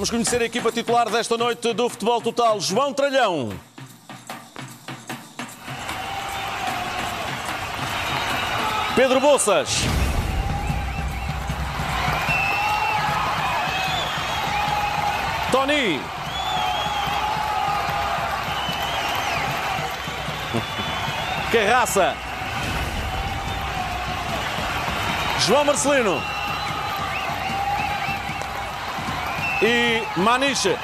Vamos conhecer a equipa titular desta noite do Futebol Total. João Tralhão. Pedro Bolsas. Tony. Carraça. João Marcelino. E Maniche.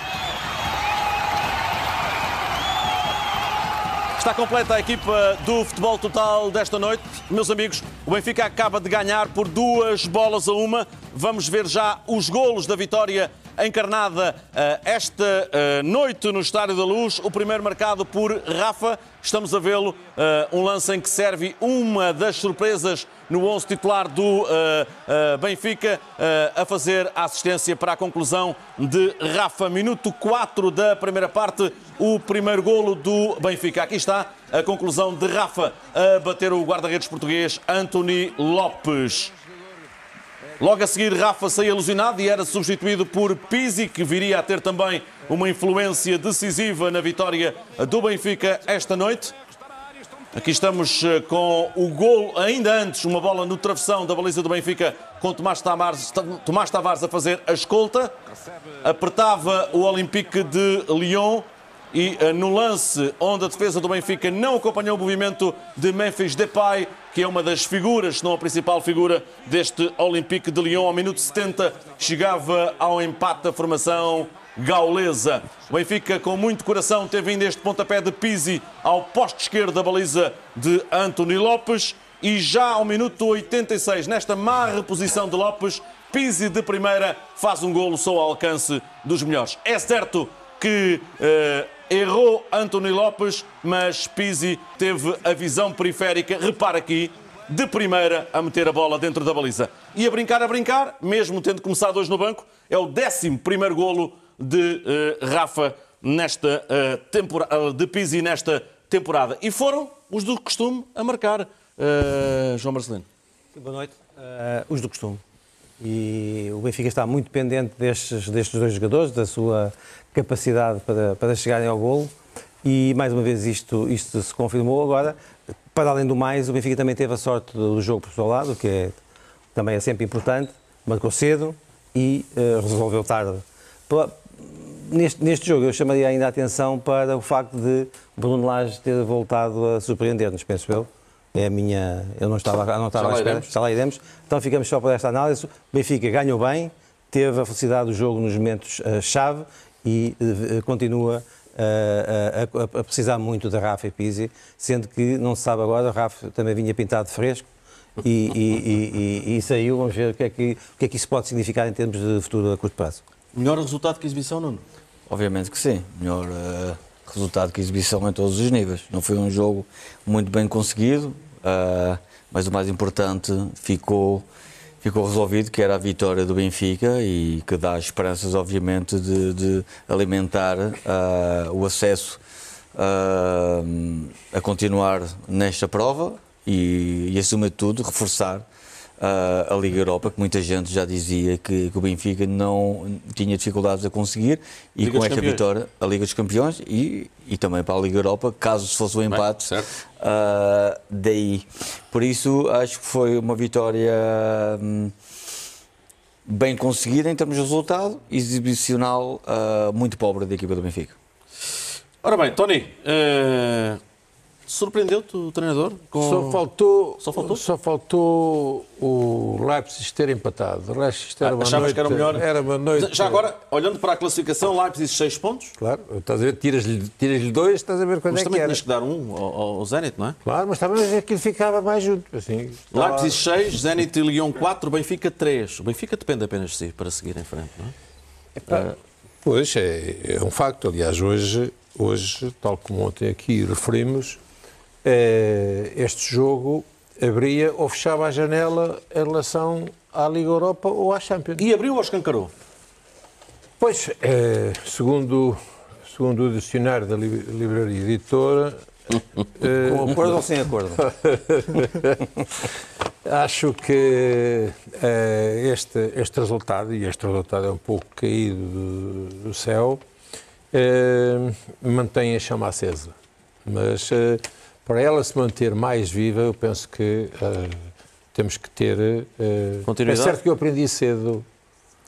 Está completa a equipa do Futebol Total desta noite. Meus amigos, o Benfica acaba de ganhar por duas bolas a uma. Vamos ver já os golos da vitória encarnada uh, esta uh, noite no Estádio da Luz. O primeiro marcado por Rafa. Estamos a vê-lo. Uh, um lance em que serve uma das surpresas no 11 titular do Benfica a fazer a assistência para a conclusão de Rafa. Minuto 4 da primeira parte. O primeiro golo do Benfica. Aqui está a conclusão de Rafa a bater o guarda-redes português Anthony Lopes. Logo a seguir, Rafa saiu alucinado e era substituído por Pizzi, que viria a ter também uma influência decisiva na vitória do Benfica esta noite. Aqui estamos eh, com o gol, ainda antes, uma bola no travessão da baliza do Benfica, com Tomás Tavares, Tomás Tavares a fazer a escolta. Apertava o Olympique de Lyon e eh, no lance onde a defesa do Benfica não acompanhou o movimento de Memphis Depay, que é uma das figuras, se não a principal figura deste Olympique de Lyon, ao minuto 70 chegava ao empate a formação gaulesa. O Benfica, com muito coração, teve ainda este pontapé de Pizzi ao poste esquerdo da baliza de Anthony Lopes. E já ao minuto 86, nesta má reposição de Lopes, Pizzi de primeira faz um golo só ao alcance dos melhores. É certo que uh, Errou Anthony Lopes, mas Pizzi teve a visão periférica, repara aqui, de primeira a meter a bola dentro da baliza. E a brincar, a brincar, mesmo tendo começado hoje no banco, é o décimo primeiro golo de uh, Rafa nesta uh, temporada, de Pizzi nesta temporada. E foram os do costume a marcar, uh, João Marcelino. Boa noite. os do costume. E o Benfica está muito dependente destes, destes dois jogadores, da sua capacidade para, para chegarem ao golo e mais uma vez isto, isto se confirmou agora. Para além do mais, o Benfica também teve a sorte do jogo por seu lado, que é, também é sempre importante, marcou cedo e uh, resolveu tarde. Neste, neste jogo eu chamaria ainda a atenção para o facto de Bruno Lage ter voltado a surpreender-nos, penso eu. É a minha. Eu não estava, não estava à espera. Já lá iremos. Então ficamos só por esta análise. O Benfica ganhou bem, teve a felicidade do jogo nos momentos-chave uh, e uh, continua uh, a, a, precisar muito da Rafa e Pizzi, sendo que não se sabe agora, o Rafa também vinha pintado de fresco e, e, e, e, saiu, vamos ver o que, é que, o que é que isso pode significar em termos de futuro a curto prazo. Melhor resultado que a exibição, Nuno? Obviamente que sim. Melhor uh, resultado que a exibição em todos os níveis. Não foi um jogo muito bem conseguido, uh, mas o mais importante ficou ficou resolvido, que era a vitória do Benfica e que dá esperanças, obviamente, de, de alimentar uh, o acesso uh, a continuar nesta prova e, e, acima de tudo, reforçar uh, a Liga Europa, que muita gente já dizia que, que o Benfica não tinha dificuldades a conseguir e Liga com esta Campeões. vitória, a Liga dos Campeões e, e também para a Liga Europa, caso fosse o um empate, Bem, uh, daí. Por isso, acho que foi uma vitória hum, bem conseguida em termos de resultado, exibicional uh, muito pobre da equipa do Benfica. Ora bem, Tony, uh, Surpreendeu-te o treinador? Com... Só, faltou, só faltou? Só faltou o Leipzig ter empatado. O Leipzig era ah, uma noite, que era melhor? Era uma noite... Já agora, olhando para a classificação, Leipzig 6 pontos? Claro, estás a ver, tiras-lhe tiras dois, estás a ver quando mas é que era. Mas também tinhas que dar um ao, ao Zenit, não é? Claro, mas também aquilo ficava mais junto. Assim, estava... Leipzig 6, Zenit e Lyon 4, Benfica 3. O Benfica depende apenas de si para seguir em frente, não é? Epá, uh... Pois, é, é um facto. Aliás, hoje, hoje, tal como ontem aqui referimos, eh, este jogo abria ou fechava a janela em relação à Liga Europa ou à Champions. E abriu ou escancarou? Pois, é, segundo, segundo o dicionário da Livraria Editora... Com acordo ou sem acordo? acho que eh, este, este resultado, e este resultado é um pouco caído do, do céu, eh, mantém a chama acesa. Mas eh, para ela se manter mais viva, eu penso que eh, temos que ter. eh, Continuidade? É certo que eu aprendi cedo.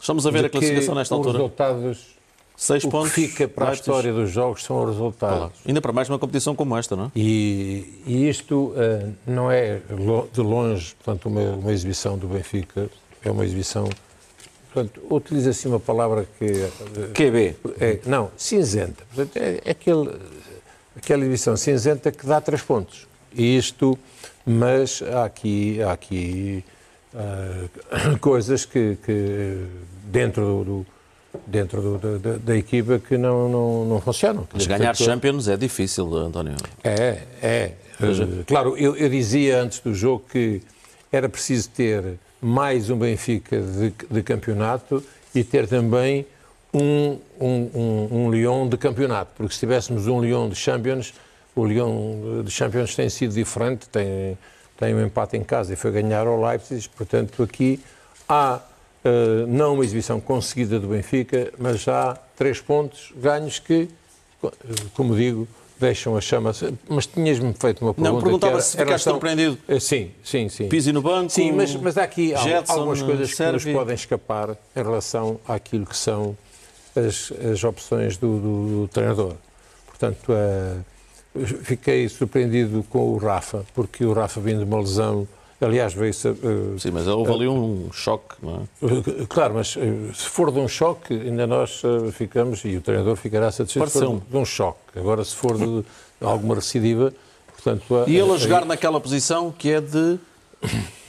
Estamos a ver a classificação nesta os altura. resultados. Seis o pontos. que fica para a história dos jogos são os resultados. Ainda para mais numa competição como esta, não é? E, e isto eh, não é de longe, portanto, uma, uma exibição do Benfica, é uma exibição. Portanto, utiliza assim uma palavra que. QB. é, não, cinzenta. Portanto, é, é aquele, aquela exibição cinzenta que dá três pontos. Isto, mas há aqui, há aqui ah, coisas que, que dentro do. Dentro do- da, da- equipa que não, não, não funcionam. Mas ganhar Champions é difícil, António. É, é. Uh, claro, eu, eu dizia antes do jogo que era preciso ter mais um Benfica de, de campeonato e ter também um, um, um, um Lyon de campeonato, porque se tivéssemos um Lyon de Champions, o Lyon de Champions tem sido diferente, tem, tem um empate em casa e foi ganhar ao Leipzig, portanto aqui há uh, não uma exibição conseguida do Benfica, mas há três pontos ganhos que, co- como digo, deixam a chama. Mas tinhas-me feito uma pergunta. Não, perguntava era- se ficaste relação- surpreendido. Eh, Sim, sim, sim. Pizzi no banco. Sim, mas, mas há aqui Jetson, algumas coisas que nos podem escapar em relação àquilo que são as, as opções do, do- do treinador. Portanto, eh, fiquei surpreendido com o Rafa, porque o Rafa vindo de uma lesão, aliás, veio Sim, mas houve ali um choque, não é? Claro, mas eh, se for de um choque, ainda nós eh, ficamos, e o treinador ficará satisfeito se for Pareceu-me. de um choque. Agora, se for de alguma recidiva, portanto... E ele a aí- jogar naquela posição que é de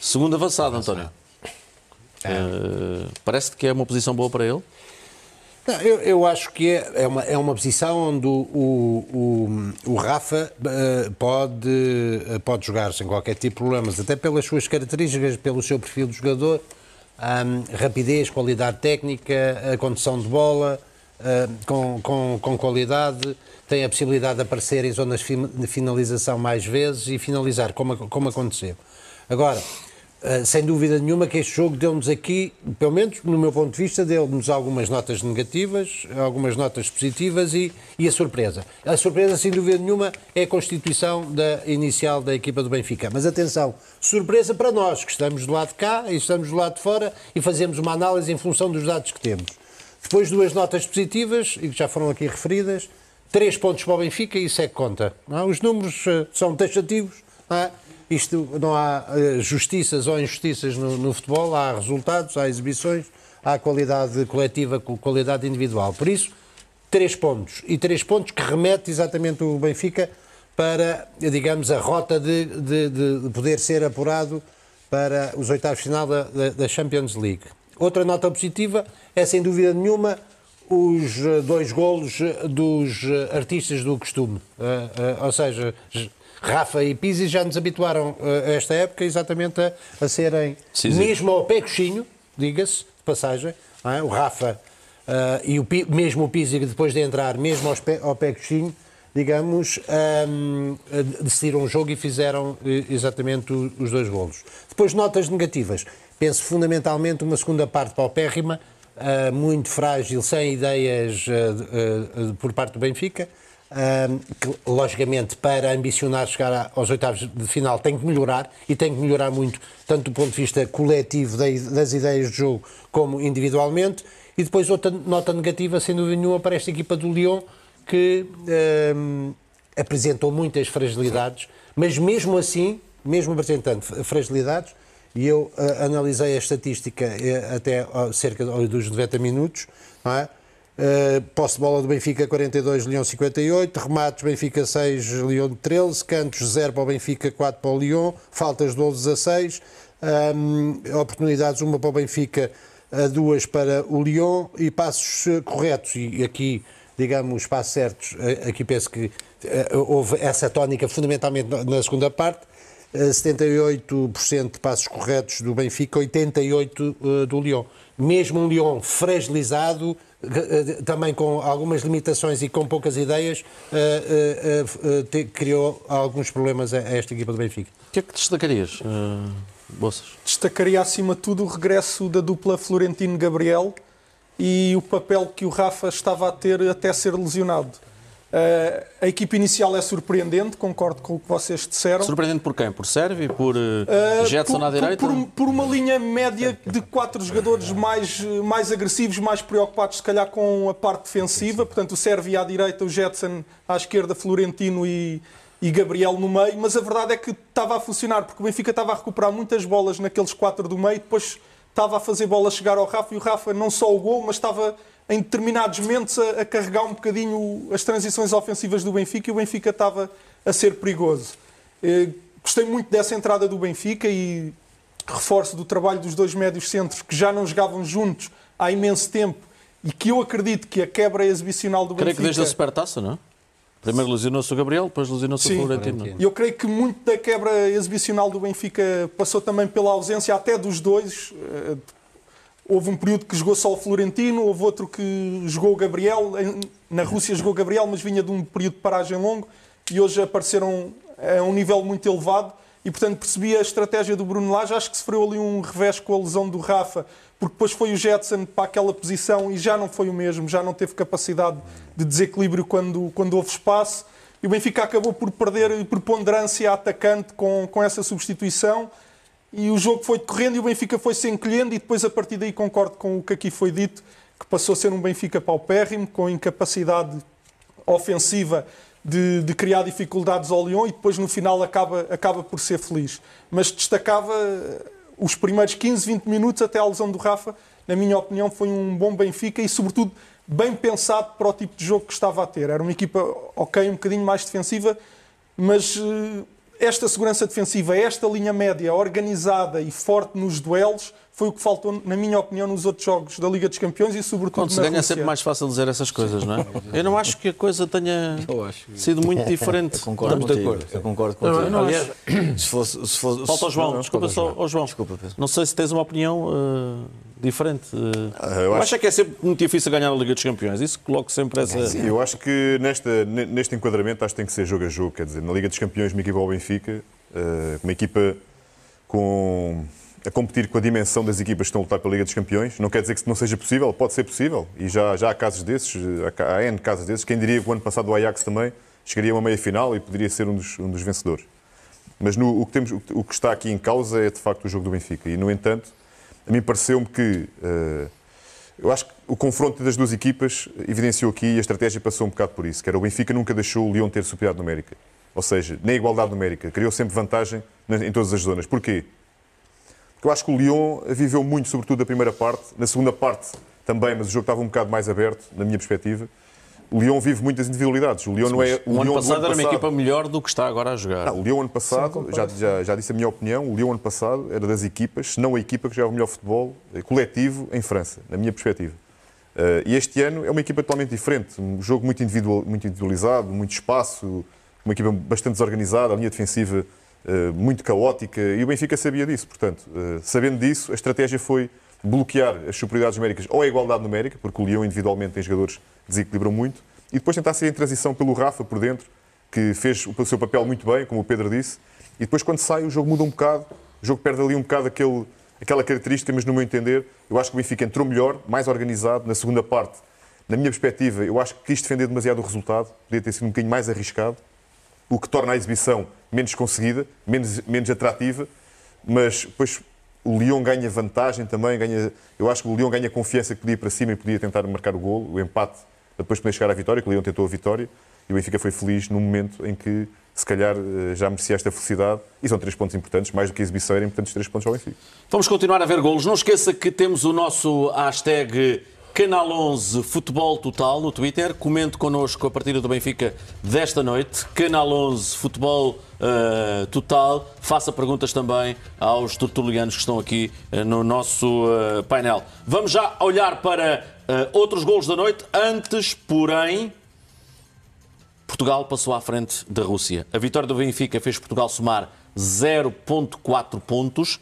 segundo avançado, António. Eh, Parece-te que é uma posição boa para ele? Não, eu, eu acho que é, é, uma, é uma posição onde o, o, o, Rafa eh, pode, eh, pode jogar sem qualquer tipo de problemas, até pelas suas características, pelo seu perfil de jogador, ahm, rapidez, qualidade técnica, a condução de bola, ah, com, com, com qualidade, tem a possibilidade de aparecer em zonas de finalização mais vezes e finalizar, como, como aconteceu. Agora, Uh, sem dúvida nenhuma que este jogo deu-nos aqui, pelo menos no meu ponto de vista, deu-nos algumas notas negativas, algumas notas positivas e, e a surpresa. A surpresa, sem dúvida nenhuma, é a constituição da inicial da equipa do Benfica. Mas atenção, surpresa para nós, que estamos do lado de cá e estamos do lado de fora e fazemos uma análise em função dos dados que temos. Depois duas notas positivas, e que já foram aqui referidas, três pontos para o Benfica e isso é que conta. não? Os números eh, são taxativos, não é? Isto não há eh, justiças ou injustiças no, no futebol, há resultados, há exibições, há qualidade coletiva com qualidade individual. Por isso, três pontos. E três pontos que remete exatamente o Benfica para, digamos, a rota de, de- de poder ser apurado para os oitavos de final da, da- Champions League. Outra nota positiva é, sem dúvida nenhuma, os eh, dois golos eh, dos artistas do costume. Ou seja, Rafa e Pizzi já nos habituaram eh, a esta época exatamente a, a serem, Sim, sim. mesmo ao pé coxinho, diga-se, de passagem, é? o Rafa eh, e o, mesmo o Pizzi, depois de entrar, mesmo pé, ao pé coxinho, digamos, ehm, eh, decidiram o jogo e fizeram exatamente os dois golos. Depois, notas negativas. Penso fundamentalmente uma segunda parte paupérrima, eh, muito frágil, sem ideias de- eh, por parte do Benfica, que, logicamente, para ambicionar chegar aos oitavos de final tem que melhorar e tem que melhorar muito, tanto do ponto de vista coletivo da- das ideias de jogo como individualmente. E depois outra nota negativa, sem dúvida nenhuma, para esta equipa do Lyon, que ehm, apresentou muitas fragilidades, mas mesmo assim, mesmo apresentando fragilidades, e eu ah, analisei a estatística eh, até ah, cerca dos 90 minutos, não é? Uh, posse de bola do Benfica 42, Leão 58, remates Benfica 6, Leão 13, cantos 0 para o Benfica, 4 para o Leão, faltas 12 a 6, um, oportunidades uma para o Benfica, a duas para o Lyon e passos eh, corretos. E aqui, digamos, passos certos, eh, aqui penso que eh, houve essa tónica fundamentalmente na- segunda parte. Eh, 78% de passos corretos do Benfica, 88% eh, do Lyon. Mesmo um Lyon fragilizado, eh, eh, também com algumas limitações e com poucas ideias, eh, eh, eh, te- criou alguns problemas a a esta equipa do Benfica. O que é que destacarias? Eh, Boças. Destacaria acima de tudo o regresso da dupla Florentino-Gabriel e o papel que o Rafa estava a ter até ser lesionado. Uh, a equipe inicial é surpreendente, concordo com o que vocês disseram. Surpreendente por quem? Por Sérvio? Por uh, Jetson por, à direita? Por, por, uma linha média de quatro jogadores mais, mais agressivos, mais preocupados, se calhar, com a parte defensiva. Portanto, o Sérvio à direita, o Jetson à esquerda, Florentino e, e Gabriel no meio. Mas a verdade é que estava a funcionar, porque o Benfica estava a recuperar muitas bolas naqueles quatro do meio, depois estava a fazer bola chegar ao Rafa e o Rafa não só o gol, mas estava em determinados momentos a, a, carregar um bocadinho as transições ofensivas do Benfica e o Benfica estava a ser perigoso. Eh, gostei muito dessa entrada do Benfica e reforço do trabalho dos dois médios centros que já não jogavam juntos há imenso tempo e que eu acredito que a quebra exibicional do Benfica... Creio que desde a supertaça, não é? Primeiro lesionou-se o Gabriel, depois lesionou-se o Florentino. E eu creio que muito da quebra exibicional do Benfica passou também pela ausência até dos dois, eh, Houve um período que jogou só o Florentino, houve outro que jogou o Gabriel. Na Rússia jogou o Gabriel, mas vinha de um período de paragem longo e hoje apareceram a um nível muito elevado. E, portanto, percebi a estratégia do Bruno Lage. Acho que sofreu ali um revés com a lesão do Rafa, porque depois foi o Jetson para aquela posição e já não foi o mesmo, já não teve capacidade de desequilíbrio quando, quando houve espaço. E o Benfica acabou por perder preponderância atacante com, com essa substituição e o jogo foi decorrendo e o Benfica foi se encolhendo e depois a partir daí concordo com o que aqui foi dito, que passou a ser um Benfica paupérrimo, com incapacidade ofensiva de, de, criar dificuldades ao Lyon e depois no final acaba, acaba por ser feliz. Mas destacava os primeiros 15, 20 minutos até a lesão do Rafa, na minha opinião foi um bom Benfica e sobretudo bem pensado para o tipo de jogo que estava a ter. Era uma equipa, ok, um bocadinho mais defensiva, mas eh, esta segurança defensiva, esta linha média organizada e forte nos duelos, foi o que faltou, na minha opinião, nos outros jogos da Liga dos Campeões e, sobretudo, Quando se ganha é sempre mais fácil dizer essas coisas, não é? Eu não acho que a coisa tenha sido muito diferente. Eu concordo Estamos contigo. De acordo. Eu concordo contigo. Não, não Aliás, se fosse, se fosse, Falta ao João. Não, desculpa só, ao João. Desculpa, não sei se tens uma opinião uh, diferente. Uh, eu, eu acho... acho que é sempre muito difícil ganhar a Liga dos Campeões. Isso coloco sempre essa... Sim, eu acho que nesta, neste enquadramento acho que tem que ser jogo a jogo. Quer dizer, na Liga dos Campeões, uma equipa ao Benfica uh, uma equipa com, a competir com a dimensão das equipas que estão a lutar pela Liga dos Campeões. Não quer dizer que não seja possível, pode ser possível. E já, já há casos desses, há N casos desses. Quem diria que o ano passado o Ajax também chegaria a uma meia-final e poderia ser um dos, um dos vencedores. Mas no, o, que temos, o que está aqui em causa é, de facto, o jogo do Benfica. E, no entanto, a mim pareceu-me que... Uh, eu acho que o confronto das duas equipas evidenciou aqui e a estratégia passou um bocado por isso, que era o Benfica nunca deixou o Lyon ter superioridade numérica. Ou seja, na igualdade numérica. Criou sempre vantagem em todas as zonas. Porquê? Porque eu acho que o Lyon viveu muito, sobretudo, a primeira parte. Na segunda parte também, mas o jogo estava um bocado mais aberto, na minha perspectiva. O Lyon vive muitas individualidades. O Lyon não é. O, o ano passado era uma equipa melhor do que está agora a jogar. Não, o Lyon ano passado, já, já, já disse a minha opinião, o Lyon ano passado era das equipas, se não a equipa que jogava o melhor futebol eh, coletivo em França, na minha perspectiva. Uh, e este ano é uma equipa totalmente diferente. Um jogo muito, individual, muito individualizado, muito espaço, uma equipa bastante desorganizada, a linha defensiva uh, muito caótica, e o Benfica sabia disso. Portanto, uh, sabendo disso, a estratégia foi bloquear as superioridades numéricas ou a igualdade numérica, porque o Leão individualmente tem jogadores desequilibram muito, e depois tentar sair em transição pelo Rafa por dentro, que fez o seu papel muito bem, como o Pedro disse, e depois quando sai o jogo muda um bocado, o jogo perde ali um bocado aquele, aquela característica, mas no meu entender, eu acho que o Benfica entrou melhor, mais organizado, na segunda parte, na minha perspectiva, eu acho que quis defender demasiado o resultado, podia ter sido um bocadinho mais arriscado, o que torna a exibição menos conseguida, menos, menos atrativa, mas depois o Lyon ganha vantagem também, ganha, eu acho que o Lyon ganha confiança que podia ir para cima e podia tentar marcar o golo, o empate, depois poder chegar à vitória, que o Lyon tentou a vitória, e o Benfica foi feliz no momento em que, se calhar, eh, já merecia esta felicidade, e são três pontos importantes, mais do que a exibição, eram importantes três pontos ao Benfica. Vamos continuar a ver golos. Não esqueça que temos o nosso hashtag Canal 11 Futebol Total no Twitter. Comente connosco a partida do Benfica desta noite. Canal 11 Futebol uh, Total. Faça perguntas também aos tertulianos que estão aqui uh, no nosso uh, painel. Vamos já olhar para outros golos da noite. Antes, porém, Portugal passou à frente da Rússia. A vitória do Benfica fez Portugal somar 0.4 pontos.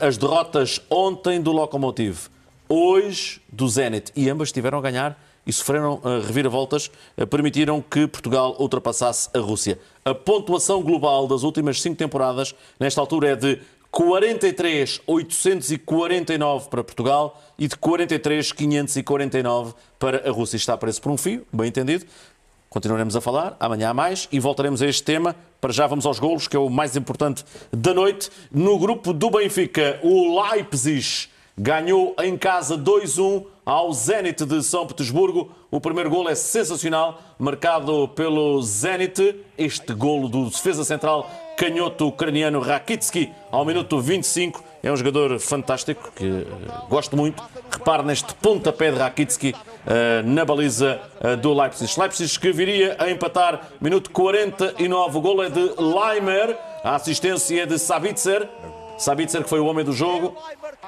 As derrotas ontem do Lokomotiv hoje do Zenit. E ambas tiveram a ganhar e sofreram uh, reviravoltas, uh, permitiram que Portugal ultrapassasse a Rússia. A pontuação global das últimas cinco temporadas, nesta altura, é de 43 849 para Portugal e de 43 549 para a Rússia. Está a preço por um fio, bem entendido. Continuaremos a falar, amanhã há mais e voltaremos a este tema. Para já vamos aos golos, que é o mais importante da noite. No grupo do Benfica, o Leipzig ganhou em casa 2-1 ao Zenit de São Petersburgo. O primeiro golo é sensacional, marcado pelo Zenit. Este golo do defesa central canhoto ucraniano Rakitsky ao minuto 25. É um jogador fantástico que uh, gosto muito. Repare neste pontapé de Rakitsky uh, na baliza uh, do Leipzig. Leipzig que viria a empatar minuto 49. O golo é de Leimer. A assistência é de Sabitzer. Sabitzer que foi o homem do jogo.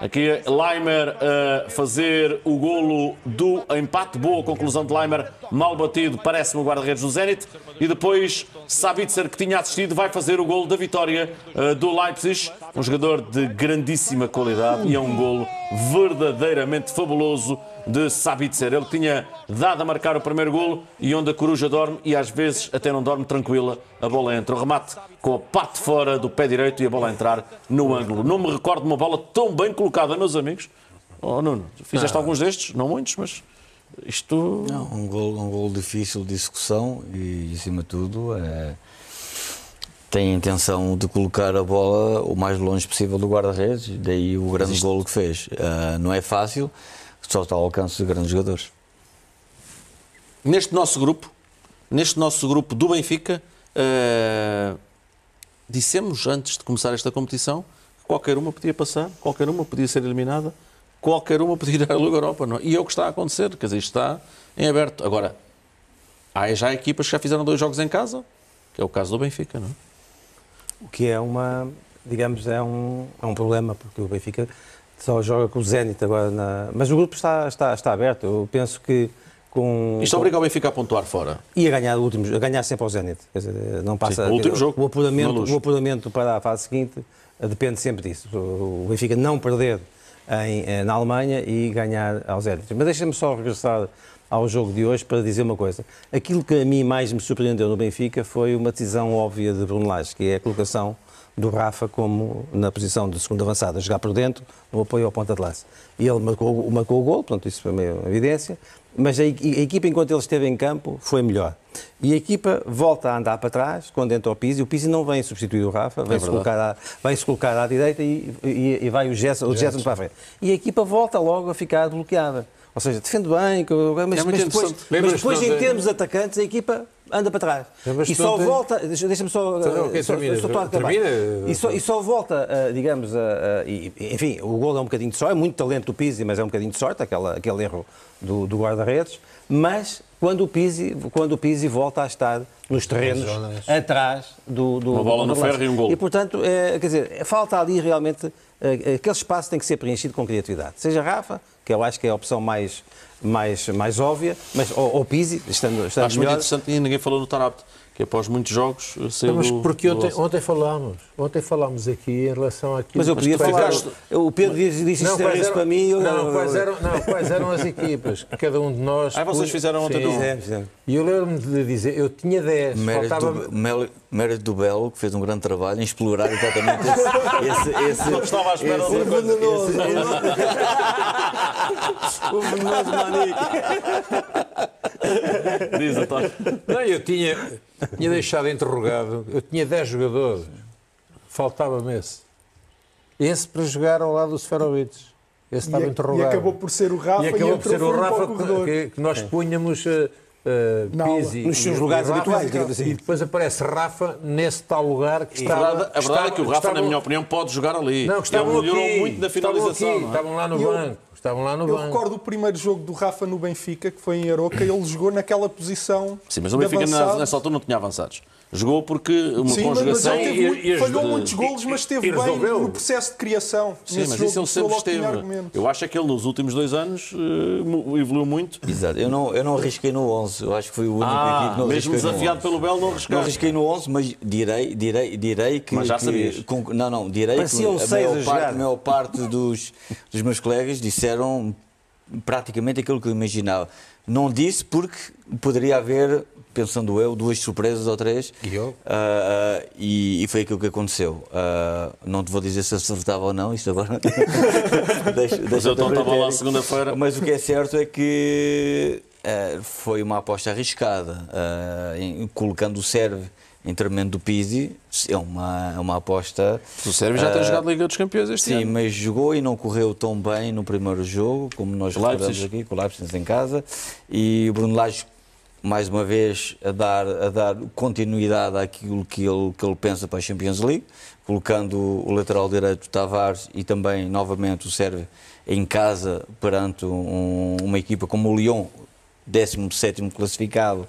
Aqui Leimer a fazer o golo do empate. Boa conclusão de Leimer, mal batido, parece-me o guarda-redes do Zenit. E depois Sabitzer, que tinha assistido, vai fazer o golo da vitória uh, do Leipzig. Um jogador de grandíssima qualidade e é um golo verdadeiramente fabuloso de Sabitzer. Ele tinha dado a marcar o primeiro golo e onde a coruja dorme e às vezes até não dorme tranquila, a bola entra. O remate com a parte fora do pé direito e a bola a entrar no ângulo. Não me recordo de uma bola tão bem colocada, meus amigos. Oh, Nuno, fizeste alguns destes? Não muitos, mas isto... Não, um gol, um gol difícil de execução e, acima de tudo, é... tem a intenção de colocar a bola o mais longe possível do guarda-redes, daí o grande isto... golo que fez. Uh, não é fácil, só está ao alcance de grandes jogadores. Neste nosso grupo, neste nosso grupo do Benfica, uh, dissemos antes de começar esta competição que qualquer uma podia passar, qualquer uma podia ser eliminada, qualquer uma podia ir à Liga Europa. Não? É? E é o que está a acontecer, quer dizer, está em aberto. Agora, há já equipas que já fizeram dois jogos em casa, que é o caso do Benfica, não é? O que é uma, digamos, é um, é um problema, porque o Benfica só joga com o Zenit agora. Na... Mas o grupo está, está, está aberto. Eu penso que com. Isto obriga o Benfica a pontuar fora. E a ganhar, o último, a ganhar sempre ao Zenit. Dizer, não passa. Sim, o último jogo. O apuramento, o apuramento para a fase seguinte eh, depende sempre disso. O Benfica não perder em, eh, na Alemanha e ganhar ao Zenit. Mas deixa-me só regressar ao jogo de hoje para dizer uma coisa. Aquilo que a mim mais me surpreendeu no Benfica foi uma decisão óbvia de Bruno Lage, que é a colocação do Rafa como na posição de segunda avançada, jogar por dentro, no apoio ao ponta de lança. E ele marcou, marcou o gol, portanto isso foi uma evidência, mas a, a, equipa, enquanto ele esteve em campo, foi melhor. E a equipa volta a andar para trás, quando entra o Pizzi, o Pizzi não vem substituir o Rafa, vem-se é colocar, à, vem colocar à direita e, e, e vai o Gerson, o Gerson para a frente. E a equipa volta logo a ficar bloqueada. Ou seja, defende bem, mas, é mas depois, mas depois em termos atacantes, a equipa anda para trás. E só volta, deixa-me só, okay, só, termina, só, só termina, e, só, e só volta, digamos, uh, uh, e, enfim, o gol é um bocadinho de sorte, é muito talento do Pizzi, mas é um bocadinho de sorte, aquela, aquele erro do, do guarda-redes, mas quando o, Pizzi, quando o Pizzi volta a estar nos terrenos atrás do, do Uma bola do no ferro e um gol. E, portanto, é, quer dizer, falta ali realmente, aquele espaço tem que ser preenchido com criatividade. Seja Rafa, que eu acho que é a opção mais, mais, mais óbvia, mas, ou, ou Pizzi, estando, estando Acho melhor. muito interessante e ninguém falou no Tarapte que após muitos jogos saiu Mas do, porque do ontem, ontem falámos, ontem falámos aqui em relação àquilo Mas eu podia falar, o Pedro disse disse Não, isto era para mim. eu- não, quais eram, não, quais eram as equipas que cada um de nós. Ah, vocês fizeram ontem Sim. Fizemos, fizemos. E eu lembro-me de dizer, eu tinha 10, Mérito faltava. do, mérito do Belo, que fez um grande trabalho em explorar exatamente esse. esse, esse Não estava à espera de esse- outra coisa. O venenoso Manique. Diz, António. Não, eu tinha, tinha deixado interrogado, eu tinha 10 jogadores, faltava-me esse. Esse para jogar ao lado do Seferovic. Esse estava e, interrogado. e acabou por ser o Rafa E acabou e por ser o Rafa que, que nós punhamos uh, uh. Pizzi Nos seus lugares habituais, assim. E depois aparece Rafa nesse tal lugar que A estava... verdade, a verdade é que o Rafa, estavam- na minha opinião, pode jogar ali. Não, que estavam Ele melhorou aqui, muito na estavam finalização. aqui, não é? Estavam lá no Eu- banco. Estavam lá no Eu banco. recordo o primeiro jogo do Rafa no Benfica, que foi em Aroca, ele jogou naquela posição. Sim, mas o Benfica na- avançado. nessa altura não tinha avançados. Jogou porque uma Sim, mas, mas conjugação. ele teve e- e as falhou de- muitos golos, mas esteve bem no processo de criação. Sim, mas jogo isso ele sempre que esteve. Eu acho é que ele nos últimos dois anos mu- evoluiu muito. Exato, eu não, eu não arrisquei no 11, eu acho que foi o único Ah, aqui que não mesmo arrisquei desafiado 11. pelo Belo, não Não arriscaste. arrisquei no 11, mas direi, direi, direi que. Mas já que- sabias. com- não, não, direi Pareciam que a maior, parte, a maior parte dos, dos meus colegas disseram praticamente aquilo que eu imaginava. Não disse porque poderia haver, pensando eu, duas surpresas ou três. E eu? Ah, ah, e, e foi aquilo que aconteceu. Ah, não te vou dizer se acertava ou não, isto agora. deixa, Mas deixa eu então estava lá segunda-feira. Mas o que é certo é que foi uma aposta arriscada. Em- colocando o Serve em tremendo do Pizzi, é uma, é uma aposta. O Sérvio já tem ah, jogado Liga dos Campeões este Sim, ano. mas jogou e não correu tão bem no primeiro jogo, como nós Leipzig. recordamos aqui, com o Leipzig em casa. E o Bruno Lage, mais uma vez, a dar, a dar continuidade àquilo que ele, que ele pensa para a Champions League, colocando o lateral direito Tavares e também, novamente, o Sérvio em casa perante um- uma equipa como o Lyon, 17º classificado,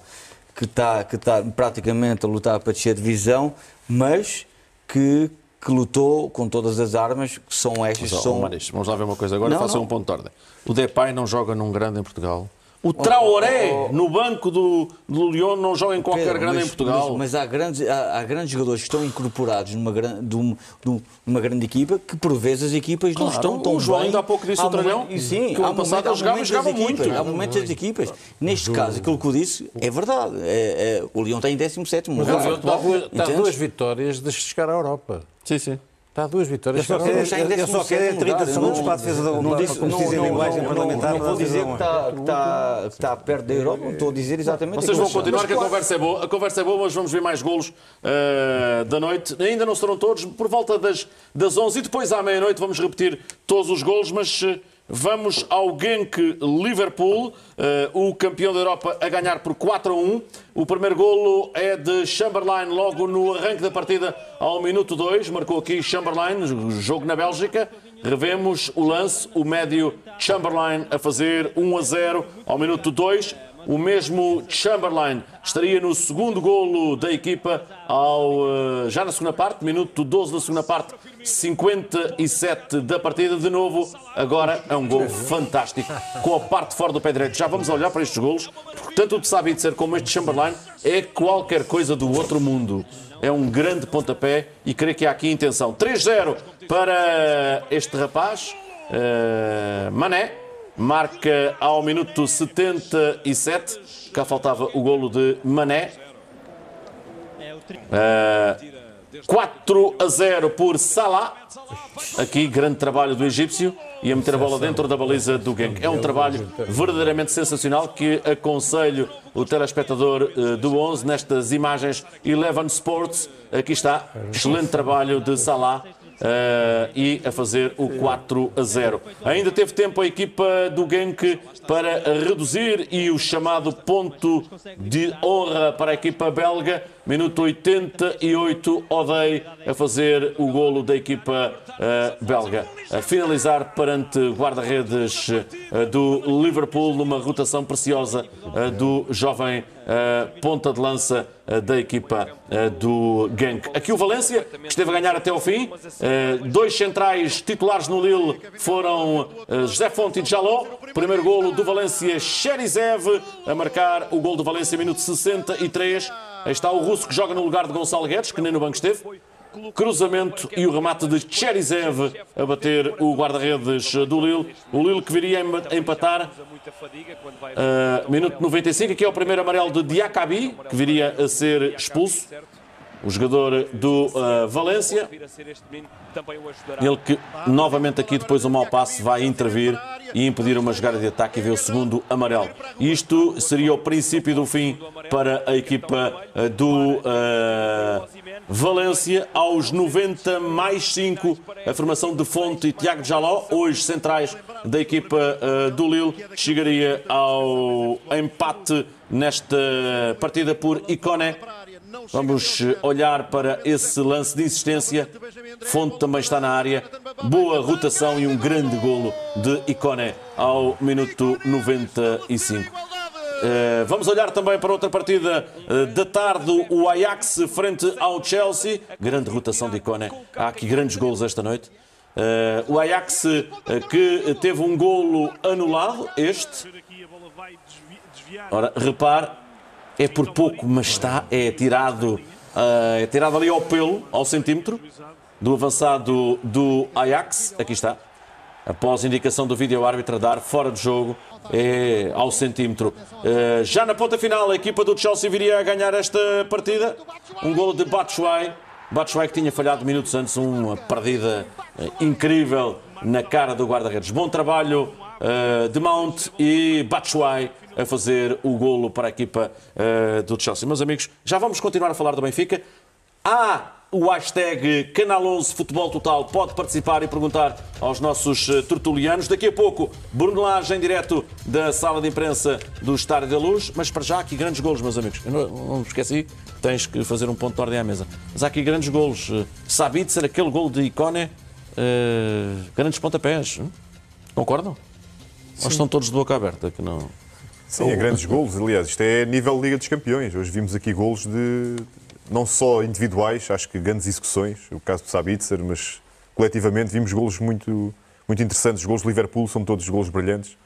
que está que tá praticamente a lutar para descer divisão, mas que, que lutou com todas as armas, que são estas. São... Maris, vamos lá ver uma coisa agora, Não, faça um ponto de ordem. O Depay não joga num grande em Portugal. O Traoré, no banco do, do Lyon, não joga em qualquer Pedro, grande mas- em Portugal. Mas, mas há, grandes, há, há grandes jogadores que estão incorporados numa, gran, de um- de um- numa grande equipa que por vezes as equipas não Claro, estão tão o João bem. ainda há pouco disse Há o Tralhão, e que o ano passado momentos- ele jogava há e jogava momentos das muito. equipas, Há momentos das equipas. Neste caso, aquilo que eu disse é verdade. É- é- o Leão está em 17 Mas lugar. ele está, duas vitórias de chegar à Europa. Sim, sim. Está a duas vitórias Eu só quero- Europa. Está em eu só quero 17º 30 lugar. segundos Não- para a defesa da- não disse- como em não- linguagem não- parlamentar, Não para vou a defesa dizer que está, que está, que está perto da Europa, não estou a dizer exatamente Vocês vão que continuar, que a conversa é boa. A conversa é boa, mas vamos ver mais golos eh, da noite. Ainda não serão todos, por volta das, das 11 e depois à meia-noite vamos repetir todos os golos, mas eh, vamos ao Genk Liverpool, eh, o campeão da Europa a ganhar por 4 a 1. O primeiro golo é de Chamberlain logo no arranque da partida ao minuto 2. Marcou aqui Chamberlain, jogo na Bélgica. Revemos o lance, o médio Chamberlain a fazer 1 a 0 ao minuto 2. O mesmo Chamberlain estaria no segundo golo da equipa ao, eh, já na segunda parte, minuto 12 da segunda parte, 57 da partida. De novo, agora é um gol fantástico, com a parte fora do pé direito. Já vamos olhar para estes golos, porque tanto o de Sabitzer como este Chamberlain é qualquer coisa do outro mundo. É um grande pontapé e creio que há aqui intenção. 3-0 para este rapaz, eh, Mané. Marca ao minuto 77. Cá faltava o golo de Mané. Eh, 4 a 0 por Salah. Aqui, grande trabalho do egípcio e a meter a bola dentro da baliza do Genk. É um trabalho verdadeiramente sensacional que aconselho o telespectador eh, do 11 nestas imagens Eleven Sports. Aqui está, excelente trabalho de Salah. Eh, e a fazer o 4 a 0. Ainda teve tempo a equipa do Genk para reduzir e o chamado ponto de honra para a equipa belga. Minuto 88, Odei a fazer o golo da equipa eh, belga. A finalizar perante guarda-redes eh, do Liverpool numa rotação preciosa do jovem ponta de lança da equipa eh, do Genk. Aqui o Valência, que esteve a ganhar até ao fim. Eh, dois centrais titulares no Lille foram eh, José Fonte e Jaló. Primeiro golo do Valência, Cherizev a marcar o gol do Valência, minuto 63. Aí está o russo que joga no lugar de Gonçalo Guedes, que nem no banco esteve. Cruzamento e o remate de Cherizev a bater o guarda-redes do Lille. O Lille que viria a empatar Uh, minuto 95, aqui é o primeiro amarelo de Diacabi, que viria a ser expulso. O jogador do uh, Valência. Ele que novamente aqui depois do mau passe vai intervir e impedir uma jogada de ataque e vê o segundo amarelo. Isto seria o princípio do fim para a equipa uh, do uh, Valência aos 90 mais 5. A formação de Fonte e Tiago Jaló, hoje centrais da equipa uh, do Lille, chegaria ao empate nesta partida por Icone. Vamos olhar para esse lance de insistência. Fonte também está na área. Boa rotação e um grande golo de Icone ao minuto 95. Uh, vamos olhar também para outra partida uh, da tarde, o Ajax frente ao Chelsea. Grande rotação de Icone. Há aqui grandes golos esta noite. Uh, o Ajax que teve um golo anulado, este. Ora, repare, é por pouco, mas está, é tirado, é tirado ali ao pelo, ao centímetro, do avançado do Ajax. Aqui está. após indicação do vídeo-árbitro a dar fora de jogo, é ao centímetro. Eh, já na ponta final, a equipa do Chelsea viria a ganhar esta partida. Um golo de Batshuayi. Batshuayi que tinha falhado minutos antes uma perdida eh, incrível na cara do guarda-redes. Bom trabalho eh, de Mount e Batshuayi a fazer o golo para a equipa eh, do Chelsea. Meus amigos, já vamos continuar a falar do Benfica. Há o hashtag Canal 11 Futebol Total. Pode participar e perguntar aos nossos eh, tertulianos. Daqui a pouco, Bruno Lage em direto da sala de imprensa do Estádio da Luz. Mas para já, aqui grandes golos, meus amigos. Eu não, não me esqueci, tens que fazer um ponto de ordem à mesa. Mas há aqui grandes golos. Eh, Sabitzer, aquele golo de Icone, eh, grandes pontapés. Hum? Concordam? Ou estão todos de boca aberta? Que não... Sim, é grandes golos. Aliás, isto é nível Liga dos Campeões. Hoje vimos aqui golos de não só individuais, acho que grandes execuções, o caso do Sabitzer, mas coletivamente vimos golos muito, muito interessantes. Os golos de Liverpool são todos golos brilhantes.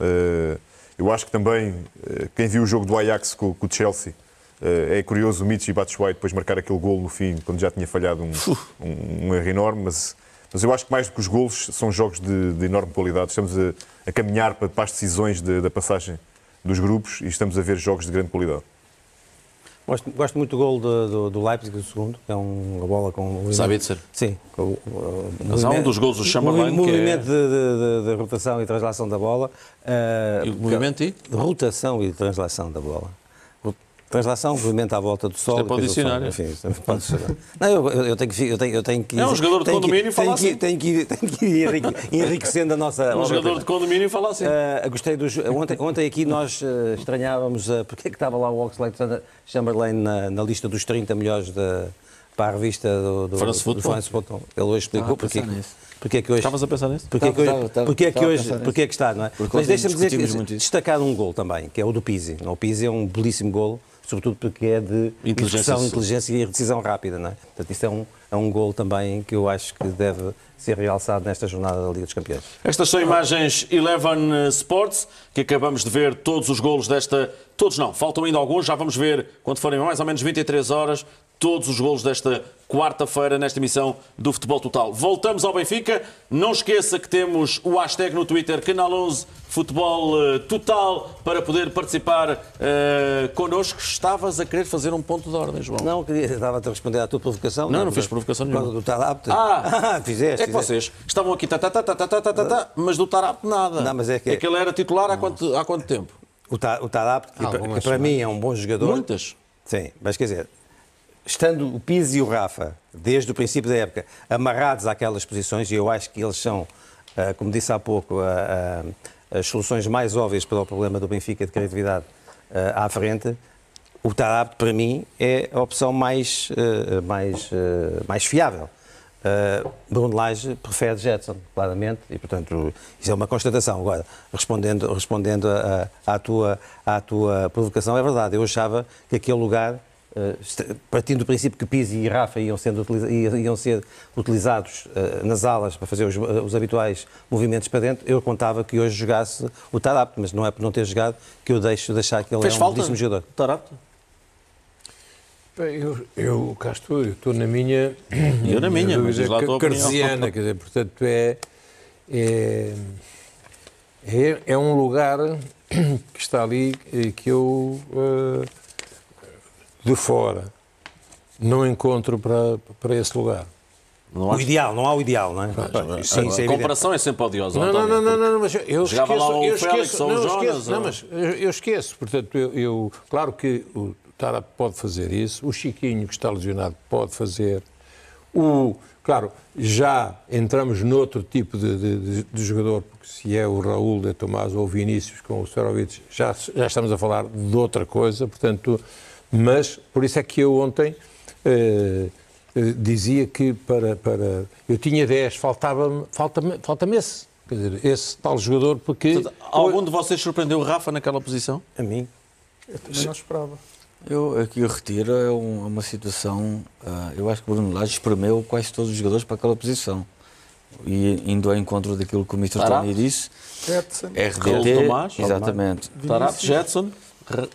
Eh, eu acho que também, eh, quem viu o jogo do Ajax com, com o Chelsea, eh, é curioso o Michi Batshuayi depois marcar aquele golo no fim, quando já tinha falhado um, um, um erro enorme, mas, mas eu acho que mais do que os golos, são jogos de, de enorme qualidade. Estamos a, a caminhar para, para as decisões de- da passagem dos grupos e estamos a ver jogos de grande qualidade. Gosto, gosto muito do gol do, do, do Leipzig, do segundo, que é um- uma bola com... Sabitzer. Sim. Com, uh, Mas há um dos gols do Chamberlain que é- Movimento de, de- de- de rotação e translação da bola. uh, E o movimento e? de rotação e translação da bola. Translação, movimento à volta do sol. Isto é para o dicionário. Enfim, pode ser. Não, eu, eu- tenho que, eu tenho, eu tenho que É um jogador de que- condomínio tenho fala que, assim. tenho que, tenho que ir enrique- enriquecendo a nossa. Um jogador de condomínio fala assim. Uh, gostei dos. Ontem, ontem aqui nós uh, estranhávamos uh, porque é que estava lá o Oxlade Chamberlain na, na lista dos 30 melhores da, para a revista do, do, France do Football. France Football. Ele hoje explicou Estava porque, nisso. porque é que hoje. Estavas a pensar nisso? Porque é que Estava, hoje, estava, porque é que estava hoje, porque é que está, não é? Porque Mas deixa-me dizer que destacar um gol também, que é o do Pizzi. O Pizzi é um belíssimo golo, sobretudo porque é de Inteligência inteligência e decisão rápida, não é? Portanto, isso é um, é um gol também que eu acho que deve ser realçado nesta jornada da Liga dos Campeões. Estas são imagens Eleven Sports, que acabamos de ver todos os golos desta. Todos não, faltam ainda alguns, já vamos ver quando forem mais ou menos 23 horas. Todos os golos desta quarta-feira nesta emissão do Futebol Total. Voltamos ao Benfica. Não esqueça que temos o hashtag no Twitter, Canal 11 Futebol eh, Total, para poder participar eh, connosco. Estavas a querer fazer um ponto de ordem, João. Não, queria, estava a responder à tua provocação. Não, não fiz provocação nenhuma. do Tarapte. Ah, fizeste. É que fizeste. vocês estavam aqui, tá, tá, tá, tá, tá, tá, tá, tá, tá, mas do Tarap nada. Não, mas é que- ele era titular há quanto, há quanto tempo? O, Ta, o Tarapte, que, para- que para mim é um bom jogador. Muitas. Sim, mas quer dizer, estando o Pizzi e o Rafa, desde o princípio da época, amarrados àquelas posições, e eu acho que eles são, ah, como disse há pouco, as soluções mais óbvias para o problema do Benfica de criatividade ah, à frente, o Tarapte, para mim, é a opção mais, ah, mais, mais fiável. Uh, Bruno Lage prefere Jetson, claramente, e portanto isso é uma constatação. Agora, respondendo, respondendo à, tua, à tua provocação, é verdade, eu achava que aquele lugar, partindo do princípio que Pizzi e Rafa iam, sendo iam ser utilizados uh, nas alas para fazer os, os habituais movimentos para dentro, eu contava que hoje jogasse o Tarapte, mas não é por não ter jogado que eu deixo de achar que ele Fez é um falta? belíssimo jogador. Tarap? Bem, Eu, eu cá estou, eu estou na minha. Eu na minha, mas lá opinião. cartesiana, quer dizer, portanto é, é, é, é um lugar que está ali eh, que eu eh, de fora não encontro para, para esse lugar. Não O ideal, não há o ideal, não é? a, Sim, é a evidente. comparação é sempre odiosa. Não, não, António, não, não, porque- não, mas eu- esqueço, lá o eu esqueço, não, eu Jonas, esqueço, não, ou- mas eu, eu esqueço, portanto, eu, eu- claro que o Tarap pode fazer isso, o Chiquinho que está lesionado pode fazer, o, claro, já entramos noutro tipo de, de- de- de jogador, porque se é o Raul de Tomás ou o Vinícius com o Serovic, já, já estamos a falar de outra coisa, portanto, mas por isso é que eu ontem eh, eh, dizia que para, para. Eu tinha 10, faltava-me falta falta esse. Quer dizer, esse tal jogador, porque. Portanto, Algum de vocês surpreendeu o Rafa naquela posição? A mim, Também não esperava. Eu aqui eu retiro é um- uma situação. ah, eu acho que o Bruno Lage espremeu quase todos os jogadores para aquela posição. E indo ao encontro daquilo que o Mr. Tarap? Tony disse, Raul RDT, Tomás, exatamente. Tarap, Jetson, R-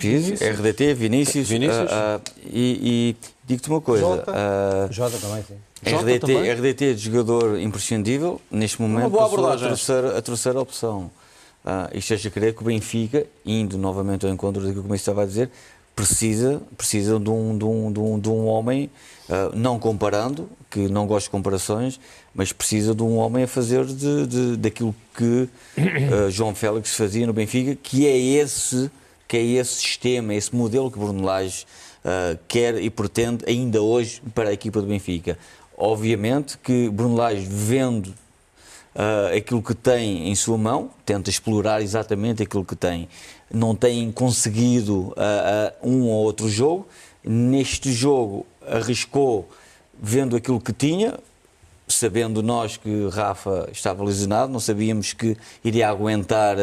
Pizzi. Pizzi, RDT, Vinícius, Vinícius. ah, ah, e, e digo-te uma coisa, Jota. Jota também, sim. RDT, também? RDT é de jogador imprescindível, neste momento boa passou a terceira, a terceira opção. Ah, isto é a crer que o Benfica, indo novamente ao encontro daquilo que o Messi estava a dizer, precisa, precisa de, um, de, um, de, um, de um homem, ah, não comparando, que não gosto de comparações, mas precisa de um homem a fazer de, de, daquilo que ah, João Félix fazia no Benfica, que é esse, que é esse sistema, esse modelo que Bruno Lage ah, quer e pretende ainda hoje para a equipa do Benfica. Obviamente que Bruno Lage, vendo ah, aquilo que tem em sua mão, tenta explorar exatamente aquilo que tem. Não tem conseguido ah, um ou outro jogo. Neste jogo arriscou, vendo aquilo que tinha, sabendo nós que Rafa estava lesionado, não sabíamos que iria aguentar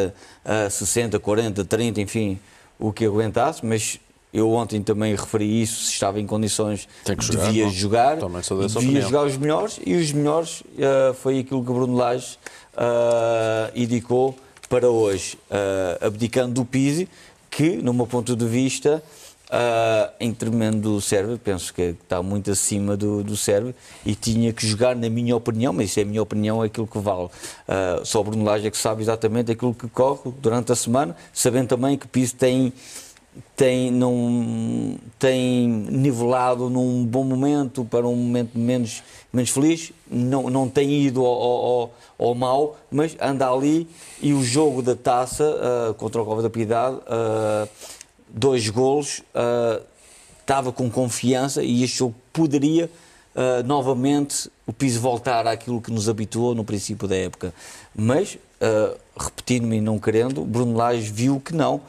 ah, 60, 40, 30, enfim, o que aguentasse, mas eu ontem também referi isso, se estava em condições, jogar, devia não? jogar, Também sou dessa devia opinião. jogar os melhores e os melhores ah, foi aquilo que Bruno Lage ah, indicou para hoje, ah, abdicando do Pizzi, que, no meu ponto de vista, ah, em tremendo Sérvio, penso que está muito acima do, do Sérvio e tinha que jogar, na minha opinião, mas isso é a minha opinião, aquilo que vale. Ah, só o Bruno é que sabe exatamente aquilo que corre durante a semana, sabendo também que Pizzi tem tem, não, tem nivelado num bom momento para um momento menos, menos feliz, não, não tem ido ao, ao, ao- mau, mas anda ali e o jogo da taça ah, contra o Cova da Piedade, dois golos, ah, estava com confiança e este jogo poderia ah, novamente o piso voltar àquilo que nos habituou no princípio da época. Mas, ah, repetindo-me e não querendo, Bruno Lage viu que não,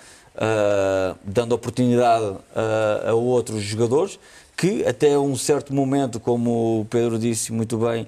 dando oportunidade a outros jogadores que até um certo momento, como o Pedro disse muito bem,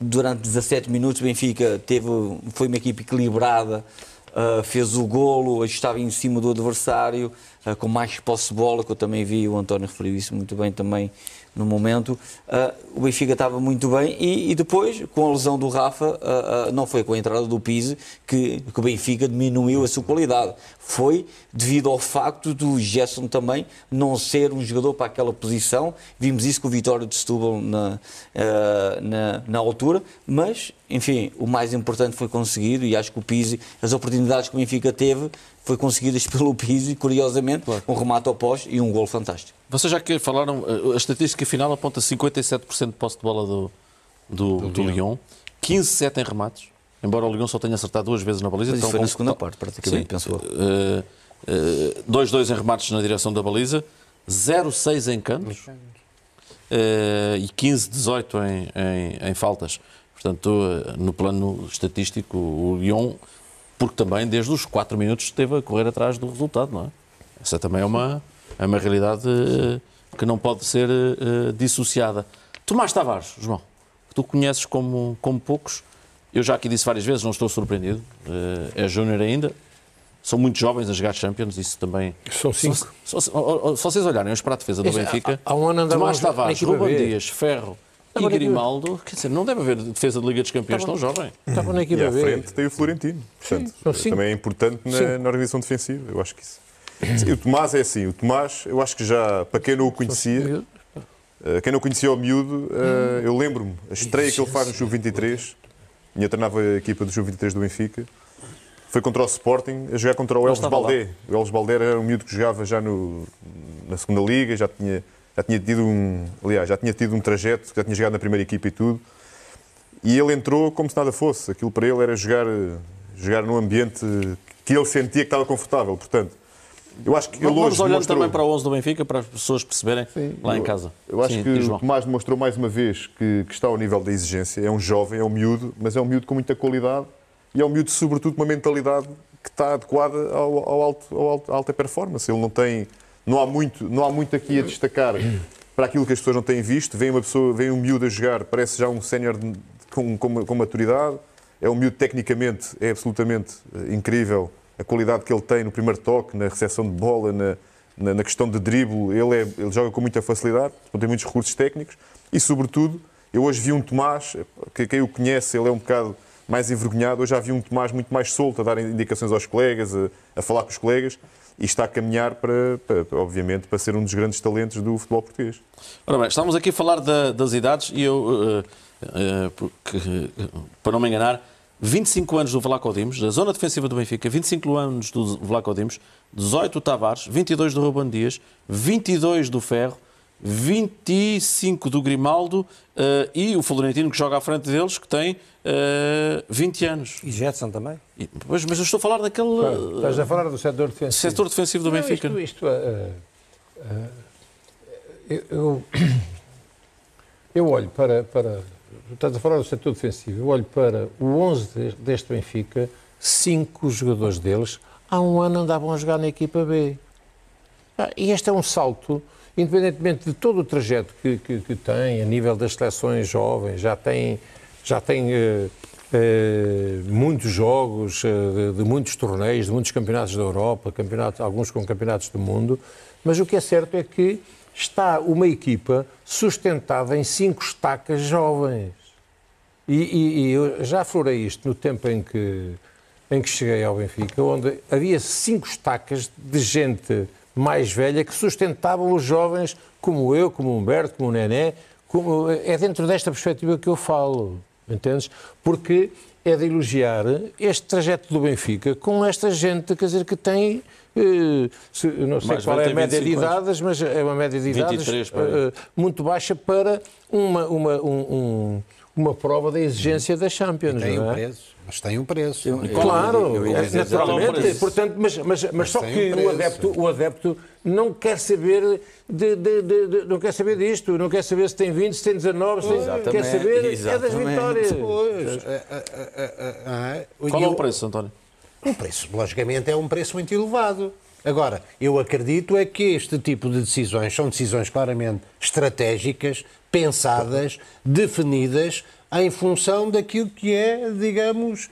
durante 17 minutos o Benfica teve, foi uma equipe equilibrada, ah, fez o golo, estava em cima do adversário, ah, com mais posse de bola, que eu também vi, o António referiu isso muito bem também no momento. Ah, o Benfica estava muito bem e, e depois, com a lesão do Rafa, ah, ah, não foi com a entrada do Pise que, que o Benfica diminuiu a sua qualidade. Foi devido ao facto do Gerson também não ser um jogador para aquela posição. Vimos isso com o Vitória de Setúbal na, na, na altura, mas, enfim, o mais importante foi conseguido e acho que o Pise, as oportunidades que o Benfica teve, foi conseguidas pelo Pise, curiosamente, um remate ao poste e um gol fantástico. Vocês já que falaram, eh, a estatística final aponta 57% de posse de bola do, do, do Lyon, 15-7 em remates, embora o Lyon só tenha acertado duas vezes na baliza. Mas isso tão foi na segunda parte, praticamente, Sim. penso eu. Eh, eh, 2-2 em remates na direção da baliza, 0-6 em cantos eh, e 15-18 em, em, em faltas. Portanto, eh, no plano estatístico, o Lyon, porque também desde os 4 minutos esteve a correr atrás do resultado, não é? Essa também é uma, é uma realidade eh, que não pode ser eh, dissociada. Tomás Tavares, João, que tu conheces como, como poucos, eu já aqui disse várias vezes, não estou surpreendido, eh, é júnior ainda, são muito jovens a jogar Champions, isso também. São cinco. Se, se- se- se vocês olharem os para a defesa do Benfica, há- há um ano Tomás Tavares, Ruben. Dias, Ferro e Grimaldo, quer dizer, não deve haver defesa de Liga dos Campeões tão jovem. Estavam na E equipa à B. frente tem o Florentino. Portanto, cinco. também é importante na, na organização defensiva. Eu acho que isso. Sim, O Tomás é assim. O Tomás, eu acho que já, para quem não o conhecia, eh, quem não conhecia o miúdo, eh, eu lembro-me, a estreia que ele faz no Sub-23, eu treinava a equipa do Sub-23 do Benfica, foi contra o Sporting, a jogar contra o Elves. Baldé. O Elves Baldé era um miúdo que jogava já no, na segunda Liga, já tinha, já tinha tido um, aliás, já tinha tido um trajeto, já tinha jogado na primeira equipa e tudo. E ele entrou como se nada fosse. Aquilo para ele era jogar, jogar num ambiente que ele sentia que estava confortável. Portanto, eu acho que ele Vamos olhando demonstrou... também para o 11 do Benfica para as pessoas perceberem lá em casa. Eu acho Sim, que o. Tomás demonstrou mais uma vez que, que está ao nível da exigência. É um jovem, é um miúdo, mas é um miúdo com muita qualidade e é um miúdo, sobretudo, com uma mentalidade que está adequada ao, ao alto, ao alto- à alta performance. Ele não tem. Não há, muito, não há muito aqui a destacar para aquilo que as pessoas não têm visto. Vem uma pessoa, vem um miúdo a jogar, parece já um sénior com, com, com maturidade. É um miúdo tecnicamente, é absolutamente eh, incrível a qualidade que ele tem no primeiro toque, na recepção de bola, na, na, na questão de drible. Ele, é- ele joga com muita facilidade, tem muitos recursos técnicos e, sobretudo, eu hoje vi um Tomás, que quem o conhece, ele é um bocado mais envergonhado. Hoje já vi um Tomás muito mais solto a dar indicações aos colegas, a, a falar com os colegas. E está a caminhar para, para, obviamente, para ser um dos grandes talentos do futebol português. Ora bem, estamos aqui a falar da- das idades e eu, uh, uh, porque, para não me enganar, 25 anos do Vlaco Dimos, da zona defensiva do Benfica, 25 anos do Vlaco Dimos, 18 do Tavares, 22 do Ruben Dias, 22 do Ferro, 25 do Grimaldo uh, e o Florentino que joga à frente deles, que tem uh, 20 anos. E Jetson também. E, pois, mas eu estou a falar daquele uh, Estás a falar do setor defensivo. setor defensivo do Não, Benfica. Isto, isto, ah, eu, eu, eu olho para, para. Estás a falar do setor defensivo. Eu olho para o 11 de- deste Benfica, cinco jogadores deles há um ano andavam a jogar na equipa B. Ah, E este é um salto, independentemente de todo o trajeto que, que, que tem, a nível das seleções jovens, já tem, já tem eh, eh, muitos jogos, eh, de, de muitos torneios, de muitos campeonatos da Europa, campeonatos, alguns com campeonatos do mundo, mas o que é certo é que está uma equipa sustentada em cinco estacas jovens. E, e- e eu já aflorei isto no tempo em que, em que cheguei ao Benfica, onde havia cinco estacas de gente mais velha que sustentavam os jovens, como eu, como o Humberto, como o Nené. Como, é dentro desta perspectiva que eu falo, entendes? Porque é de elogiar este trajeto do Benfica com esta gente, quer dizer, que tem. eh, se- não sei Mais qual é a média de 25 anos. idades, mas é uma média de idades 23, para aí. eh, muito baixa para uma, uma, um- um- uma prova da exigência da Champions. Tem não um é? preço, mas tem um preço. Claro, Eu ia é, dizer naturalmente. exatamente. Portanto, mas, mas, mas só tem que um preço. o, adepto, o adepto não quer saber de, de- de- de- não quer saber disto, não quer saber se tem 20, se tem 19, se tem, quer Exatamente, saber é das exatamente. vitórias. Pois, ah, ah, Qual é o preço, António? O preço, logicamente, é um preço muito elevado. Agora, eu acredito é que este tipo de decisões são decisões claramente estratégicas, pensadas, definidas em função daquilo que é, digamos,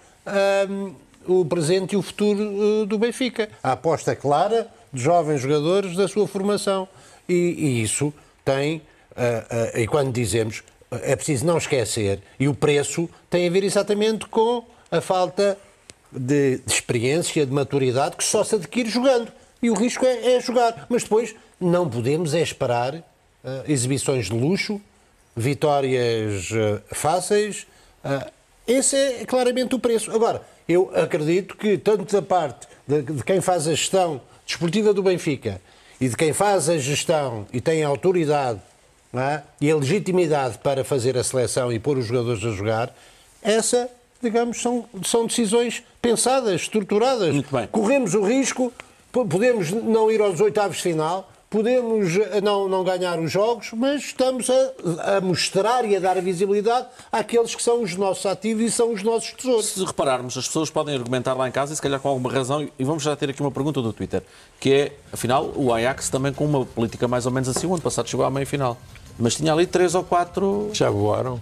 hum, o presente e o futuro uh, do Benfica. A aposta clara de jovens jogadores da sua formação. E, e isso tem, ah, ah, e quando dizemos, é preciso não esquecer, e o preço tem a ver exatamente com a falta de, de experiência, de maturidade que só se adquire jogando. E o risco é, é jogar. Mas depois não podemos é esperar ah, exibições de luxo, vitórias ah, fáceis. ah, esse é claramente o preço. Agora, eu acredito que tanto da parte de, quem faz a gestão desportiva do Benfica e de quem faz a gestão e tem a autoridade é? e a legitimidade para fazer a seleção e pôr os jogadores a jogar, essa, digamos, são, são decisões pensadas, estruturadas. Corremos o risco, po- podemos não ir aos oitavos de final, podemos eh, não, não ganhar os jogos, mas estamos a, a mostrar e a dar visibilidade àqueles que são os nossos ativos e são os nossos tesouros. Se repararmos, as pessoas podem argumentar lá em casa e se calhar com alguma razão, e vamos já ter aqui uma pergunta do Twitter, que é, afinal, o Ajax também com uma política mais ou menos assim, o ano passado chegou à meia-final. Mas tinha ali três ou quatro... Já voaram.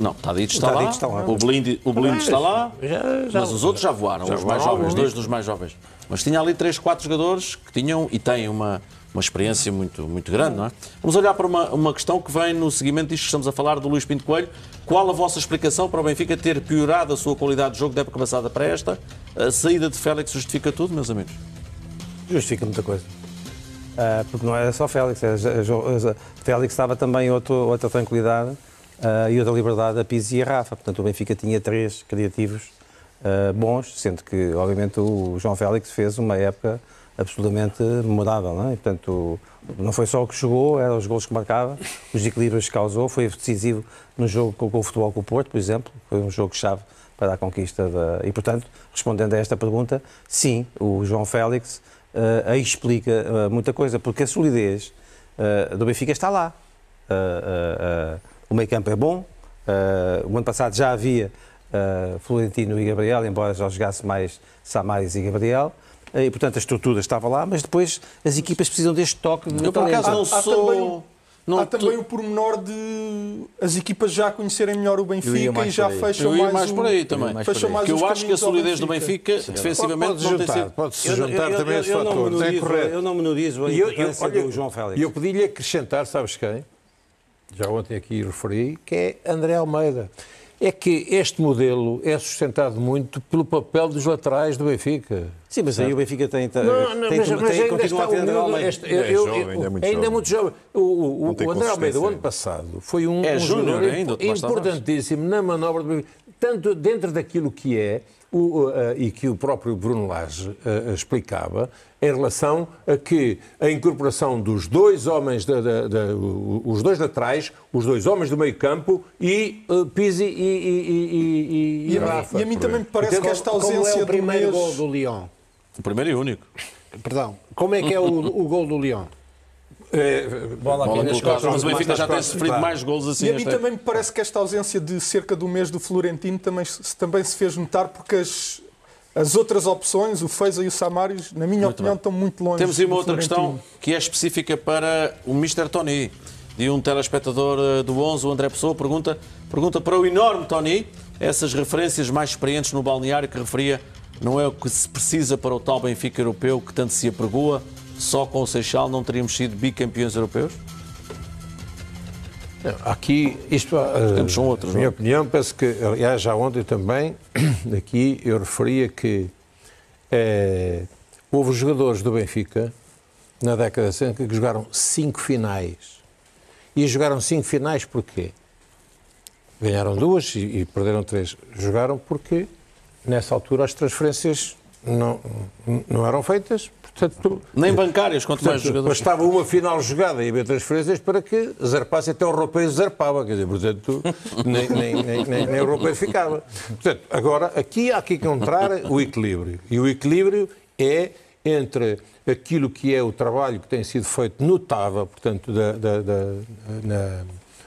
Não, Tadic está, Tadic lá, está lá. o Blind, o Blind está lá, Já- já- mas os outros já voaram, já os mais jovens, dois dos mais jovens. Mas tinha ali três, quatro jogadores que tinham e têm uma, uma experiência muito, muito grande, não é? Vamos olhar para uma, uma questão que vem no seguimento disto que estamos a falar do Luís Pinto Coelho. Qual a vossa explicação para o Benfica ter piorado a sua qualidade de jogo da época passada para esta? A saída de Félix justifica tudo, meus amigos? Justifica muita coisa. Ah, porque não era só Félix, Félix estava também outro, outra tranquilidade ah, e outra liberdade a Pizzi e a Rafa. Portanto, o Benfica tinha três criativos ah, bons, sendo que, obviamente, o João Félix fez uma época absolutamente memorável. Não, é? E, portanto, não foi só o que jogou, eram os gols que marcava, os equilíbrios que causou, foi decisivo no jogo com, o Futebol com o Porto, por exemplo, foi um jogo-chave para a conquista da... E, portanto, respondendo a esta pergunta, sim, o João Félix eh, aí explica eh, muita coisa, porque a solidez eh, do Benfica está lá. O meio campo é bom, o ano passado já havia Florentino e Gabriel, embora já jogasse mais Samaris e Gabriel, e portanto a estrutura estava lá, mas depois as equipas precisam deste toque de Eu, por acaso, não sou... também não Há tu- também o pormenor de as equipas já conhecerem melhor o Eu Benfica e já fecham Eu mais, mais por aí também. mais fecham por aí. mais eu acho que a solidez do Benfica. Benfica, defensivamente, Pode-se não tem juntar, sido. pode-se Eu- eu- juntar eu- também eu- esse eu não fator. Menorizo- correto. Eu não menorizo a eu, eu, importância olha, do João Félix. E eu podia-lhe acrescentar, sabes quem? Já ontem aqui referi, que é André Almeida. É que este modelo é sustentado muito pelo papel dos laterais do Benfica. Sim, mas aí o Benfica tem, tem, Não, não, tem, mas, tem, mas ainda continua a ter André Almeida. este- Ainda é eu- jovem, eu- ainda é muito ainda é jovem. muito jovem. O, o, tem o André Almeida, o ano passado, foi um, É um júnior jogador ainda, importantíssimo na manobra do Benfica, tanto dentro daquilo que é o, uh, e que o próprio Bruno Lage uh, explicava, em relação a que a incorporação dos dois homens, da- da- o- os dois laterais, os dois homens do meio campo e uh, Pizzi e, e, e, e, e E Rafa. e a mim também me parece Então, que esta Como ausência é o primeiro do mês... gol do Lyon? O primeiro e único. Perdão, como é que é o, o gol do Lyon? Bola colocada. Mas o Benfica já tem sofrido mais gols assim. E a mim também me parece que esta ausência de cerca do mês do Florentino também, se- também se fez notar porque as, as outras opções, o Feiza e o Samaris, na minha opinião, bem. estão muito longe Temos aí uma outra Florentino. questão que é específica para o Mr. Tony. De um telespectador eh, do 11, o André Pessoa, pergunta, pergunta para o enorme Tony essas referências mais experientes no balneário que referia não é o que se precisa para o tal Benfica europeu que tanto se apregoa, só com o Seixal não teríamos sido bicampeões europeus? Aqui, isto, Tempos são outros, na minha não é? opinião, penso que, aliás, já ontem também, aqui eu referia que eh, houve jogadores do Benfica, na década de 60, que jogaram cinco finais. E jogaram cinco finais porquê? Ganharam duas e, e perderam três. Jogaram porque, nessa altura, as transferências não, não eram feitas, portanto... Nem bancários, quanto mais jogadores. Bastava uma final jogada e haver transferências para que zarpasse até o roupeiro zarpava. Quer dizer, portanto, nem, nem, nem, nem, nem o roupeiro ficava. Portanto, agora, aqui há que encontrar o equilíbrio. E o equilíbrio é entre aquilo que é o trabalho que tem sido feito notável, portanto, da, da, da- na-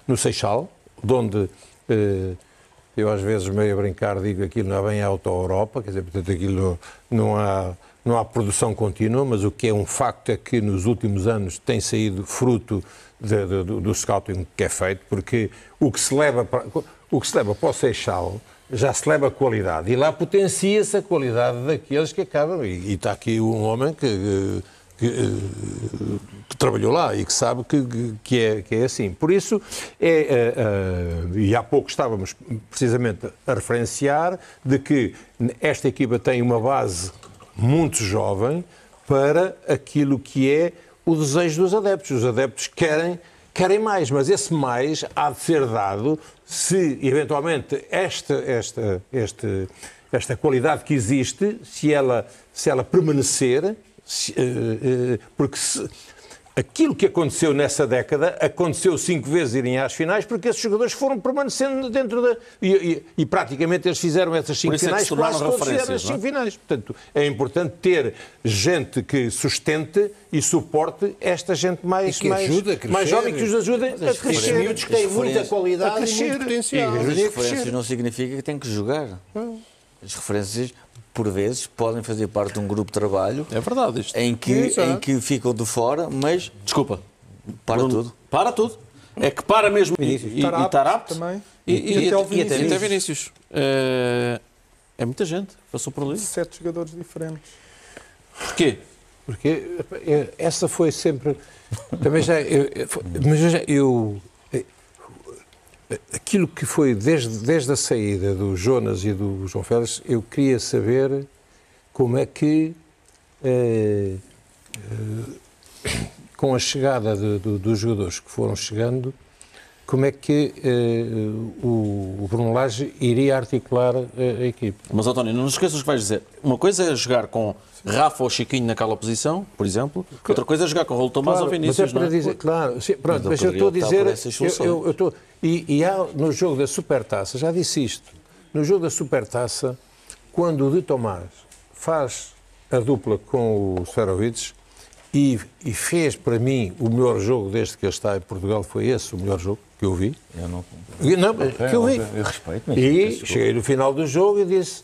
no Seixal, de onde eh, eu às vezes meio a brincar digo aquilo não é bem a auto-Europa, quer dizer, portanto, aquilo não há, não há produção contínua, mas o que é um facto é que nos últimos anos tem saído fruto de- de- do, do scouting que é feito, porque o que se leva para, o que se leva para o Seixal já se leva a qualidade e lá potencia-se a qualidade daqueles que acabam. E, e está aqui um homem que, que, eh, que trabalhou lá e que sabe que, que, é, que é assim. Por isso, é, eh, eh, e há pouco estávamos precisamente a referenciar de que esta equipa tem uma base muito jovem para aquilo que é o desejo dos adeptos. Os adeptos querem, querem mais, mas esse mais há de ser dado se, eventualmente, esta, esta, este, esta qualidade que existe, se ela, se ela permanecer, se, eh, eh, porque se, aquilo que aconteceu nessa década aconteceu cinco vezes irem às finais porque esses jogadores foram permanecendo dentro da. E, e- e praticamente eles fizeram essas cinco isso é que finais, tornaram quase todos fizeram referências, as é? cinco finais. Portanto, é importante ter gente que sustente e suporte esta gente mais, E que mais, crescer. mais jovem, que os ajude a as crescer. referências- Miúdos que têm As muita referências- qualidade a e crescer. muito potencial. E- as referências não significa que tem que jogar. As referências, por vezes, podem fazer parte de um grupo de trabalho É verdade isto. em que, Exato. em que ficam de fora, mas Desculpa. para Bruno, tudo. Para tudo. É que para mesmo. E, e, Estar e também. E, e- E até o e até Vinícius. Vinícius. Eh, é muita gente. Passou por ali. Sete jogadores diferentes. Porquê? Porque eh, essa foi sempre. Também já. eu- mas eu, já- eu- Aquilo que foi desde, desde a saída do Jonas e do João Félix, eu queria saber como é que, eh, eh, com a chegada de- do- dos jogadores que foram chegando, como é que eh, o, o Bruno Lage iria articular eh, a equipe. Mas, António, não nos esqueças o que vais dizer. Uma coisa é jogar com Rafa ou Chiquinho naquela posição, por exemplo. Outra coisa é jogar com Raul Tomás ou Claro, Vinícius. mas é para não é? dizer, claro, sim, pronto, Mas mas, eu estou a dizer, eu, eu, eu estou, e, e há no jogo da Supertaça, já disse isto, no jogo da Supertaça, quando o de Tomás faz a dupla com o Serovic e, e fez para mim o melhor jogo desde que ele está em Portugal, foi esse o melhor jogo que eu vi. Eu não, Não, que eu vi. eu respeito, mas E cheguei no final do jogo e disse: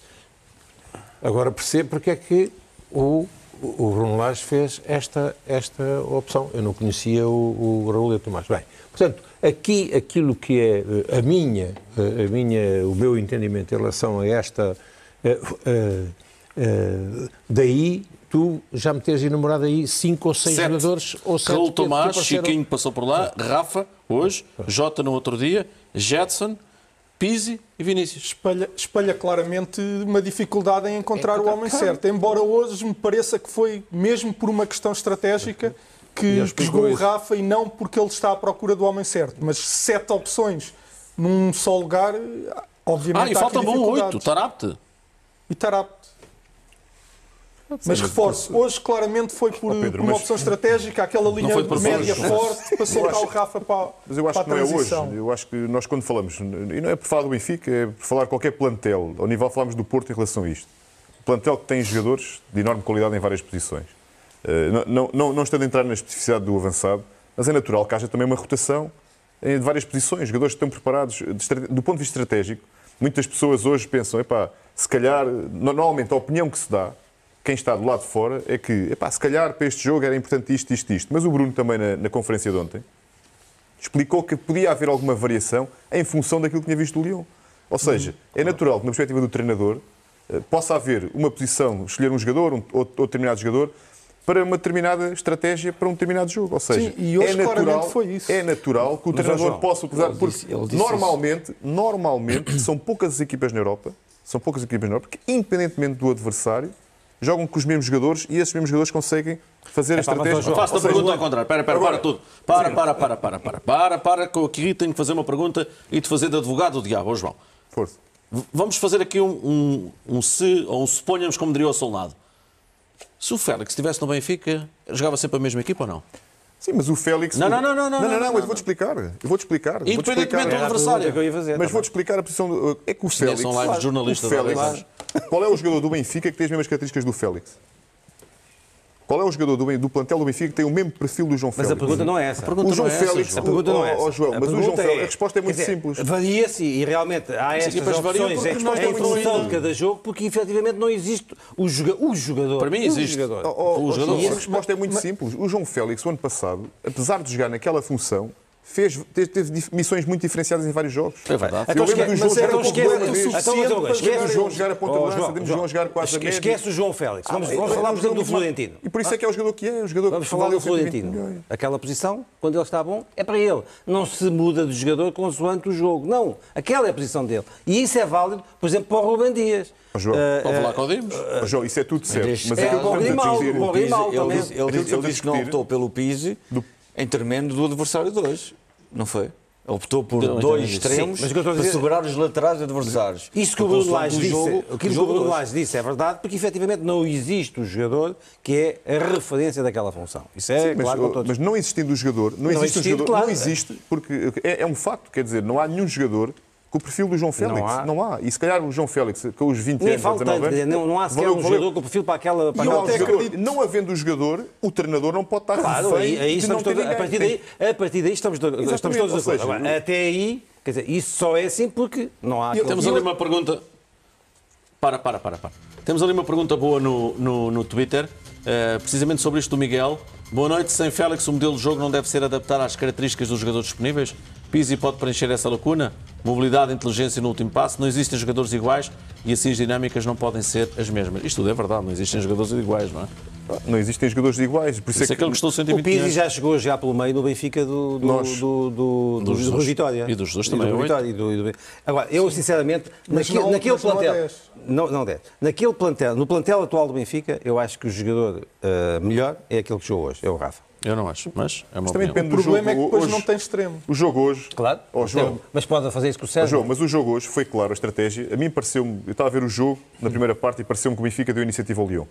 agora percebo porque é que o, o Bruno Lage fez esta, esta opção. Eu não conhecia o, o Raul de Tomás. Bem, portanto, aqui aquilo que é eh, a minha, eh, a minha, o meu entendimento em relação a esta. eh, daí tu já me tens enumerado aí cinco ou seis Sete. jogadores ou sete Raul que- que Tomás, apareceram. Chiquinho passou por lá, Rafa, hoje, Jota no outro dia, Jetson, Pizzi e Vinícius. espelha, espelha claramente uma dificuldade em encontrar o homem certo. Embora hoje me pareça que foi mesmo por uma questão estratégica que, que jogou o. Rafa e não porque ele está à procura do homem certo. Mas sete opções num só lugar, obviamente. Ah, e há falta aqui um oito, Tarapte. E Tarapte. Mas reforço, hoje claramente foi por, Oh, Pedro, uma opção estratégica, aquela linha média forte para soltar o Rafa para, Mas eu acho que a não é hoje. transição. Eu acho que nós, quando falamos, e não é por falar do Benfica, é por falar de qualquer plantel, ao nível falamos do Porto em relação a isto. Plantel que tem jogadores de enorme qualidade em várias posições. Eh, Não, não, não, estando a entrar na especificidade do avançado, mas é natural que haja também uma rotação em várias posições. Jogadores que estão preparados de estra- do ponto de vista estratégico. Muitas pessoas hoje pensam, epá, se calhar, normalmente a opinião que se dá, quem está do lado de fora, é que, epá, se calhar para este jogo era importante isto, isto, isto. Mas o Bruno também na, na conferência de ontem explicou que podia haver alguma variação em função daquilo que tinha visto do Lyon. Ou seja, é natural que na perspectiva do treinador eh, possa haver uma posição, escolher um jogador, um, ou determinado jogador, para uma determinada estratégia, para um determinado jogo. Ou seja, Sim, e hoje é natural, claramente foi isso. É natural que o treinador João, possa utilizar, ele porque disse- disse normalmente, normalmente são poucas as equipas na Europa, são poucas as equipas na Europa, que independentemente do adversário, jogam com os mesmos jogadores e esses mesmos jogadores conseguem fazer a mas, ó, estratégia. Faço a pergunta ao contrário. Espera, espera, Agora- para tudo. Para, para, para, para, para, para, para, que aqui tenho que fazer uma pergunta e te fazer de advogado do diabo, João. Força. Vamos fazer aqui um, um, um se, ou um suponhamos, como diria o soldado. Se o Félix estivesse no Benfica, jogava sempre a mesma equipa ou não? Sim, mas o Félix. Não, não, não, não, não, não, não, não, eu vou-te explicar. Eu vou-te explicar. Independentemente do adversário. pergunta que eu ia fazer. Mas vou-te explicar a posição. do- É que o Félix. são live o jornalistas, qual é o jogador do Benfica que tem as mesmas características do Félix? Qual é o jogador do, do plantel do Benfica que tem o mesmo perfil do João Mas Félix? a pergunta não é essa. pergunta o João não é essa, Félix. João. A pergunta não é essa. oh, João, mas o João Félix. é- A resposta é muito dizer, simples. Varia-se e realmente há estas equipas opções porque em nós temos função de cada jogo, porque efetivamente não existe o, joga o jogador. Para mim o existe. jogador. Oh, oh, O oh, jogador- João, a resposta é muito simples. O João Félix, o ano passado, apesar de jogar naquela função, fez, teve, missões muito diferenciadas em vários jogos. É verdade. Eu Então lembro esquece- do João mas jogar então esquece- então, coisa, Vimos esquece- o João jogar a ponta de Oh, lança, João, vimos o João jogar quase a esque- média. Esquece o João Félix. Vamos, Ah, vamos é falar, por exemplo, do Florentino. E por isso é que é o jogador que é, o jogador Vamos que falar do 120 Florentino. Aquela posição, quando ele está bom, é para ele. Não se muda de jogador consoante o jogo. Não. Aquela é a posição dele. E isso é válido, por exemplo, para o Rubem Dias. João, Ah, Pode falar com o Dimos? ó, João, isso é tudo certo. Mas É, que o Grimaldo, o O ele, também. disse, ele, Aquilo disse, que não optou pelo Pizzi Do- em tremendo do adversário de hoje. Não foi? Optou por não dois extremos Sim, mas o que eu estou a para dizer- segurar os laterais adversários. Isso que o Bruno Lage disse, o jogo- o que o Bruno. Lage disse é verdade, porque efetivamente não existe o jogador que é a referência daquela função. Isso é Sim, mas, claro com todos. mas não existindo o jogador, não, Não existe o existindo, jogador, claro. não existe, porque é, é um facto, quer dizer, não há nenhum jogador com o perfil do João Félix. há. Não há. E se calhar o João Félix, com os 20 Nem anos, falta 19 tanto, quer anos, não, não há sequer valeu- um valeu- jogador com perfil para aquela. Para não, aquela jogador, não havendo o jogador, o treinador não pode estar Claro, refém aí, aí de não estamos ter todos, a, partir daí, a partir daí estamos, do- estamos todos de acordo. o- até aí, quer dizer, isso só é assim porque não há. Temos ali uma pergunta. Para, para, para, para. Temos ali uma pergunta boa no, no, no Twitter, eh, precisamente sobre isto do Miguel. Boa noite. Sem Félix, o modelo de jogo não deve ser adaptado às características dos jogadores disponíveis? Pizzi pode preencher essa lacuna? Mobilidade, inteligência no último passo. Não existem jogadores iguais e assim as dinâmicas não podem ser as mesmas. Isto tudo é verdade, não existem jogadores iguais, não é? Não existem jogadores iguais. Por isso Isso é que ele custou O 120 Pizzi já chegou já pelo meio no Benfica do, do, Nós. do, do, do, do. Vitória. E dos Jesus também, do e do, e do- Agora, eu sinceramente, naquele, não- não plantel. 10. Não, não 10. Naquele plantel, no plantel atual do Benfica, eu acho que o jogador eh, melhor é aquele que jogou hoje, é o Rafa. Eu não acho, mas é uma também opinião. depende O problema é que jogo depois hoje- não tem extremo. O jogo hoje. Claro. Ó, João, Mas pode fazer isso com o Sérgio. João, mas o jogo hoje foi claro, a estratégia. A mim pareceu-me, eu estava a ver o jogo na primeira parte e pareceu-me que o Benfica deu iniciativa ao Lyon.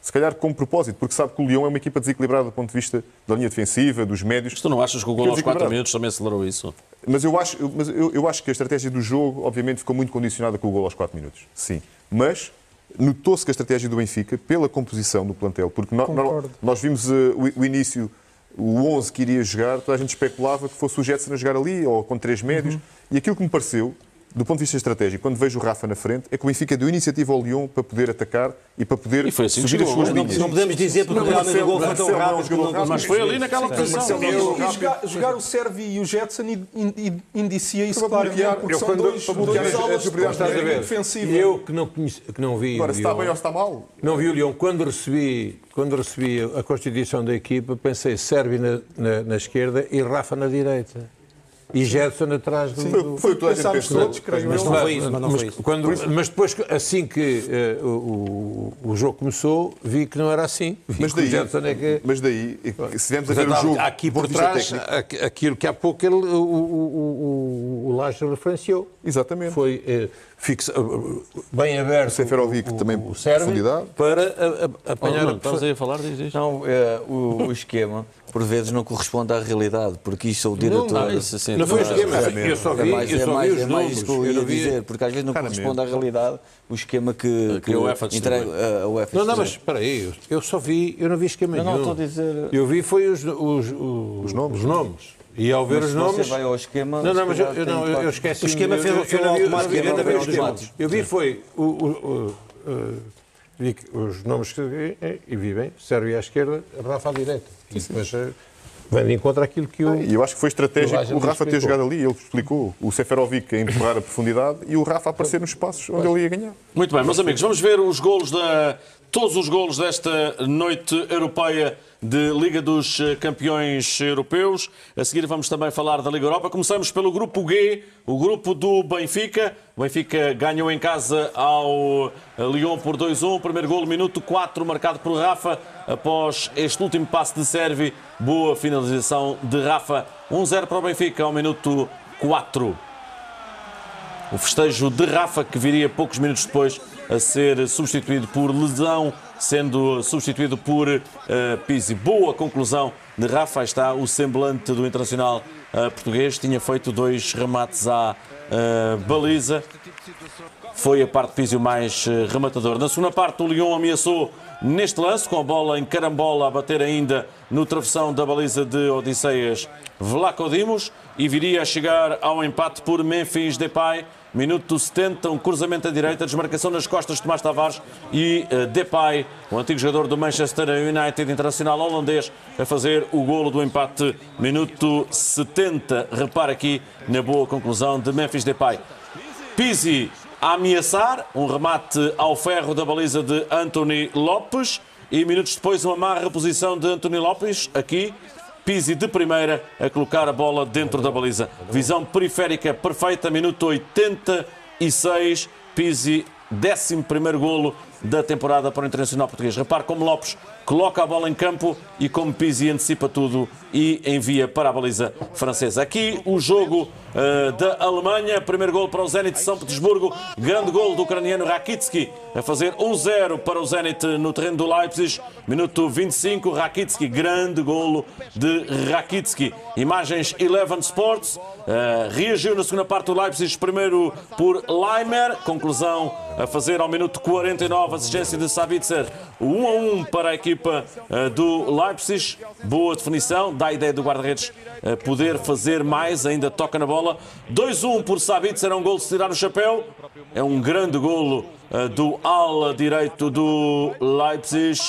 Se calhar com propósito, porque sabe que o Lyon é uma equipa desequilibrada do ponto de vista da linha defensiva, dos médios. Mas tu não achas que o gol aos 4 desequilibrado. minutos também acelerou isso? Mas eu acho, eu- mas eu, eu acho que a estratégia do jogo, obviamente, ficou muito condicionada com o gol aos 4 minutos. Sim. Mas notou-se que a estratégia do Benfica, pela composição do plantel, porque no- no- nós vimos eh, o, o início, o 11 que iria jogar, toda a gente especulava que fosse o Jetson a jogar ali, ou com três médios, Uhum. e aquilo que me pareceu, do ponto de vista estratégico, quando vejo o Rafa na frente, é que o Benfica deu iniciativa ao Lyon para poder atacar e para poder E assim subir as suas Não- linhas. Não podemos dizer porque Não, realmente o gol foi tão é rápido. Mas foi ali naquela posição. É jogar, jogar o Servi e o Jetson in- in- in- indicia isso Para claramente, porque eu são quando- dois, alas de superioridades, Estás a linha ver? defensiva. Eu que não, conheci, que não vi Agora, o se está Lyon, bem ou se está mal, não vi o Lyon, quando recebi, quando recebi a constituição da equipa, pensei Sérvio na, na, na esquerda e Rafa na direita. E Jetson atrás do. do- Foi o que a Pensámos todos, creio Mas eu. não foi isso, mas não foi isso. quando- mas depois, assim que eh, o, o, jogo começou, vi que não era assim. Vi Mas que o daí, é que. mas daí, se vemos a ver o jogo há aqui por trás técnico- aqu- aquilo que há pouco ele, o, o, o, o Laje referenciou. Exatamente. Foi eh, fixa, eh, bem aberto O Seferovic o, também o Sérvio profundidade. para a- a- apanhar Não, o estás aí a falar, diz isto. Não, é, o, o esquema, por vezes, não corresponde à realidade, porque isto é o diretor. não, isso, assim, não foi o é- esquema, é eu só É vi, mais, eu é só mais, vi os é mais isso que eu eu ia não vi- dizer, porque às vezes não corresponde à realidade o esquema que, Que a UEFA distribui. entrega a UEFA. Não, não, mas espera aí, eu- só vi, eu não vi esquema Não, não, nenhum. estou a dizer- Eu vi foi os, os, os, nomes. os nomes. E ao ver Mas os se nomes... você vai ao esquema... Não, não, mas eu, eu, não, eu, esqueci. O esquema fez- não automaticamente eu não vi os automático. nomes. Eu vi foi o, o, o, vi que os nomes que e, e vi bem, Sérvio à esquerda, Rafa à direita. E depois uh, vem de encontro àquilo que o... E eu acho que foi estratégico Laje o Rafa ter jogado ali, ele explicou. O Seferovic a empurrar a profundidade e o Rafa a aparecer nos espaços onde ele ia ganhar. Muito bem, meus amigos, vamos ver os golos da. Todos os golos desta noite europeia de Liga dos eh, Campeões Europeus. A seguir vamos também falar da Liga Europa. Começamos pelo grupo G, o grupo do Benfica. O Benfica ganhou em casa ao eh, Lyon por 2-1. Primeiro golo, minuto 4, marcado por Rafa. Após este último passe de Servi, boa finalização de Rafa. 1-0 para o Benfica ao minuto 4. O festejo de Rafa, que viria poucos minutos depois a ser substituído por lesão, sendo substituído por uh, Pizzi. Boa conclusão de Rafa. Está o semblante do internacional uh, português. Tinha feito dois remates à uh, baliza. Foi a parte de Pizzi mais rematador. Na segunda parte, o Lyon ameaçou neste lance, com a bola em carambola a bater ainda no travessão da baliza de Odisseias Vlaco Dimos e viria a chegar ao empate por Memphis Depay. Minuto 70, um cruzamento à direita, desmarcação nas costas de Tomás Tavares e uh, Depay, o antigo jogador do Manchester United internacional holandês, a fazer o golo do empate. Minuto 70, repara aqui na boa conclusão de Memphis Depay. Pizzi a ameaçar, um remate ao ferro da baliza de Anthony Lopes e minutos depois uma má reposição de Anthony Lopes, aqui Pizzi de primeira a colocar a bola dentro da baliza. Visão periférica perfeita, minuto 86, Pizzi, 11 primeiro golo da temporada para o Internacional Português. Repare como Lopes coloca a bola em campo e como Pizzi antecipa tudo e envia para a baliza francesa. Aqui o jogo uh, da Alemanha, primeiro gol para o Zenit de São Petersburgo, grande gol do ucraniano Rakitsky a fazer 1-0 para o Zenit no terreno do Leipzig, minuto 25, Rakitsky, grande golo de Rakitsky. Imagens Eleven Sports, uh, reagiu na segunda parte do Leipzig, primeiro por Leimer, conclusão a fazer ao minuto 49, assistência de Savitzer, 1 a 1 para a equipa uh, do Leipzig, boa definição, dá a ideia do guarda-redes uh, poder fazer mais, ainda toca na bola, 2-1 por Savitzer, é um golo de se tirar no chapéu, é um grande golo uh, do ala direito do Leipzig,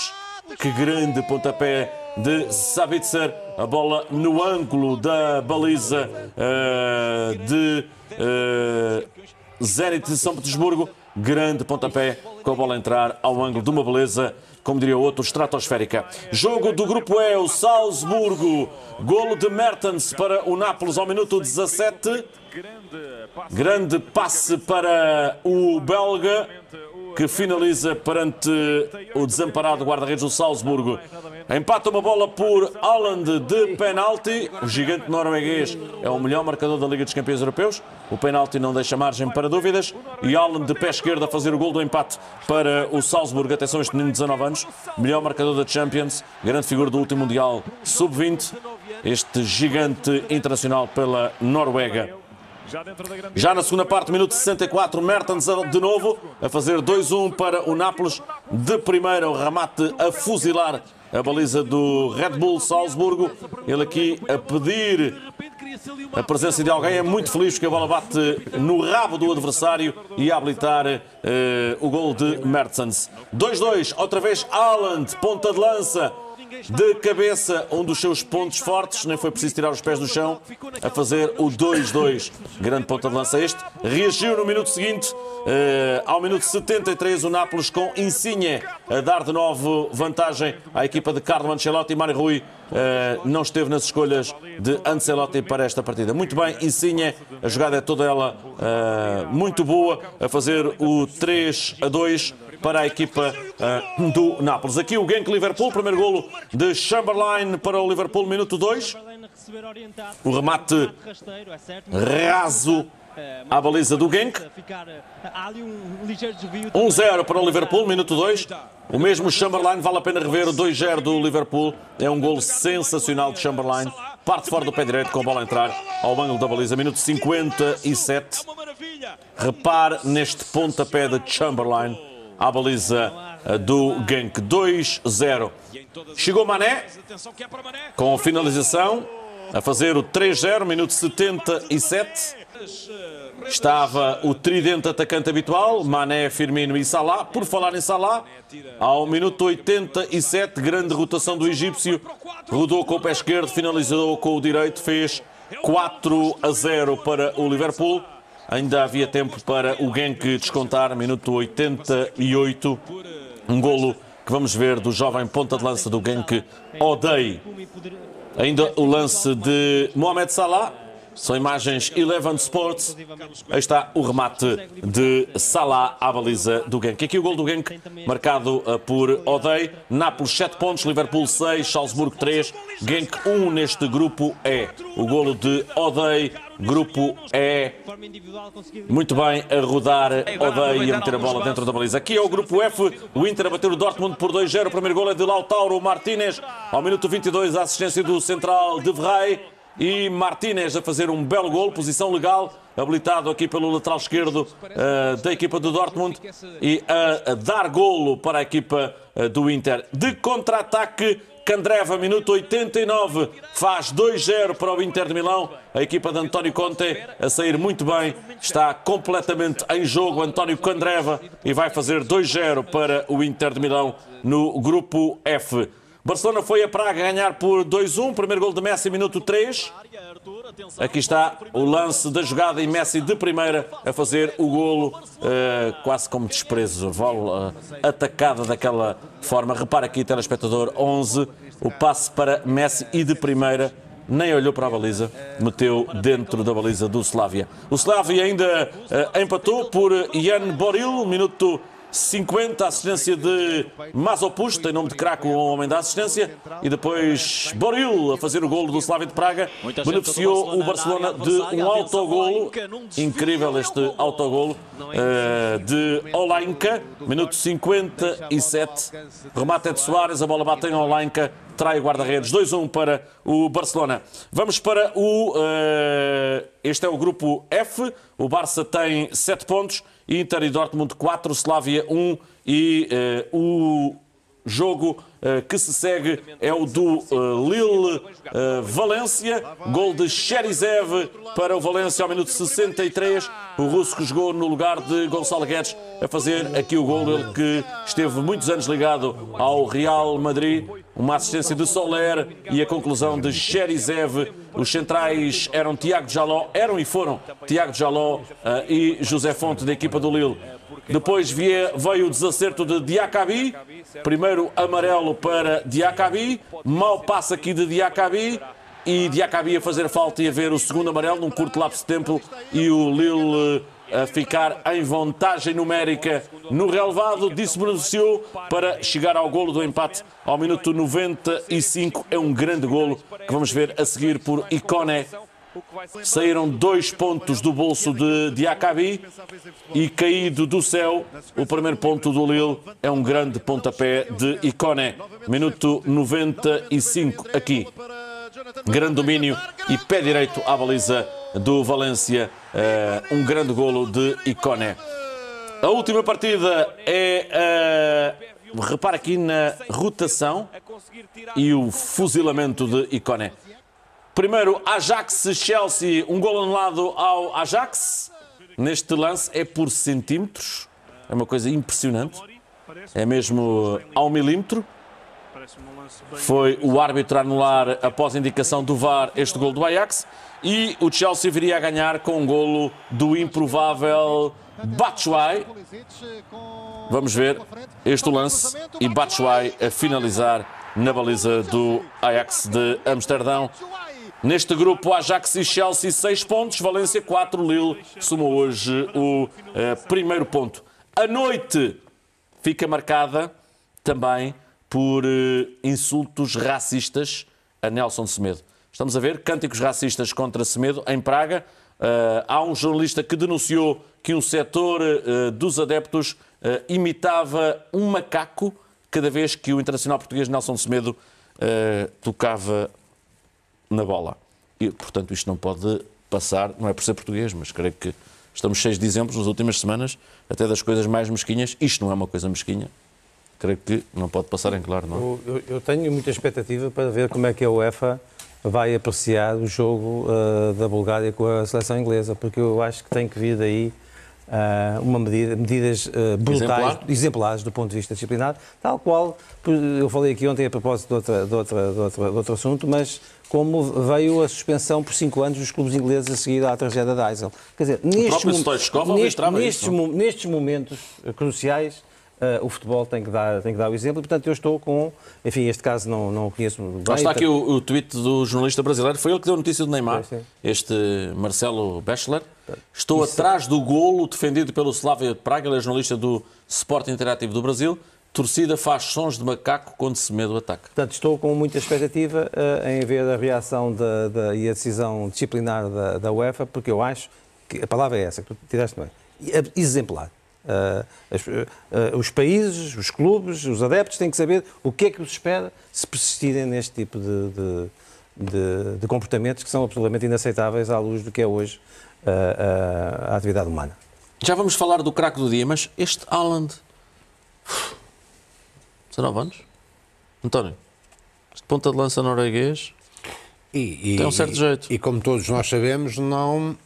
que grande pontapé de Savitzer, a bola no ângulo da baliza uh, de uh, Zenit de São Petersburgo, grande pontapé com a bola a entrar ao ângulo de uma beleza, como diria outro, estratosférica. Jogo do grupo E, o Salzburgo, golo de Mertens para o Nápoles ao minuto 17. Grande passe para o belga, que finaliza perante o desamparado guarda-redes do Salzburgo. Empata uma bola por Haaland de penalti. O gigante norueguês é o melhor marcador da Liga dos Campeões Europeus. O penalti não deixa margem para dúvidas. E Haaland de pé esquerdo a fazer o gol do empate para o Salzburgo. Atenção, este menino de 19 anos, melhor marcador da Champions, grande figura do último Mundial Sub-20. Este gigante internacional pela Noruega. Já na segunda parte, minuto 64, Mertens de novo a fazer 2-1 para o Nápoles. De primeira, o remate a fuzilar a baliza do Red Bull Salzburgo. Ele aqui a pedir a presença de alguém. É muito feliz porque a bola bate no rabo do adversário e a habilitar uh, o gol de Mertens. 2-2, outra vez Haaland, ponta de lança. De cabeça, um dos seus pontos fortes, nem foi preciso tirar os pés do chão, a fazer o 2-2. Grande ponta de lança este. Reagiu no minuto seguinte, eh, ao minuto 73, o Nápoles com Insigne a dar de novo vantagem à equipa de Carlo Ancelotti e Mário Rui eh, não esteve nas escolhas de Ancelotti para esta partida. Muito bem, Insigne, a jogada é toda ela eh, muito boa, a fazer o 3 a 2 para a equipa uh, do Nápoles. Aqui o Genk Liverpool, primeiro golo de Chamberlain para o Liverpool, minuto 2. O remate raso à baliza do Genk. 1-0 para o Liverpool, minuto 2. O mesmo Chamberlain, vale a pena rever o 2-0 do Liverpool. É um golo sensacional de Chamberlain. Parte fora do pé direito com a bola a entrar ao ângulo da baliza, minuto 57. Repare neste pontapé de Chamberlain à baliza do Genk 2-0. Chegou Mané com finalização a fazer o 3-0, minuto 77. Estava o tridente atacante habitual, Mané, Firmino e Salah. Por falar em Salah, ao minuto 87, grande rotação do egípcio. Rodou com o pé esquerdo, finalizou com o direito, fez 4 a 0 para o Liverpool. Ainda havia tempo para o Genk descontar, minuto 88. Um golo que vamos ver do jovem ponta de lança do Genk, Odei. Ainda o lance de Mohamed Salah. São imagens Eleven Sports. Aí está o remate de Salah à baliza do Genk. Aqui o gol do Genk, marcado uh, por Odei. Nápoles 7 pontos, Liverpool 6, Salzburgo 3, Genk 1 neste grupo E. O golo de Odei, grupo E. Muito bem a rodar Odei e a meter a bola dentro da baliza. Aqui é o grupo F. O Inter a bater o Dortmund por 2-0. O primeiro gol é de Lautaro Martínez. Ao minuto 22, a assistência do central de Vrij. E Martínez a fazer um belo gol, posição legal, habilitado aqui pelo lateral esquerdo uh, da equipa do Dortmund e a, a dar golo para a equipa uh, do Inter. De contra-ataque, Candreva, minuto 89, faz 2-0 para o Inter de Milão. A equipa de António Conte a sair muito bem, está completamente em jogo. António Candreva e vai fazer 2-0 para o Inter de Milão no grupo F. Barcelona foi a Praga ganhar por 2-1. Primeiro gol de Messi, minuto 3. Aqui está o lance da jogada e Messi de primeira a fazer o golo, uh, quase como desprezo, bola uh, atacada daquela forma. Repara aqui, telespectador 11, o passe para Messi e de primeira nem olhou para a baliza, meteu dentro da baliza do Slavia. O Slavia ainda uh, empatou por Ian Boril, minuto 50, assistência de Mazopus, tem nome de craque, o homem da assistência, e depois Boril a fazer o golo do Slavia de Praga, beneficiou o Barcelona de um autogolo, incrível este autogolo uh, de Olainka, minuto 57, remate é de Soares, a bola bate em Olainka, trai o guarda-redes, 2-1 para o Barcelona. Vamos para o. Uh, este é o grupo F. O Barça tem 7 pontos, Inter e Dortmund 4, Slavia 1 e uh, o jogo uh, que se segue é o do uh, Lille Valência. Gol de Cherizev para o Valência ao minuto 63. O russo que jogou no lugar de Gonçalo Guedes a fazer aqui o gol. Ele que esteve muitos anos ligado ao Real Madrid. Uma assistência de Soler e a conclusão de Cherizev. Os centrais eram Tiago Jaló, eram e foram Tiago Jaló uh, e José Fonte da equipa do Lille. Depois veio o desacerto de Diacabi. Primeiro amarelo para Diacabi. Mal passa aqui de Diacabi. E Diacabi a fazer falta e a ver o segundo amarelo num curto lapso de tempo. E o Lille a ficar em vantagem numérica no relevado. Disso beneficiou para chegar ao golo do empate ao minuto 95. É um grande golo que vamos ver a seguir por Icone. Saíram dois pontos do bolso de Diacabi e caído do céu, o primeiro ponto do Lille é um grande pontapé de Icone. Minuto 95 aqui. Grande domínio e pé direito à baliza do Valência. Uh, um grande golo de Icone. A última partida é. Uh, repara aqui na rotação e o fuzilamento de Icone. Primeiro, Ajax-Chelsea, um gol anulado ao Ajax. Neste lance é por centímetros. É uma coisa impressionante. É mesmo ao milímetro. Foi o árbitro a anular, após indicação do VAR, este gol do Ajax. E o Chelsea viria a ganhar com um golo do improvável Batshuayi. Vamos ver este lance e Batshuayi a finalizar na baliza do Ajax de Amsterdão. Neste grupo, Ajax e Chelsea 6 pontos, Valência 4, Lille somou hoje o eh, primeiro ponto. A noite fica marcada também por eh, insultos racistas a Nelson Semedo. Estamos a ver cânticos racistas contra Semedo em Praga. Eh, há um jornalista que denunciou que um setor eh, dos adeptos eh, imitava um macaco cada vez que o internacional português Nelson Semedo tocava na bola. E, portanto, isto não pode passar, não é por ser português, mas creio que estamos cheios de exemplos nas últimas semanas, até das coisas mais mesquinhas. Isto não é uma coisa mesquinha. Creio que não pode passar em claro, não é? Eu- eu tenho muita expectativa para ver como é que a UEFA vai apreciar o jogo ah, da Bulgária com a seleção inglesa, porque eu acho que tem que vir daí ah, uma medida, medidas ah, brutais, Exemplar? exemplares do ponto de vista disciplinar, tal qual eu falei aqui ontem a propósito de, outra, de, outra, de, outra, de outro assunto, mas como veio a suspensão por cinco anos dos clubes ingleses a seguir à tragédia da Eisel. Quer dizer, nestes, neste- registrava isso, nestes, momentos cruciais, eh, o futebol tem que, dar, tem que dar o exemplo. E, portanto, eu estou com. Enfim, este caso não, não o conheço bem. Lá está aqui o, o tweet do jornalista brasileiro. Foi ele que deu a notícia do Neymar, Sim, sim. este Marcelo Bachelor. Estou atrás do golo defendido pelo Slavia Praga, ele é jornalista do Sport Interativo do Brasil. Torcida faz sons de macaco quando Semedo ataca. Portanto, estou com muita expectativa eh, em ver a reação da, da- e a decisão disciplinar da, da UEFA, porque eu acho que a palavra é essa, que tu tiraste bem, E é exemplar. As- eh, os países, os clubes, os adeptos têm que saber o que é que os espera se persistirem neste tipo de, de- de- de comportamentos que são absolutamente inaceitáveis à luz do que é hoje a- a atividade humana. Já vamos falar do craque do dia, mas este Haaland. 19 anos? António, este ponta de lança norueguês. E, e- Tem um certo e- jeito. E como todos nós sabemos, não,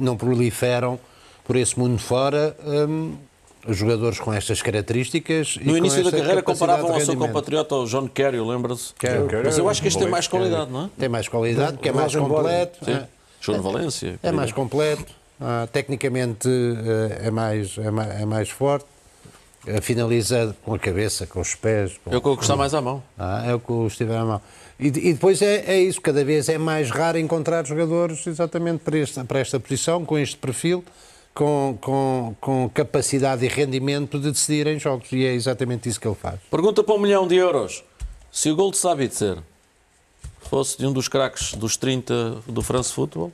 não proliferam por esse mundo fora hum, jogadores com estas características. e No com início da carreira comparavam ao seu compatriota, o John Kerry, lembra-se? Kerry. Mas eu acho que este tem mais qualidade, não é? Tem mais qualidade, que é mais completo. Sim. é- Valência. É mais completo, ah, tecnicamente eh, é mais, é, mais, é mais forte, eh, finaliza com a cabeça, com os pés. com- É o que eu gostar mais à mão. Ah, é o que estiver à mão. E, e depois é, é isso, cada vez é mais raro encontrar jogadores exatamente para esta, para esta posição, com este perfil, com, com, com capacidade e rendimento de decidir em jogos. E é exatamente isso que ele faz. Pergunta para um milhão de euros. Se o gol de Sabitzer fosse de um dos craques dos 30 do France Football,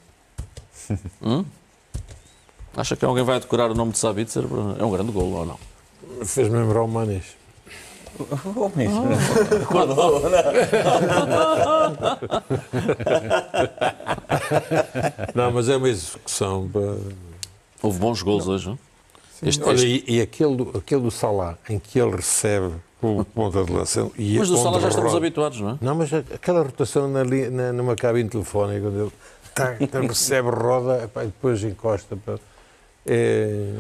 hum? acha que alguém vai decorar o nome de Sabitzer? É um grande gol ou não? Fez-me lembrar o Manes. Não, mas é uma execução. pá. Houve bons gols hoje, não? Este, Olha, este- e, e aquele, do- aquele do Salah, em que ele recebe com o ponta de lança. E Mas do onde Sala já estamos roda- habituados, não é? Não, mas aquela rotação na, na- numa cabine telefónica, onde ele tá, tá, recebe, roda, epá, e depois encosta. pá. É,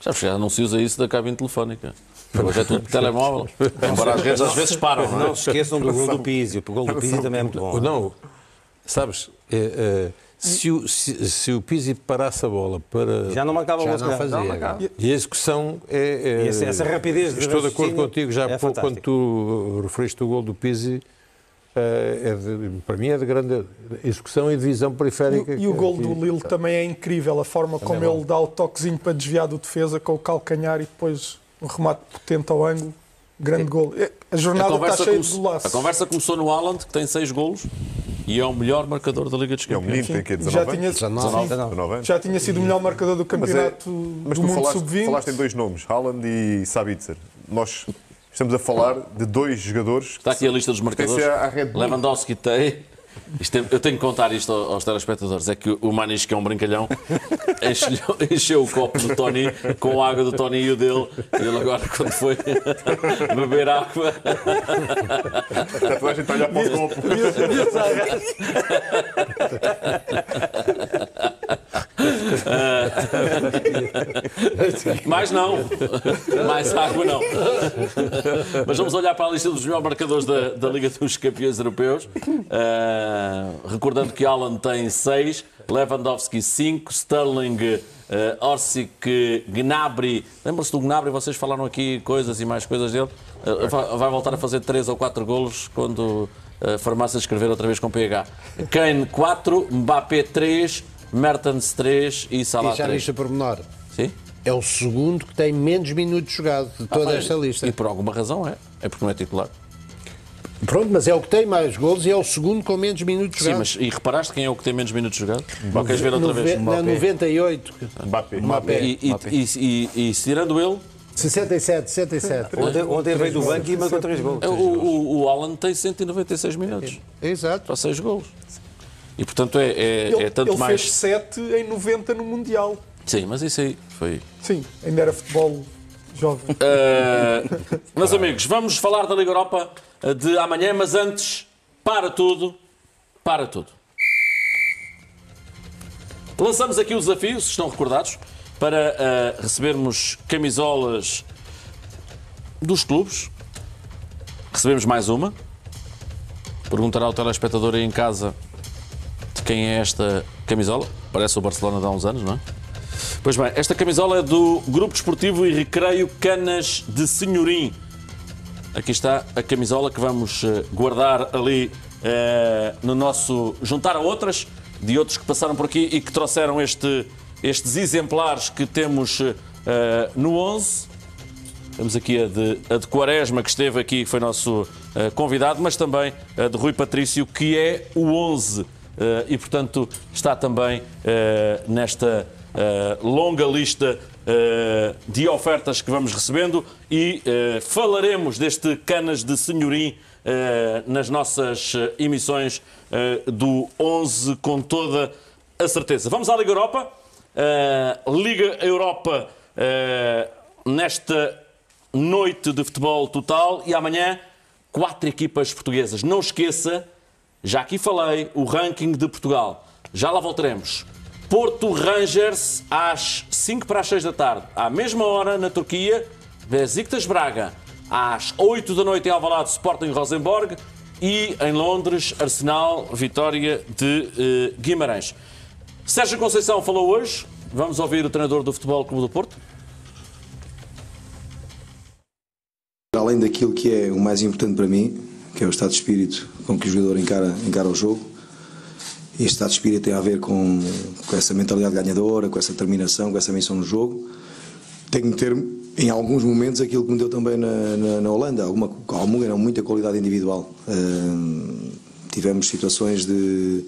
Sabes que já não se usa isso da cabine telefónica. Hoje é tudo telemóvel. Embora as redes às vezes param, não é? Não se esqueçam do gol do Pizzi. O gol do Pizzi também é muito bom. Não, sabes, é, é, se, o, se, se o Pizzi parasse a bola para. Já não marcava Já o gol, se não fazia. marcava. E a execução é. é E essa- essa rapidez de Estou de acordo contigo, já é há pouco, quando tu referiste o gol do Pizzi. eh, é de- para mim é de grande execução e de visão periférica. E, e o gol do Lille também é incrível, a forma como ele dá o toquezinho para desviar do defesa com o calcanhar e depois um remate potente ao ângulo. Grande gol. É, A A jornada está conversa, cheia de golaços. a conversa começou no Haaland, que tem 6 golos e é o melhor marcador da Liga dos É um Campeões. menino, tem que já 19 tinha, anos? 19. sim, 19 anos. já tinha sido o melhor marcador do Mas, é- campeonato mas do tu mundo falaste, sub-20. falaste em dois nomes, Haaland e Sabitzer. Nós estamos a falar de dois jogadores que Está aqui a lista dos marcadores. Lewandowski tem Isto eu tenho que contar isto aos, telespectadores. É que o Manis, que é um brincalhão, encheu, encheu o copo do Tony com a água do Tony e o dele. E ele agora, quando foi beber água, Já toda a gente olha para o copo. mais não. Mais água não. Mas vamos olhar para a lista dos melhores marcadores da, da Liga dos Campeões Europeus. Ah, recordando que Alan tem 6, Lewandowski 5, Sterling, uh, Orsic, Gnabry. Lembram-se do Gnabry? Vocês falaram aqui coisas e mais coisas dele. Ah, vai, vai voltar a fazer 3 ou 4 golos quando a farmácia escrever outra vez com PH. Kane 4, Mbappé 3, Mertens 3 e Salah E já 3. lista pormenor. Sim? É o segundo que tem menos minutos jogados de toda esta lista. E por alguma razão é. É porque não é titular. Pronto, mas é o que tem mais golos e é o segundo com menos minutos Sim, jogados. mas e reparaste quem é o que tem menos minutos jogados? Ou queres ver outra vez? Na 98. Mbappé. Mbappé. E, e, e, e, e se tirando ele, 67, 67. Ontem, ontem veio do banco e marcou três gols. o, o, o Alan tem 196 minutos Exato. para 6 golos. E portanto é, é, Ele, é tanto ele mais. fez 7 em 90 no Mundial. Sim, mas isso aí foi. Sim, ainda era futebol jovem. Uh, meus amigos, vamos falar da Liga Europa de amanhã, mas antes, para tudo, para tudo. Lançamos aqui o desafio, se estão recordados, para uh, recebermos camisolas dos clubes. Recebemos mais uma. Perguntará ao telespectador aí em casa de quem é esta camisola. Parece o Barcelona de há uns anos, não é? Pois bem, esta camisola é do Grupo Desportivo e Recreio Canas de Senhorim. Aqui está a camisola que vamos eh, guardar ali eh, no nosso. juntar a outras, de outros que passaram por aqui e que trouxeram este, estes exemplares que temos eh, no 11. Temos aqui a de, a de Quaresma, que esteve aqui, que foi nosso convidado, mas também a de Rui Patrício, que é o 11. eh, e, portanto, está também nesta longa lista de ofertas que vamos recebendo e eh, falaremos deste Canas de Senhorim eh, nas nossas eh, emissões do 11 com toda a certeza. Vamos à Liga Europa. Liga Europa nesta noite de futebol total e amanhã quatro equipas portuguesas. Não esqueça, já aqui falei, o ranking de Portugal. Já lá voltaremos. Porto Rangers às 5 para as 6 da tarde. À mesma hora, na Turquia, Besiktas Braga. Às 8 da noite em Alvalade, Sporting Rosenborg. E em Londres, Arsenal, Vitória de eh, Guimarães. Sérgio Conceição falou hoje. Vamos ouvir o treinador do Futebol Clube do Porto. Além daquilo que é o mais importante para mim, que é o estado de espírito com que o jogador encara, encara o jogo, este estado de espírito tem a ver com, com essa mentalidade ganhadora, com essa determinação, com essa missão no jogo. Tenho que ter, em alguns momentos, aquilo que me deu também na, na, na Holanda, alguma, alguma, não, muita qualidade individual. Hum, tivemos situações de,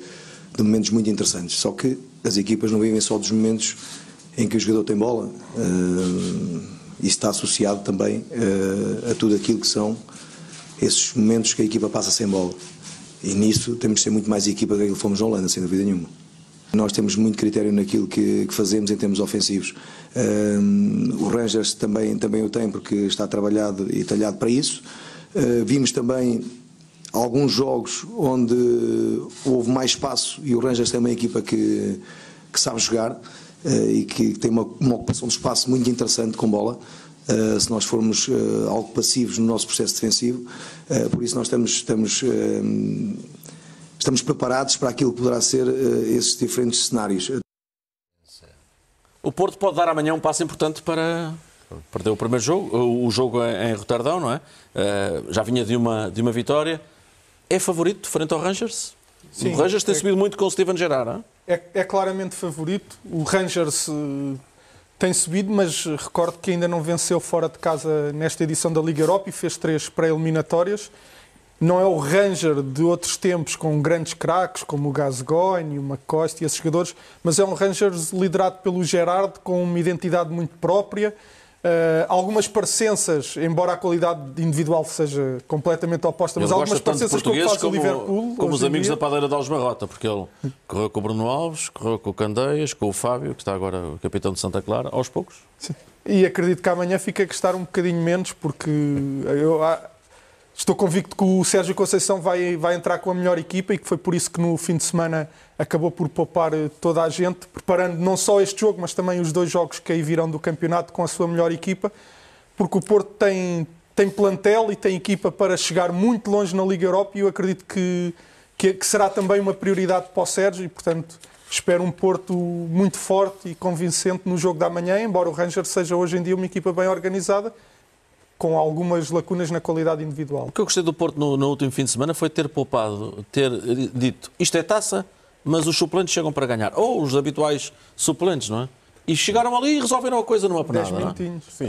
de momentos muito interessantes, só que as equipas não vivem só dos momentos em que o jogador tem bola. Hum, isso está associado também uh, a tudo aquilo que são esses momentos que a equipa passa sem bola. E nisso temos de ser muito mais equipa do que fomos na Holanda, sem dúvida nenhuma. Nós temos muito critério naquilo que, que fazemos em termos ofensivos. Uh, o Rangers também, também o tem, porque está trabalhado e talhado para isso. Uh, vimos também alguns jogos onde houve mais espaço e o Rangers tem uma equipa que, que sabe jogar. Uh, e que tem uma, uma, ocupação de espaço muito interessante com bola. Uh, se nós formos uh, algo passivos no nosso processo defensivo, por isso nós estamos, estamos, estamos preparados para aquilo que poderá ser esses diferentes cenários. O Porto pode dar amanhã um passo importante para perder o primeiro jogo, o jogo em Roterdão, não é? Já vinha de uma, de uma vitória. É favorito frente ao Rangers? Sim, o Rangers tem é... subido muito com o Steven Gerrard, não é? É, é claramente favorito. O Rangers uh, tem subido, mas recordo que ainda não venceu fora de casa nesta edição da Liga Europa e fez três pré-eliminatórias. Não é o Ranger de outros tempos com grandes craques como o Gascoigne, o McCoist e esses jogadores, mas é um Rangers liderado pelo Gerard com uma identidade muito própria, Uh, algumas parecenças, embora a qualidade individual seja completamente oposta, mas algumas parecenças com o que faz o como, Liverpool. como os amigos dia. da padeira de Algebarrota, porque ele correu com o Bruno Alves, correu com o Candeias, com o Fábio, que está agora o capitão de Santa Clara, aos poucos. Sim. E acredito que amanhã fica a gostar um bocadinho menos, porque eu estou convicto que o Sérgio Conceição vai, vai entrar com a melhor equipa e que foi por isso que no fim de semana acabou por poupar eh, toda a gente, preparando não só este jogo, mas também os dois jogos que aí virão do campeonato com a sua melhor equipa, porque o Porto tem, tem plantel e tem equipa para chegar muito longe na Liga Europa e eu acredito que, que, que será também uma prioridade para o Sérgio e, portanto, espero um Porto muito forte e convincente no jogo da manhã, embora o Rangers seja hoje em dia uma equipa bem organizada, com algumas lacunas na qualidade individual. O que eu gostei do Porto no, no último fim de semana foi ter poupado, ter dito isto é taça, mas os suplentes chegam para ganhar. Ou os habituais suplentes, não é? E chegaram ali e resolveram a coisa numa 10 penada. não é? minutinhos. Sim,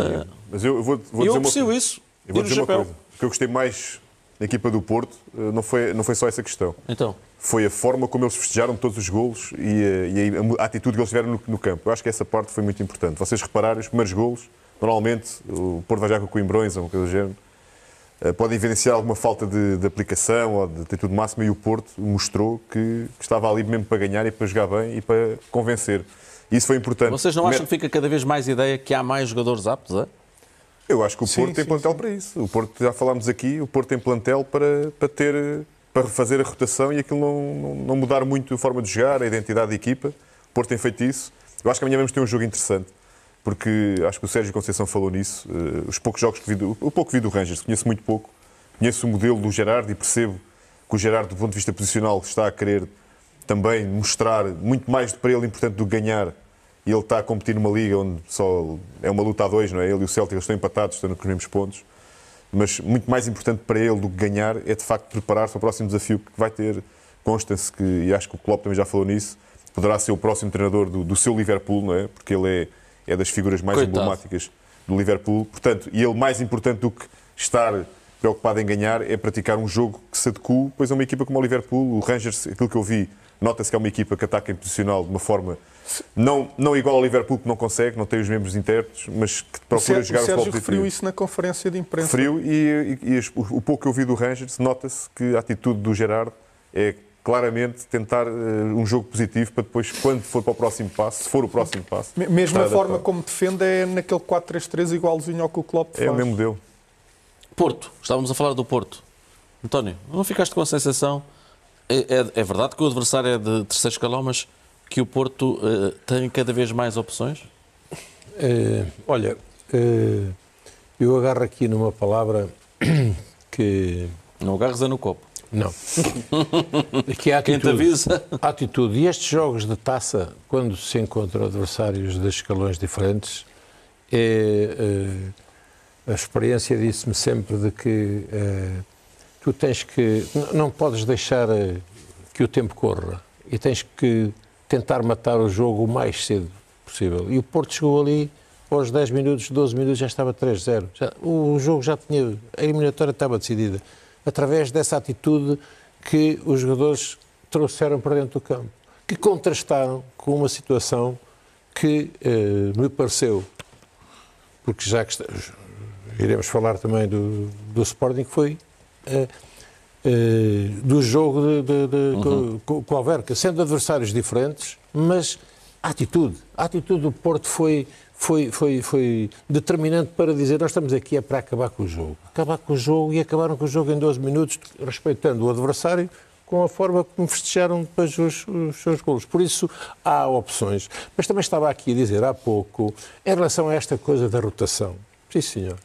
mas eu vou, vou E eu dizer uma aprecio coisa. isso. Eu vou dizer uma chapéu. coisa. O que eu gostei mais da equipa do Porto eh, não foi, não foi só essa questão. Então, Foi a forma como eles festejaram todos os golos e, eh, e a, a atitude que eles tiveram no, no campo. Eu acho que essa parte foi muito importante. Vocês repararam, os primeiros golos, normalmente o Porto vai já com Coimbrões ou uma coisa do género, eh, pode evidenciar alguma falta de, de aplicação ou de atitude máxima e o Porto mostrou que, que estava ali mesmo para ganhar e para jogar bem e para convencer. Isso foi importante. vocês não acham que fica cada vez mais ideia que há mais jogadores aptos? É? Eu acho que o Sim, Porto tem sim, plantel sim. para isso. O Porto, já falámos aqui, o Porto tem plantel para, para ter para fazer a rotação e aquilo não, não, não mudar muito a forma de jogar, a identidade da equipa. O Porto tem feito isso. Eu acho que amanhã vamos ter um jogo interessante, porque acho que o Sérgio Conceição falou nisso. Eh, os poucos jogos que vi o pouco vi do Rangers, conheço muito pouco. Conheço o modelo do Gerardo e percebo que o Gerardo, do ponto de vista posicional, está a querer também mostrar muito mais para ele importante do que ganhar. E ele está a competir numa liga onde só é uma luta a dois, não é? Ele e o Celtic estão empatados, estão nos mesmos pontos. Mas muito mais importante para ele do que ganhar é de facto preparar-se para o próximo desafio que vai ter. Consta-se que, e acho que o Klopp também já falou nisso, poderá ser o próximo treinador do, do seu Liverpool, não é? Porque ele é, é das figuras mais Coitado. emblemáticas do Liverpool. Portanto, e ele mais importante do que estar preocupado em ganhar é praticar um jogo que se adequa pois a uma equipa como o Liverpool. O Rangers, aquilo que eu vi, nota-se que é uma equipa que ataca em posicional de uma forma não, não igual ao Liverpool, que não consegue, não tem os membros internos, mas que O procura Sérgio, jogar o o Sérgio futebol referiu positivo. isso na conferência de imprensa. Referiu e, e- e o, o pouco que eu vi do Rangers, nota-se que a atitude do Gerardo é claramente tentar eh, um jogo positivo para depois, quando for para o próximo passo, se for o próximo passo, Me- Mesmo a estar forma adaptado. como defende é naquele 4-3-3 igualzinho ao que o Klopp faz. É o mesmo modelo. Porto, estávamos a falar do Porto. António, não ficaste com a sensação? É, é- é verdade que o adversário é de terceiro escalão, mas que o Porto eh, tem cada vez mais opções? Eh, olha, eu agarro aqui numa palavra que. Não agarres é no copo. Não. que é a Quem te atitude. avisa? A atitude. E estes jogos de taça, quando se encontram adversários de escalões diferentes, é, eh, a experiência disse-me sempre de que eh, tu tens que. Não podes deixar eh, que o tempo corra e tens que tentar matar o jogo o mais cedo possível. E o Porto chegou ali. Aos 10 minutos, 12 minutos já estava 3-0. Já- O jogo já tinha. A eliminatória estava decidida. Através dessa atitude que os jogadores trouxeram para dentro do campo. Que contrastaram com uma situação que eh, me pareceu porque já que está- iremos falar também do, do Sporting, que foi eh, eh, do jogo de, de, de, com, com, com o Alverca, sendo adversários diferentes, mas a atitude, a atitude do Porto foi, foi, foi, foi determinante para dizer nós estamos aqui é para acabar com o jogo. Acabar com o jogo e acabaram com o jogo em 12 minutos, respeitando o adversário com a forma como festejaram depois os, os seus golos. Por isso, há opções. Mas também estava aqui a dizer há pouco, em relação a esta coisa da rotação. Sim, senhor.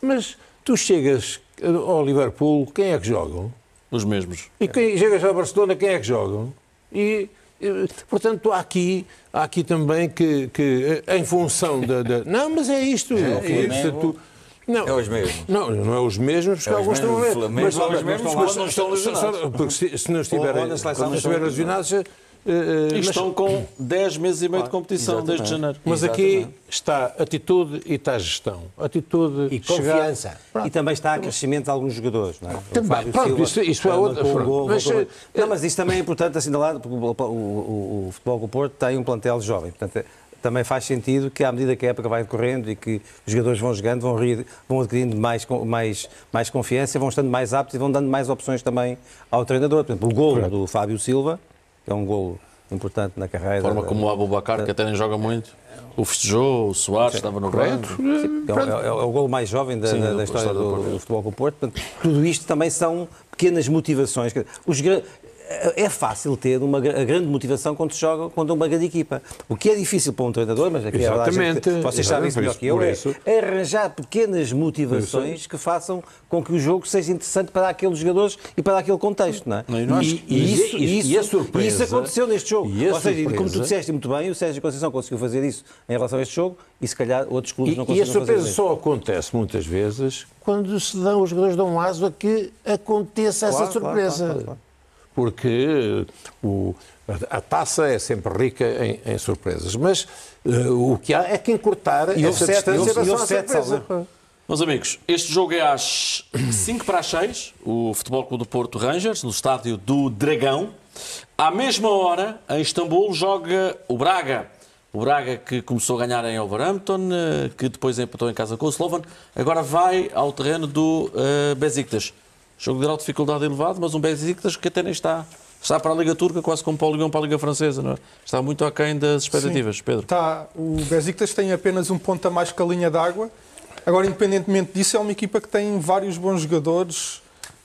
Mas tu chegas ao Liverpool, quem é que jogam? Os mesmos. E quem, chegas ao Barcelona, quem é que jogam? E, portanto, há aqui, há aqui também que, que eh, em função da, da- Não, mas é isto. É, Flamengo. tu- não, É os mesmos. Não, não é os mesmos, porque É alguns estão a ver. Flamengo Mas, mas- mas- estão lesionados, eh, eh, E mas- estão com 10 meses e meio de competição desde janeiro. Mas aqui está atitude e está gestão. Atitude E chegar- confiança. E também está a crescimento de alguns jogadores. Não é? Também, Fábio pronto, Silva, isso- isso é outra- um gol, mas, voltou- eh, Não, mas isso também é importante assinalar, porque o, o, o, o Futebol do Porto tem um plantel jovem. Portanto, também faz sentido que, à medida que a época vai decorrendo e que os jogadores vão jogando, vão, rir, vão adquirindo mais, mais, mais confiança, vão estando mais aptos e vão dando mais opções também ao treinador. Por exemplo, o golo do Fábio Silva, é um golo importante na carreira. Forma como o Abubacar, que até nem joga muito, o festejou, o Soares estava no banco. É, é, é, o gol mais jovem da, Sim, da, da história do, do, futebol com o Porto. Portanto, tudo isto também são pequenas motivações. Os, é fácil ter uma grande motivação quando se joga contra uma grande equipa. O que é difícil para um treinador, mas aqui exatamente, é vocês sabem isso melhor que eu, é arranjar pequenas motivações que façam com que o jogo seja interessante para aqueles jogadores e para aquele contexto, não é? Não, e, e, isso, isso, e, a surpresa, isso aconteceu neste jogo. Ou seja, como tu disseste muito bem, o Sérgio Conceição conseguiu fazer isso em relação a este jogo e se calhar outros clubes não conseguiram fazer E a surpresa só acontece muitas vezes quando se dão, os jogadores dão um aso a que aconteça claro, essa surpresa. Claro, claro, porque o, a, a, taça é sempre rica em, em surpresas. Mas uh, o que há é que encurtar e essa sete, distância e surpresa. Meus amigos, este jogo é às 5 para as 6, o Futebol Clube do Porto Rangers, no estádio do Dragão. À mesma hora, em Istambul, joga o Braga. O Braga que começou a ganhar em Wolverhampton, eh, que depois empatou em casa com o Slovan, agora vai ao terreno do uh, Besiktas. Jogo de grau de dificuldade elevado, mas um Besiktas que até nem está. Está para a Liga Turca, quase como para o Lyon para a Liga Francesa. Não é? Está muito aquém das expectativas, Sim, Pedro. Está. O Besiktas tem apenas um ponto a mais que a linha d'água. Agora, independentemente disso, é uma equipa que tem vários bons jogadores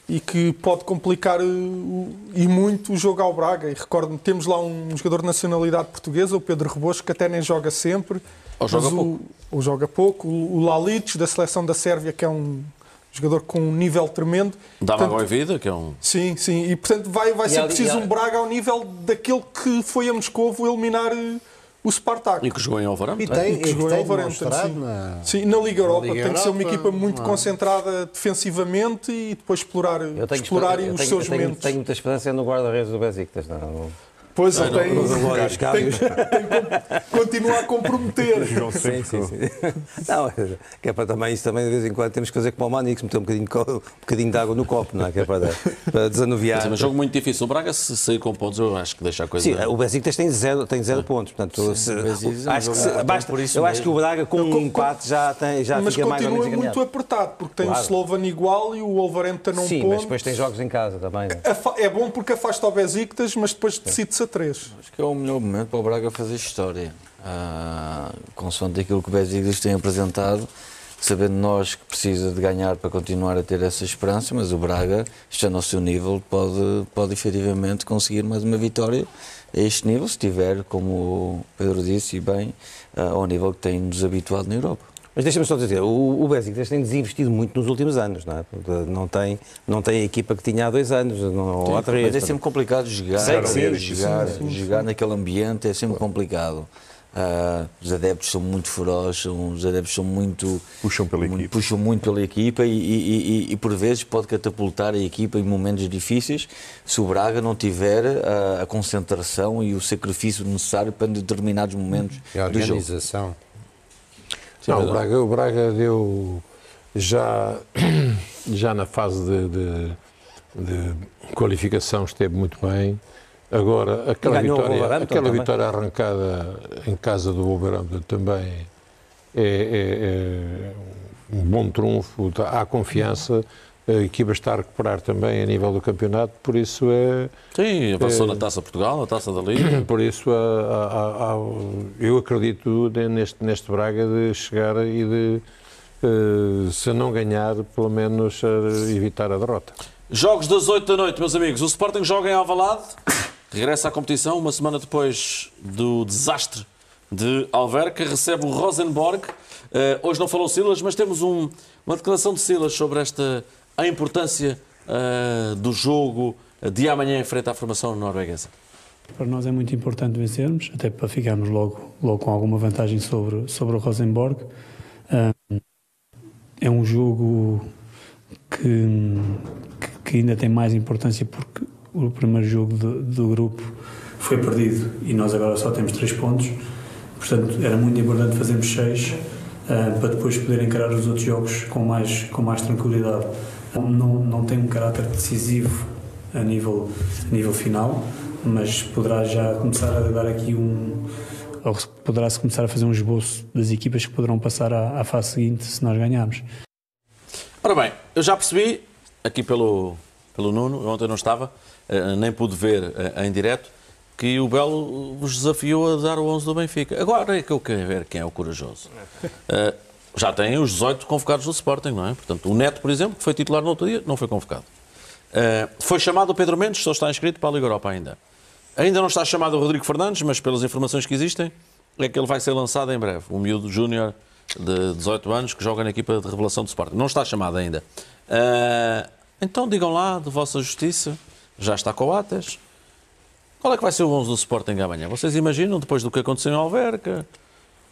e que pode complicar uh, e muito o jogo ao Braga. E recordo-me, temos lá um jogador de nacionalidade portuguesa, o Pedro Rebosco, que até nem joga sempre. Ou joga pouco. Ou joga pouco. O Lalic, da seleção da Sérvia, que é um jogador com um nível tremendo. Dava agora vida, que é um. Sim, sim. E portanto vai, vai ser preciso um Braga ao nível daquele que foi a Moscovo eliminar eh, o Spartak. E que jogou em Alvarante. E tem, e que jogou em Alvarante, sim. Na... sim. na Liga Europa. Na Liga tem que ser uma equipa muito não. É? concentrada defensivamente e depois explorar, explorar os seus eu tenho, momentos. Tenho muita esperança no guarda-redes do Besiktas. Não. Pois ele tem, tem, tem, continua a comprometer. sim, sim, sim. Não, que é para também isso também de vez em quando temos que fazer como o Manix, meter um bocadinho, um bocadinho de água no copo, não é? Que é para, para desanuviar. Sim, mas jogo muito difícil. O Braga, se sair com pontos, eu acho que deixa a coisa. Sim, o Besiktas tem zero, tem zero pontos. Portanto, se, acho que se, basta, eu mesmo. acho que o Braga com um empate já, tem, já mas fica mais ou menos Mas continua muito apertado, porque tem claro. o Slovan igual e o Wolverhampton não Sim, ponto. mas depois tem jogos em casa também. É bom porque afasta o Besiktas, mas depois decide-se a três. Acho que é o melhor momento para o Braga fazer história. Ah, consoante aquilo que o Besiktas tem apresentado, sabendo nós que precisa de ganhar para continuar a ter essa esperança, mas o Braga, estando ao seu nível, pode, pode efetivamente conseguir mais uma vitória a este nível, se estiver, como o Pedro disse, e bem, ah, ao nível que tem nos habituado na Europa. Mas deixa-me só dizer, o, o Besiktas tem desinvestido muito nos últimos anos, não é? Não tem, não tem a equipa que tinha há dois anos, não, Sim, ou há três. Mas é sempre complicado jogar, Sei que sim, jogar, sim, sim, jogar naquele ambiente é sempre complicado. Uh, os adeptos são muito ferozes, os adeptos são muito. Puxam pela muito, equipa. Puxam muito pela equipa e, e, e, e, por vezes pode catapultar a equipa em momentos difíceis se o Braga não tiver a, a concentração e o sacrifício necessário para determinados momentos e a do jogo. Não, o Braga, o Braga deu já, já na fase de, de, de qualificação esteve muito bem. Agora, aquela, vitória, aquela vitória arrancada em casa do Wolverhampton também é, é, é, um bom trunfo, há confiança, a equipa está a recuperar também a nível do campeonato, por isso é... Sim, avançou é, na Taça Portugal, na Taça da Liga. Por isso, há, há, há, eu acredito neste, neste Braga de chegar e de, uh, se não ganhar, pelo menos uh, evitar a derrota. Jogos das 8 da noite, meus amigos. O Sporting joga em Alvalade, regressa à competição uma semana depois do desastre de Alverca, recebe o Rosenborg. Uh, hoje não falou Silas, mas temos um, uma declaração de Silas sobre esta a importância uh, do jogo de amanhã em frente à formação norueguesa. Para nós é muito importante vencermos, até para ficarmos logo, logo com alguma vantagem sobre, sobre o Rosenborg. Uh, é um jogo que, que ainda tem mais importância porque o primeiro jogo do, do grupo foi perdido e nós agora só temos três pontos. Portanto, era muito importante fazermos seis uh, para depois poder encarar os outros jogos com mais, com mais tranquilidade. Não, não tem um caráter decisivo a nível, a nível final, mas poderá já começar a dar aqui um. poderá-se começar a fazer um esboço das equipas que poderão passar à, à fase seguinte se nós ganharmos. Ora bem, eu já percebi, aqui pelo, pelo Nuno, eu ontem não estava, eh, nem pude ver eh, em direto, que o Belo vos desafiou a dar o 11 do Benfica. Agora é que eu quero ver quem é o corajoso. Já tem os 18 convocados do Sporting, não é? Portanto, o Neto, por exemplo, que foi titular no outro dia, não foi convocado. Eh, foi chamado o Pedro Mendes, só está inscrito para a Liga Europa ainda. Ainda não está chamado o Rodrigo Fernandes, mas pelas informações que existem, é que ele vai ser lançado em breve. Um miúdo júnior de 18 anos que joga na equipa de revelação do Sporting. Não está chamado ainda. Eh, então digam lá, de vossa justiça, já está com Ates. Qual é que vai ser o 11 do Sporting amanhã? Vocês imaginam, depois do que aconteceu em Alverca,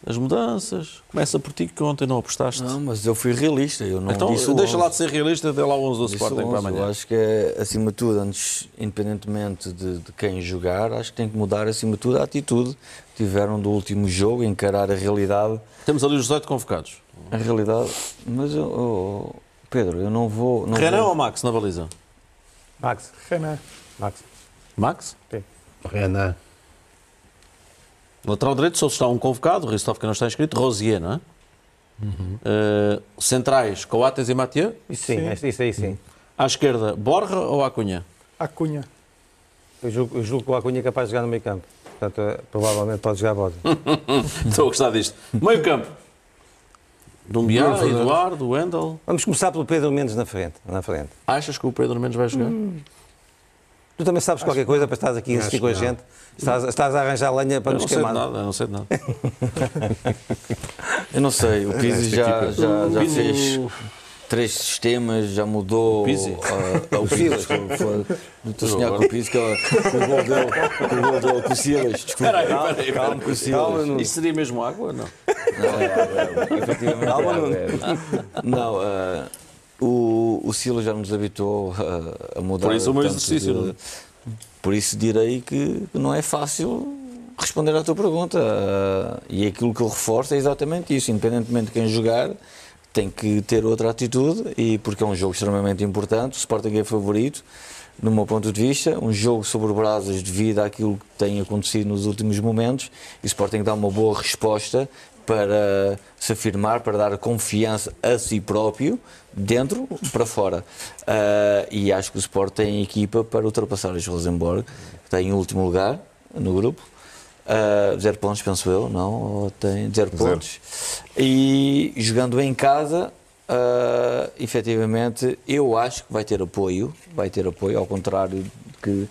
as mudanças? Começa por ti que ontem não apostaste. Não, mas eu fui realista, eu não então disse deixa 11. lá de ser realista, dê lá o 11 do Sporting para 11. amanhã. Eu acho que é, acima de tudo, antes, independentemente de, de quem jogar, acho que tem que mudar, acima de tudo, a atitude que tiveram do último jogo, encarar a realidade. Temos ali os 18 convocados. A realidade. Mas, eu- eu- Pedro, eu não vou. Não Renan vou- ou Max na baliza? Max. Renan. Max. Max? Renan. Lateral direito só está um convocado, o Ristov que não está inscrito, Rosier, não é? Eh, centrais, Coates e Mathieu. Sim, Sim. isso aí sim. À esquerda, Borja ou Acunha? Acunha. Eu julgo, eu julgo que o Acunha é capaz de jogar no meio campo. Portanto, eh, provavelmente pode jogar a bola. Estou a gostar disto. Meio campo. Dumbiá. Eduardo, Wendel. Vamos começar pelo Pedro Mendes na frente. Na frente. Achas que o Pedro Mendes vai jogar? Tu também sabes qualquer coisa para estás aqui a insistir Acho com a não. gente. Estás, estás a arranjar lenha para Eu nos não sei de queimar. nada, eu não sei de nada. Eu não sei, o Pizzi já, já, já Pizzi- fez três sistemas, já mudou. Pizzi? ah, o não estou a sonhar com o Pizzi, que é o que o gol com o Silas, desculpa. Aí, Calma, com o Silas. Isso seria mesmo água? Não. Não, é, é, é, efetivamente. Calma, é, Nuno. é. Não, ah, o, o Silas já nos habituou a, a mudar. Por isso o meu tanto exercício, de- é? Por isso direi que não é fácil responder à tua pergunta. Ah, e aquilo que eu reforço é exatamente isso. Independentemente de quem jogar, tem que ter outra atitude, e porque é um jogo extremamente importante. O Sporting é favorito, no meu ponto de vista. Um jogo sobre brasas devido àquilo que tem acontecido nos últimos momentos. E o Sporting dá uma boa resposta para se afirmar, para dar confiança a si próprio, dentro para fora. Ah, e acho que o Sport tem equipa para ultrapassar os Rosenborg, que está em último lugar no grupo. Ah, zero pontos, penso eu, não? Ou tem zero pontos. E jogando em casa, ah, efetivamente, eu acho que vai ter apoio, vai ter apoio, ao contrário de que,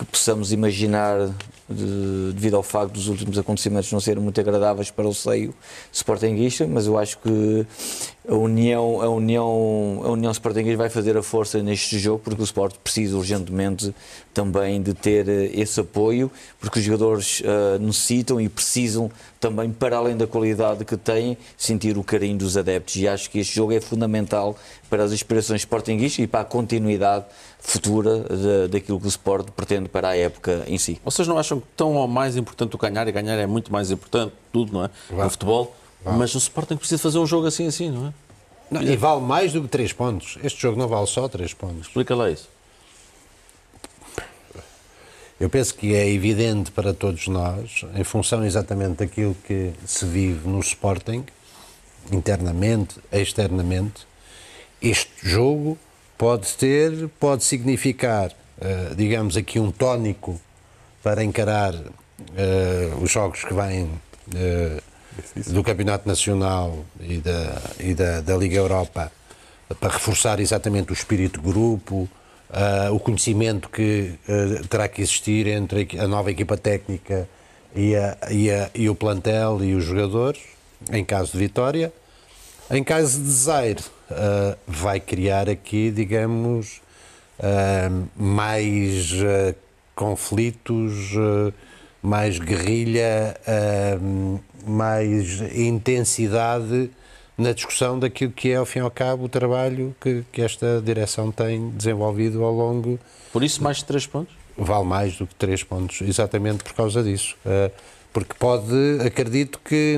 que possamos imaginar de- devido ao facto dos últimos acontecimentos não serem muito agradáveis para o seio sportinguista, mas eu acho que a União, a União, a União Sportinguista vai fazer a força neste jogo porque o Sport precisa urgentemente também de ter eh, esse apoio, porque os jogadores eh, necessitam e precisam também, para além da qualidade que têm, sentir o carinho dos adeptos. E acho que este jogo é fundamental para as aspirações sportinguistas e para a continuidade futura da- daquilo que o Sport pretende para a época em si. Vocês não acham que tão ou mais importante o ganhar e ganhar é muito mais importante, tudo, não é? No futebol. Mas o Sporting precisa fazer um jogo assim, assim, não é? Não, e vale mais do que 3 pontos. Este jogo não vale só 3 pontos. Explica lá isso. Eu penso que é evidente para todos nós, em função exatamente daquilo que se vive no Sporting, internamente, externamente, este jogo pode ter, pode significar, eh, digamos aqui, um tónico para encarar eh, os jogos que vêm eh, do Campeonato Nacional e da, e da, da Liga Europa para reforçar exatamente o espírito de grupo, o conhecimento que terá que existir entre a nova equipa técnica e, a- e a- e o plantel e os jogadores, em caso de vitória. Em caso de desaire, ah, vai criar aqui, digamos, ah, mais ah, conflitos, mais guerrilha, mais intensidade na discussão daquilo que é, ao fim e ao cabo, o trabalho que, que esta direção tem desenvolvido ao longo. Por isso, mais de 3 pontos? Vale mais do que três pontos, exatamente por causa disso. Ah, porque pode, acredito que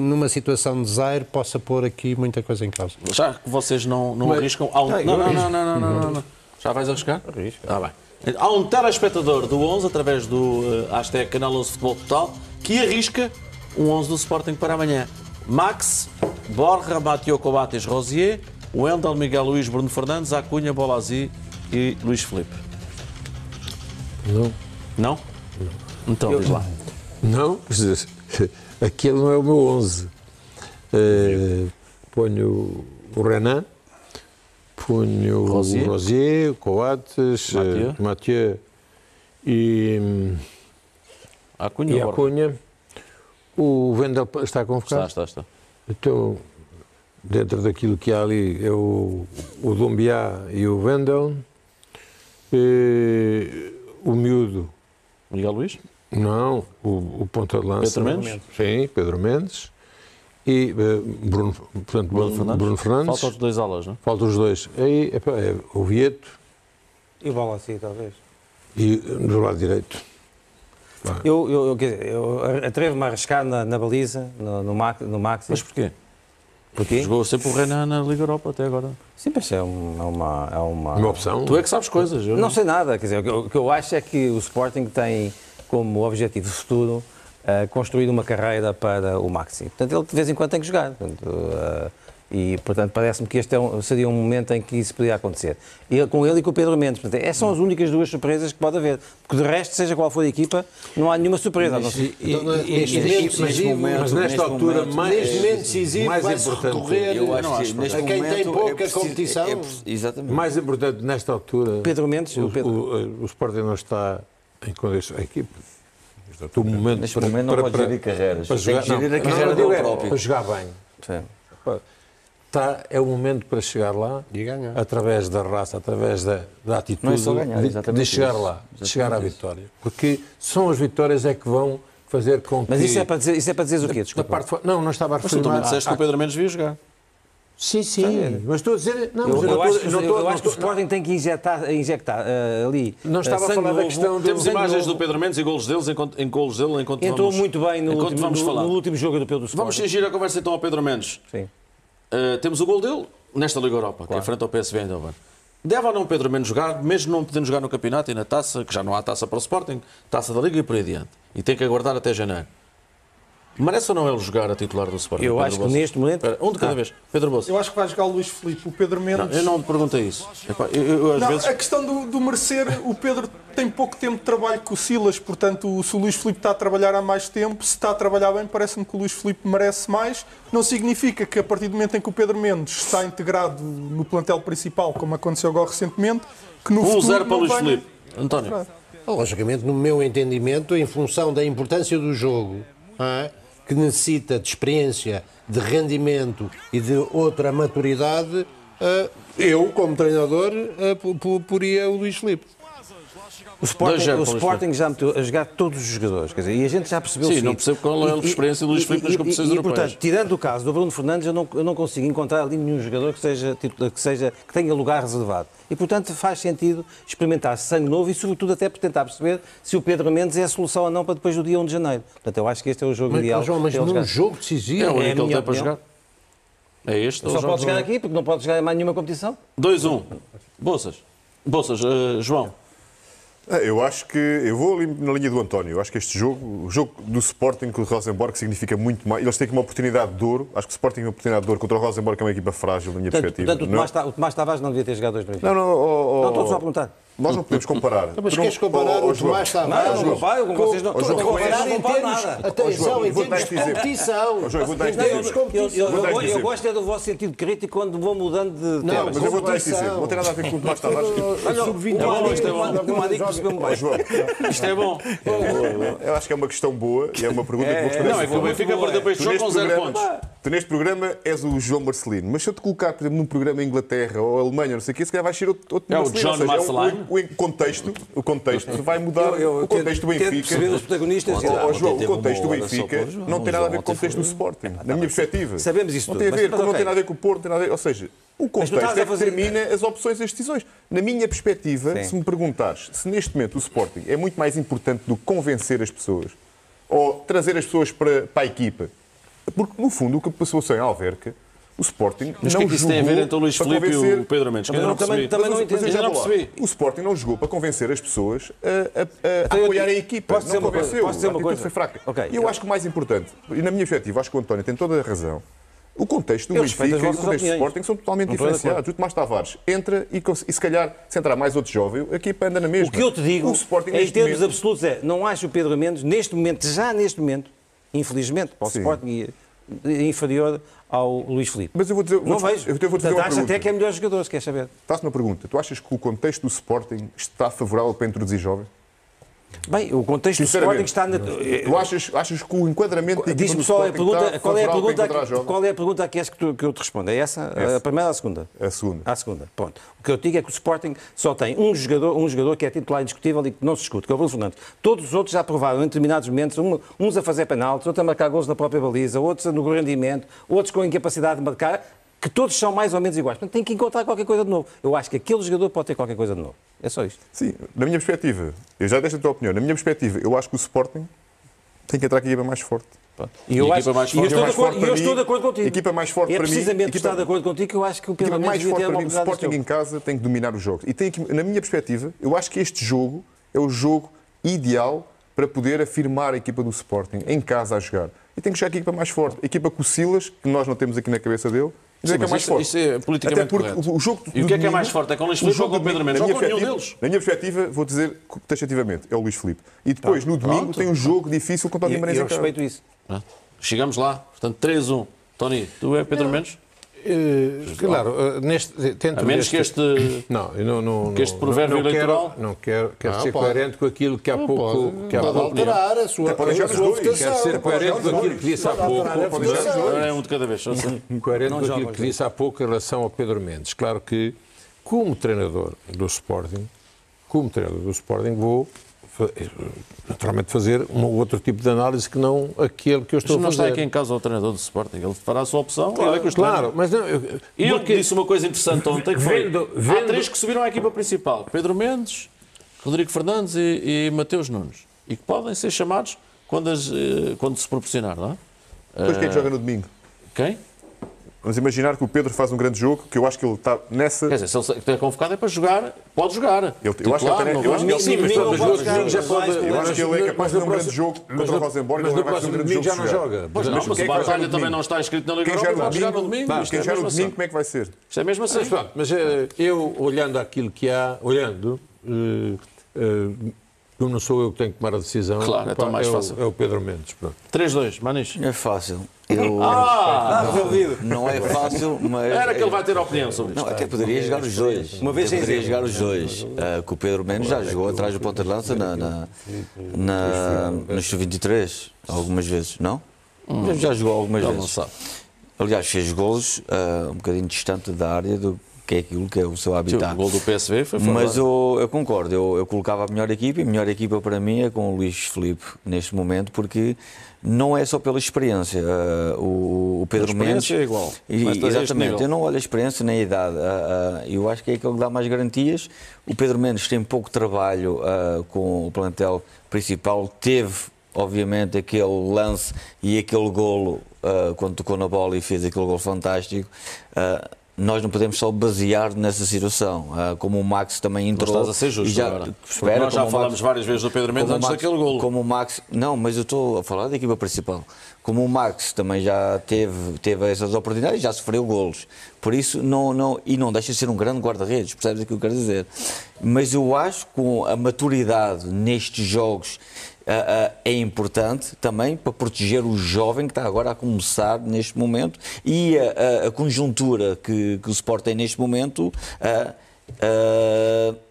numa situação de desaire possa pôr aqui muita coisa em causa. Já que vocês não, não arriscam. Há um... não, não, não, não, não, não, não, não. Já vais arriscar? Arrisco. Ah, bem. Há um telespectador do 11, através do uh, hashtag Canal 11 Futebol Total, que arrisca um 11 do Sporting para amanhã. Max, Borja, Mateo Coates, Rosier, Wendel, Miguel Luís, Bruno Fernandes, Acunha, Bolazzi e Luís Felipe. Não. Não? Então, diz lá. Não, aquele não é o meu 11. Eh, ponho o Renan, ponho Rosier. o Rosier, o Coates, Mathieu. eh, Mathieu e, Acunha, e Borja. a Cunha. O Wendel está convocado. Está, está, está. Então, dentro daquilo que há ali, é o, o Dombiá e o Wendel. Eh, o miúdo, Miguel Luís? Não, o, o ponta de lança. Pedro Mendes? Sim, Pedro Mendes. E eh, Bruno, portanto, Bruno, Bruno Fernandes. Faltam os dois alas, não é? Faltam os dois. Aí epá, é o Vieto E bola assim, talvez. e do lado direito. Eu, eu, eu, quer dizer, eu atrevo-me a arriscar na, na baliza, no, no, Max, no Maxi. Mas porquê? porquê? Jogou sempre o Renan na Liga Europa até agora. Sim, mas é uma... É uma, é uma... Uma opção. Tu é que sabes coisas. Eu Não sei nada, quer dizer, o o que eu acho é que o Sporting tem como objetivo futuro eh, construir uma carreira para o Maxi. Portanto, ele de vez em quando tem que jogar. Portanto, eh, e, portanto, parece-me que este é um- seria um momento em que isso poderia acontecer. E, com ele e com o Pedro Mendes. Portanto, essas são as únicas duas surpresas que pode haver. Porque de resto, seja qual for a equipa, não há nenhuma surpresa. E, Então, neste momento mas- decisivo, mas nesta altura, momento- mais, Neste momento decisivo, mais vai-se importante, recorrer Eu acho não, que neste a quem momento tem pouca é preciso- competição. é preciso- exatamente. mais importante nesta altura. Pedro Mendes, o, o Pedro- o- o Sporting não está em condições. A equipe. O momento Neste momento não pode gerir carreiras. Para Tem jogar, que gerir não, a carreira não, digo dele é, próprio. Para jogar bem. Sim. Tá, é o momento para chegar lá E ganhar. através da raça, através da, da atitude Não é só ganhar, de, exatamente de chegar isso. lá, de chegar à vitória. Porque são as vitórias é que vão fazer com que. Mas isso é para dizer, isso é para dizer o quê? da Desculpa. parte Não, não estava a Mas tu referir também disseste que o Pedro Mendes devia jogar. Sim, sim. Mas estou a dizer. Não, Eu, mas eu não acho, estou- não eu estou- acho não que o Sporting tem que injetar, injectar eh, ali. Não estava eh, a sangue falar da novo. questão do- Temos imagens novo. do Pedro Mendes e golos deles enquanto, em golos dele enquanto Entrou vamos, muito bem no último, vamos falar. no último jogo do Sporting. Vamos fingir a conversa então ao Pedro Mendes. Sim. Uh, temos o gol dele nesta Liga Europa, que é frente ao PSV Eindhoven. Deve ou não o Pedro Mendes jogar, mesmo não podendo jogar no campeonato e na taça, que já não há taça para o Sporting, taça da Liga e por aí adiante. E tem que aguardar até janeiro. Merece ou não ele jogar a titular do Sporting? Eu Pedro acho que neste momento- Espera, um de cada Ah. vez. Pedro Bolsa. Eu acho que vai jogar o Luís Filipe. O Pedro Mendes. Eu não te perguntei isso. Eu, eu, às Não, vezes. a questão do, do merecer, o Pedro tem pouco tempo de trabalho com o Silas, portanto, se o Luís Filipe está a trabalhar há mais tempo, se está a trabalhar bem, parece-me que o Luís Filipe merece mais. Não significa que a partir do momento em que o Pedro Mendes está integrado no plantel principal, como aconteceu agora recentemente, que no 1-0 futuro para não Luís venha- Filipe. António. Logicamente, no meu entendimento, em função da importância do jogo, não é? Que necessita de experiência, de rendimento e de outra maturidade, eh, eu, como treinador, eh, poria o Luís Filipe. O Sporting, 2-0 para o o Sporting já meteu a jogar todos os jogadores, quer dizer, e a gente já percebeu o Sim, seguinte, não percebo qual é a e- experiência do Luís e- Filipe nas e- competições e, e, europeias. portanto, tirando o caso do Bruno Fernandes, eu não, eu não consigo encontrar ali nenhum jogador que seja, que seja que tenha lugar reservado. E, portanto, faz sentido experimentar sangue novo e, sobretudo, até por tentar perceber se o Pedro Mendes é a solução ou não para depois do dia 1 de janeiro. Portanto, eu acho que este é o jogo Mas, ideal. João, mas num jogar. jogo É decisivo. o a único que ele tem para jogar. É este? Só pode jogar aqui porque não pode jogar em mais nenhuma competição. 2-1. Bolsas. Bolsas, eh, João. Ah, Eu acho que eu vou ali na linha do António. Eu acho que este jogo, o jogo do Sporting com o Rosenborg significa muito mais. Eles têm aqui uma oportunidade de ouro. Acho que o Sporting tem uma oportunidade de ouro contra o Rosenborg, que é uma equipa frágil, na minha Portanto, perspectiva. portanto o, Não- Tomás, Ta- o Tomás Tavares não devia ter jogado dois Benfica. Não, não, oh, oh, Não, estou só a perguntar. Nós não podemos comparar. Mas Tu não- queres comparar o. Tomás Não, Tavares? eu não comparo, com vocês não. Com vocês Comparar não em termos, nada. atenção, João, em termos de competição. Eu, gosto é do vosso sentido crítico quando vou mudando de Não. Mas eu vou dar este exemplo. Não tem nada a ver com o Tomás Tavares. Isto é bom. o Madic percebeu-me Ó, bem. João, Isto é bom. eu acho que é uma questão boa e é uma pergunta que vou responder. Não, é que o Benfica perdeu para este jogo com 0 programa, pontos. tu neste programa és o João Marcelino, mas se eu te colocar, por exemplo, num programa em Inglaterra ou Alemanha, não sei o quê, se calhar vai ser outro, outro É o Marcelino. John é Marcelino? O, contexto, o contexto vai mudar. o contexto do Benfica. os protagonistas. Ó, João, o contexto do Benfica não tem nada a ver com o contexto do Sporting, na minha perspectiva. Sabemos isso Não tudo, tem a ver, não tem nada a ver com o Porto, tem nada a ver, ou seja, o contexto é que fazer- determina as opções e as decisões. Na minha perspectiva, Sim. se me perguntares se neste momento o Sporting é muito mais importante do que convencer as pessoas ou trazer as pessoas para, para a equipa, porque no fundo o que passou sem Alverca O Sporting Mas o não que é que isso jogou tem a ver entre o Luís para Filipe e convencer- o Pedro Mendes? Que eu Também não não- também- também não Eu já não percebi. O Sporting não jogou para convencer as pessoas a, a- a Então eu apoiar a equipa. posso dizer não uma coisa? convenceu. Posso dizer a uma atitude coisa? foi fraca. Ok. E eu acho que o mais importante, e na minha perspectiva, acho que o António tem toda a razão, o contexto do Eu Benfica e o contexto do. Sporting são totalmente Não diferenciados. O Tomás Tavares entra e, e se calhar, se entrar mais outro jovem, a equipa anda na mesma. O que eu te digo, o Sporting, é, em termos momento, absolutos, é não acho o Pedro Mendes, neste momento, já neste momento, infelizmente, para o Sim. Sporting, é inferior ao Luís Filipe. Mas eu vou dizer, Não vou- vejo. eu vou dizer Portanto, uma acho pergunta. até que é melhor jogador, se quer saber. Faço uma pergunta. Tu achas que o contexto do Sporting está favorável para introduzir jovens? Bem, o contexto do Sporting está... Na... Tu achas, achas que o enquadramento da Diz-me só a pergunta, está qual é a pergunta, jovens? qual é a pergunta que queres que, tu- que eu te responda? É essa? Essa. A primeira ou a segunda? A segunda. À segunda, pronto. O que eu digo é que o Sporting só tem um jogador, um jogador que é titular indiscutível e que não se discute, que é o Bruno Fernandes. Todos os outros já provaram em determinados momentos, uns a fazer penaltis, outros a marcar gols na própria baliza, outros no rendimento, outros com incapacidade de marcar, que todos são mais ou menos iguais. Portanto, tem que encontrar qualquer coisa de novo. Eu acho que aquele jogador pode ter qualquer coisa de novo. É só isto. Sim, na minha perspectiva, eu já deixo a tua opinião, na minha perspectiva, eu acho que o Sporting tem que entrar com a equipa mais forte. E eu, a acho, mais e eu forte? estou, de acordo, e eu estou mim- de acordo contigo. equipa mais forte é para mim, precisamente equipa- estar de acordo contigo que eu acho que o A equipa Pedro mais forte para mim, o Sporting em casa tem que dominar os jogos. E tem que, na minha perspectiva, eu acho que este jogo é o jogo ideal para poder afirmar a equipa do Sporting em casa a jogar. E tem que jogar com a equipa mais forte. A equipa com o Silas, que nós não temos aqui na cabeça dele, Sim, é que é mas mais isso- forte. isso é politicamente Até porque correto. o, jogo E o do que é que é mais forte? É com o Luís Filipe jogo ou com o Pedro Mendes? na Ou minha com nenhum perspectiva- deles? Na minha perspectiva, vou dizer taxativamente, é o Luís Filipe. E depois, no domingo, pronto. tem um jogo difícil contra o Guimarães eu respeito isso. Chegamos lá. Portanto, 3-1. Tony, tu é Pedro Mendes? Eh, claro, eh, neste, dentro A menos que este... Não, eu não, não, que este não- provérbio não quero- eleitoral- não quero, quero Não, ser pode. coerente com aquilo que há pouco. Pode, que há pode pouco alterar a sua, pode a deixar sua votação. Quero ser coerente com aquilo que disse há pouco. é um de cada vez. sei. coerente Não com aquilo que disse há pouco em relação ao Pedro Mendes. Claro que, como treinador do Sporting, como treinador do Sporting, vou naturalmente fazer um outro tipo de análise que não aquele que eu Mas estou não a está fazer. aqui em casa o treinador do Sporting. Ele fará a sua opção. ele é Claro, mas não, eu, E ele porque- disse uma coisa interessante ontem, que foi, Vendo- há vendo- três que subiram à equipa principal. Pedro Mendes, Rodrigo Fernandes e, e Mateus Nunes. E que podem ser chamados quando, as, eh, quando se proporcionar, não é? Depois quem é que joga no domingo? Quem? Vamos imaginar que o Pedro faz um grande jogo, que eu acho que ele está nessa. Quer dizer, se ele está convocado é para jogar, pode jogar. eu acho que ele eu acho que ele- Sim, mas pode jogar, domingo já mas pode- Eu acho que ele é capaz de fazer um grande jogo mas contra o Rosenborg. Mas no vai fazer um próximo grande domingo já não jogar. joga. Pois não, Mas o é Batalha também não está inscrito na Liga Quem Europa, joga no pode jogar no domingo, quem Isto é no assim. domingo, como é que vai ser? Isto é mesmo assim. Mas, eh, eu, olhando aquilo que há, olhando, eh, eh, não sou eu que tenho que tomar a decisão, Claro, é tão mais é, fácil. O, é o Pedro Mendes. Pronto. 3-2, Maniche. É fácil. Eu, Ah! não é fácil, mas. Era que ele vai ter opinião sobre isto. Não, até poderia jogar os dois. Uma vez Até poderia jogar os dois. Que o Pedro Mendes já jogou atrás do ponta de lança na, na, na, no Sub-23, algumas vezes, não? Já, já jogou algumas não vezes. Aliás, fez golos ah, um bocadinho distante da área do que é aquilo que é o seu habitat. O gol do PSV foi fora. Mas eu, eu concordo, eu, eu colocava a melhor equipa e a melhor equipa para mim é com o Luís Filipe neste momento, porque não é só pela experiência. ah, o, o Pedro A Mendes. é igual, E- exatamente, eu não olho a experiência nem a idade. ah, ah, eu acho que é aquele que dá mais garantias. O Pedro Mendes tem pouco trabalho com o plantel principal, teve. Obviamente, aquele lance e aquele golo ah, quando tocou na bola e fez aquele golo fantástico. ah, nós não podemos só basear nessa situação. Ah, como o Max também Não entrou. estás a ser justo já, agora. Espera, nós já falámos Max- várias vezes do Pedro Mendes antes Max- daquele golo. Como o Max, não, mas eu estou a falar da equipa principal. Como o Max também já teve, teve essas oportunidades, já sofreu golos. Por isso, não, não, e não deixa de ser um grande guarda-redes, percebes o que eu quero dizer? Mas eu acho que com a maturidade nestes jogos ah, é importante também para proteger o jovem que está agora a começar neste momento e a, a- a conjuntura que, que o Sport tem neste momento. ah,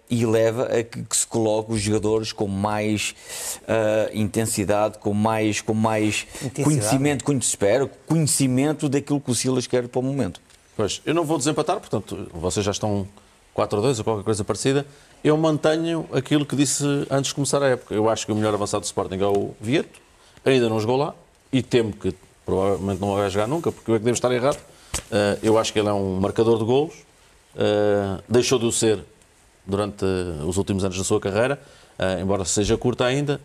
e leva a que, que se coloque os jogadores com mais ah, intensidade, com mais, com mais conhecimento, conhe- espero, conhecimento daquilo que o Silas quer para o momento. Pois, eu não vou desempatar, portanto, vocês já estão 4-2 ou qualquer coisa parecida. Eu mantenho aquilo que disse antes de começar a época. Eu acho que o melhor avançado do Sporting é o Vieto, ainda não jogou lá, e temo que provavelmente não vai jogar nunca, porque eu é que devo estar errado. Ah, eu acho que ele é um marcador de golos, Ah, deixou de o ser durante ah, os últimos anos da sua carreira, ah, embora seja curta ainda,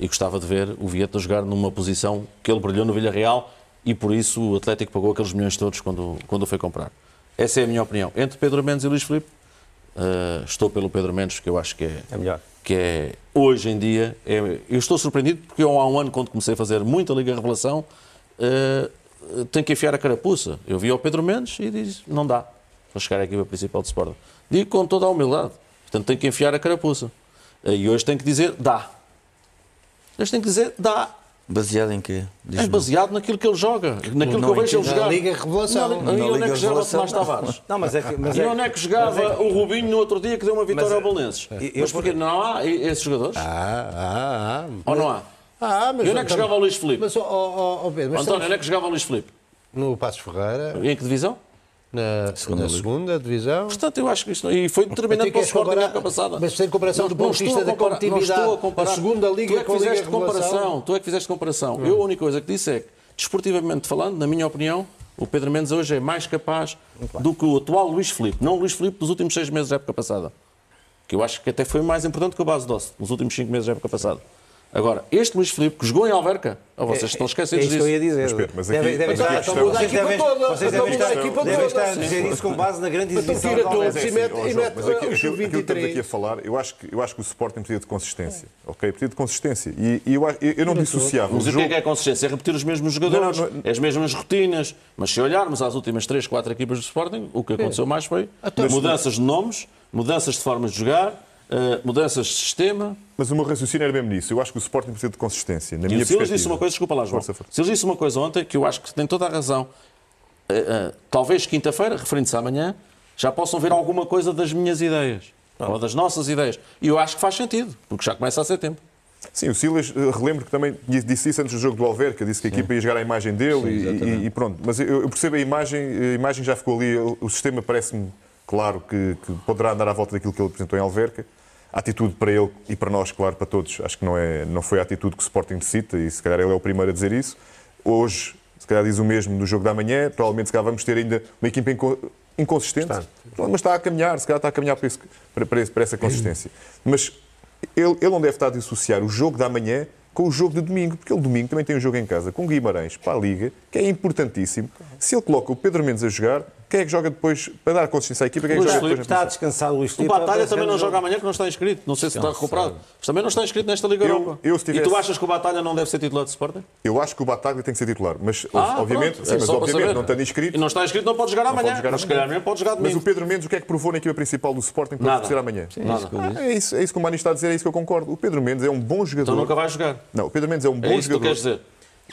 e gostava de ver o Vieto jogar numa posição que ele brilhou no Villarreal e por isso o Atlético pagou aqueles milhões todos quando, quando o foi comprar. Essa é a minha opinião. Entre Pedro Mendes e Luís Filipe, eh, estou pelo Pedro Mendes, que eu acho que é, É melhor. que é hoje em dia. é- eu estou surpreendido porque eu, há um ano, quando comecei a fazer muita Liga Revelação, eh, tenho que enfiar a carapuça. Eu vi ao Pedro Mendes e disse: não dá para chegar à equipa principal de Sporting. Digo com toda a humildade. Portanto, tenho que enfiar a carapuça. Eh, E hoje tenho que dizer: dá. Hoje tenho que dizer: dá. Baseado em quê? É baseado naquilo que ele joga, naquilo Não que eu vejo ele jogar. Na Liga Revelação. Não, e onde é que jogava Tomás Tavares? Não, mas é que. Mas E é, onde é que jogava o Rubinho no outro dia que deu uma vitória Mas é- ao Belenenses? eu- Mas porquê? Não há esses jogadores? Ah, ah, ah. Ou não há? Ah, mas E onde é que jogava o Luís Filipe? Mas, ó, ó, ó, Pedro, mas António, onde é que jogava o Luís Filipe? no Passos Ferreira, Em que divisão? Na Segunda na Liga. segunda divisão. Portanto, eu acho que isto. E foi determinante para o Sporting na época passada. mas sem comparação do ponto de vista da competitividade, Não estou a comparar. a segunda Liga tu é que com a Liga fizeste Revelação. comparação. Tu é que fizeste comparação. Eu a única coisa que disse é que, desportivamente falando, na minha opinião, o Pedro Mendes hoje é mais capaz do que o atual Luís Filipe. Não o Luís Filipe dos últimos seis meses da época passada. Que eu acho que até foi mais importante que o Base Doce nos últimos cinco meses da época passada. Agora, este Luís Filipe que jogou em Alverca, oh, vocês estão é esquecidos isso que eu ia disso. dizer. Mas, Pedro, mas aqui- Devem- devem mas aqui estar- a questão- Então muda a equipa toda. Vocês Então devem estar, equipa devem toda. estar a dizer isso com base na grande exibição tira do todos e mete- e mete mas aqui- o aquilo, aquilo que estamos sub-23. aqui a falar, eu acho que, eu acho que o Sporting precisa de consistência. Ok? Precisa de consistência. E, e eu, eu, eu não dissociava Mas o o que é que é a consistência? É repetir os mesmos jogadores, Não, não, as mesmas rotinas. Mas se olharmos às últimas 3, 4 equipas do Sporting, o que aconteceu mais foi mudanças de nomes, mudanças de formas de jogar, eh, mudanças de sistema. Mas o meu raciocínio era mesmo nisso. Eu acho que o Sporting precisa de consistência. Na E minha perspectiva. disse uma coisa, desculpa lá, João. Força, força. Silas disse uma coisa ontem que eu acho que tem toda a razão. Eh, eh, talvez quinta-feira, referindo-se amanhã, já possam ver alguma coisa das minhas ideias. Ou das nossas ideias. E eu acho que faz sentido, porque já começa a ser tempo. Sim, o Silas, relembro que também disse isso antes do jogo do Alverca, disse que a equipa ia jogar a imagem dele e- e, e pronto. Mas eu, percebo a imagem, a imagem já ficou ali, o, o sistema parece-me claro que, que poderá andar à volta daquilo que ele apresentou em Alverca. A atitude para ele e para nós, claro, para todos, acho que não, é, não foi a atitude que o Sporting necessita e se calhar ele é o primeiro a dizer isso. Hoje, se calhar diz o mesmo no jogo da manhã, provavelmente se calhar vamos ter ainda uma equipa inco- inconsistente, mas está a caminhar, se calhar está a caminhar para, esse- para- para para essa consistência. Mas ele, ele não deve estar a dissociar o jogo da manhã com o jogo de domingo, porque ele domingo também tem um jogo em casa com Guimarães para a Liga, que é importantíssimo. Se ele coloca o Pedro Mendes a jogar, quem é que joga depois para dar consistência à equipa? Quem é que Luís joga Filipe depois Está a descansar o Luís O. Batalha também grande não joga amanhã, que não está inscrito. Não sei se está recuperado. Mas também não está inscrito nesta Liga Eu- Europa. eu, se tivesse- E tu achas que o Batalha não deve ser titular de Sporting? Eu acho que o Bataglia tem que ser titular, mas Ah, obviamente, pronto. sim, É mas obviamente não estando inscrito. E não está inscrito, não pode jogar amanhã. pode jogar mas se amanhã. calhar pode jogar Mas o Pedro Mendes, o que é que provou na equipa principal do Sporting para ser amanhã? Nada. Ah, é, isso, é isso que o Mani está a dizer, é isso que eu concordo. O Pedro Mendes é um bom jogador. Então nunca vai jogar. Não, o Pedro Mendes é um bom É isso que tu jogador. queres dizer.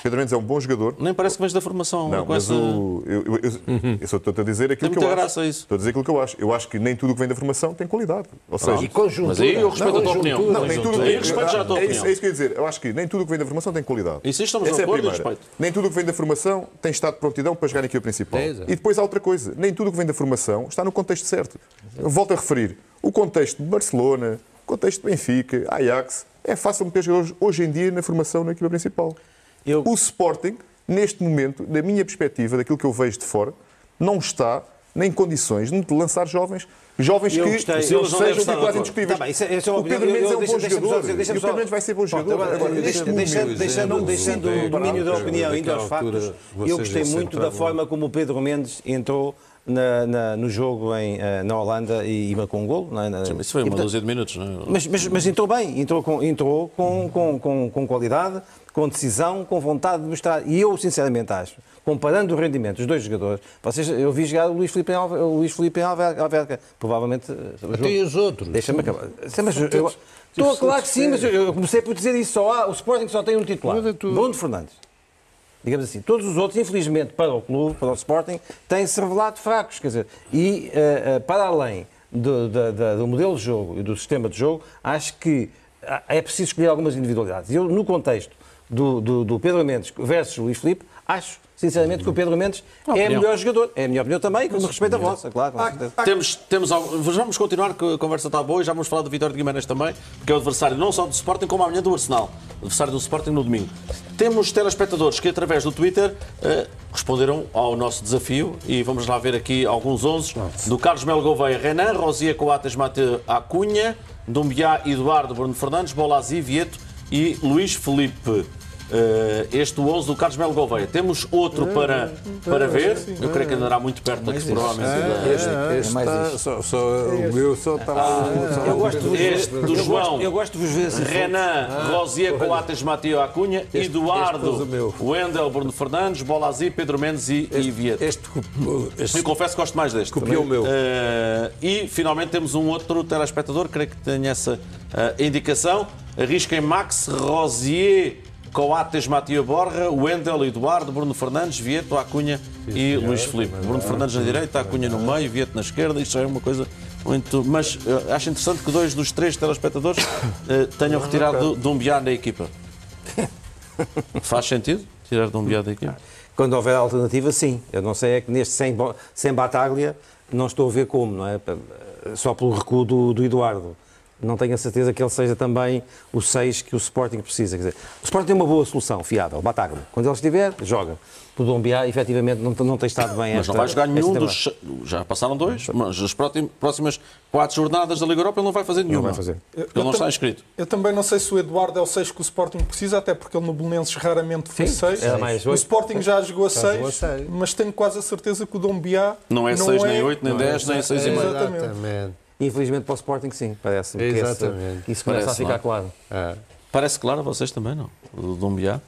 Pedro Mendes é um bom jogador. Nem parece que vens da formação. Não, com mas essa- o, eu, eu, eu, eu só estou a dizer aquilo Tem que eu muita acho. graça isso. Estou a dizer aquilo que eu acho. Eu acho que nem tudo o que vem da formação tem qualidade. Ou seja, E conjuntura. Mas aí eu respeito a tua opinião. não, nem tudo Aí respeito já a tua é, isso, opinião. é isso que eu ia dizer. Eu acho que nem tudo o que vem da formação tem qualidade. Isso estamos Essa de é a acordo e primeira. respeito. Nem tudo o que vem da formação tem estado de prontidão para jogar na equipa principal. É, e depois há outra coisa. Nem tudo o que vem da formação está no contexto certo. Volto a referir. O contexto de Barcelona, o contexto de Benfica, Ajax, é fácil meter jogadores hoje em dia na formação na equipa principal. Eu- O Sporting, neste momento, da minha perspectiva, daquilo que eu vejo de fora, não está nem em condições de lançar jovens, jovens Eu que gostei. Sejam titulares acordo. indiscutíveis. Tá é- é o Pedro. Mendes é um bom jogador. E o Pedro Mendes vai ser bom jogador. agora, deixando, deixando, deixando Sim, o domínio da opinião indo aos factos, vocês eu gostei muito da forma como o Pedro Mendes entrou na, na- no jogo em, eh, na Holanda e, e marcou um golo. Não é? Na- Isso foi e, uma portanto, dúzia de minutos, não é? mas, mas, mas entrou bem, entrou, com, entrou com, com, com, com qualidade, com decisão, com vontade de mostrar. E eu, sinceramente, acho, comparando o rendimento dos dois jogadores, vocês, eu vi jogar o Luís Filipe em, Alver, Luís Filipe em Alver, Alverca, provavelmente. eh, Até jogo- os outros. Deixa-me acabar. Mas eu- eu- Estou claro que sim, mas eu- eu comecei por dizer isso. Só há, o Sporting só tem um titular. Tudo. Bruno Fernandes. Digamos assim. Todos os outros, infelizmente, para o clube, para o Sporting, têm-se revelado fracos. Quer dizer, e eh, eh, para além do, da- do modelo de jogo e do sistema de jogo, acho que ah, é preciso escolher algumas individualidades. Eu, no contexto do, do, do Pedro Mendes versus Luís Filipe, acho, sinceramente, que o Pedro Mendes é opinião. melhor jogador. É a minha opinião também, com respeito à vossa, claro. Temos, temos algo- vamos continuar, que a conversa está boa e já vamos falar do Vitória de Guimarães também, porque é o adversário não só do Sporting, como amanhã do Arsenal. Adversário do Sporting no domingo. Temos telespectadores que, através do Twitter, eh, responderam ao nosso desafio e vamos lá ver aqui alguns 11 do Carlos Melo Gouveia, Renan, Rosia Coates Mate Acunha, Dumbiá Eduardo Bruno Fernandes, Bolazzi Vieto e Luís Felipe. Eh, este 11 do Carlos Melo Gouveia. Temos outro para, para ver. Eu creio que andará muito perto daqui, provavelmente. Este, este mais está, isto. só, só, o meu só está lá. Eu gosto de vos ver- Este do João. Eu gosto de vos ver. Renan, Rosier, Coates, Mateo Acunha, este Eduardo. Wendel, Bruno Fernandes, Bolazzi, Pedro Mendes e, e Vieto. Este, este Eu confesso que gosto mais deste. copiou o meu. Eh, e finalmente temos um outro telespectador, creio que tenha essa eh, indicação. Arrisquem Max, Rosier, Coates, Matia Borra, Wendel, Eduardo, Bruno Fernandes, Vieto, Acunha e Luís Filipe. Bruno Fernandes na direita, Acunha no meio, Vieto na esquerda. Isto é uma coisa muito. Mas eh, acho interessante que dois dos três telespectadores eh, tenham retirado Dumbiá da equipa. Faz sentido tirar Dumbiá da equipa? Quando houver alternativa, sim. Eu não sei é que neste sem, sem Bataglia não estou a ver como, não é? Só pelo recuo do, do Eduardo. Não tenho a certeza que ele seja também o 6 que o Sporting precisa. Quer dizer, o Sporting tem uma boa solução, fiável, Bataglia. Quando ele estiver, joga. O Dombiá, efetivamente, não, não tem estado bem Mas esta, não vai jogar nenhum dos. Já passaram dois, mas as próxim- próximas quatro jornadas da Liga Europa ele não vai fazer nenhuma. vai fazer. Porque ele não está inscrito. Eu também não sei se o Eduardo é o 6 que o Sporting precisa, até porque ele no Belenenses raramente foi 6. era mais O. Sporting já jogou jogou 6, seis. mas tenho quase a certeza que o Dom Biá Não é 6, nem 8, nem 10, nem 6 e meio. Exatamente. Exatamente. Infelizmente para o Sporting, sim, parece-me que esse- isso começa Parece, a ficar é? claro. Ah. Parece claro a vocês também, não? O Dombiá.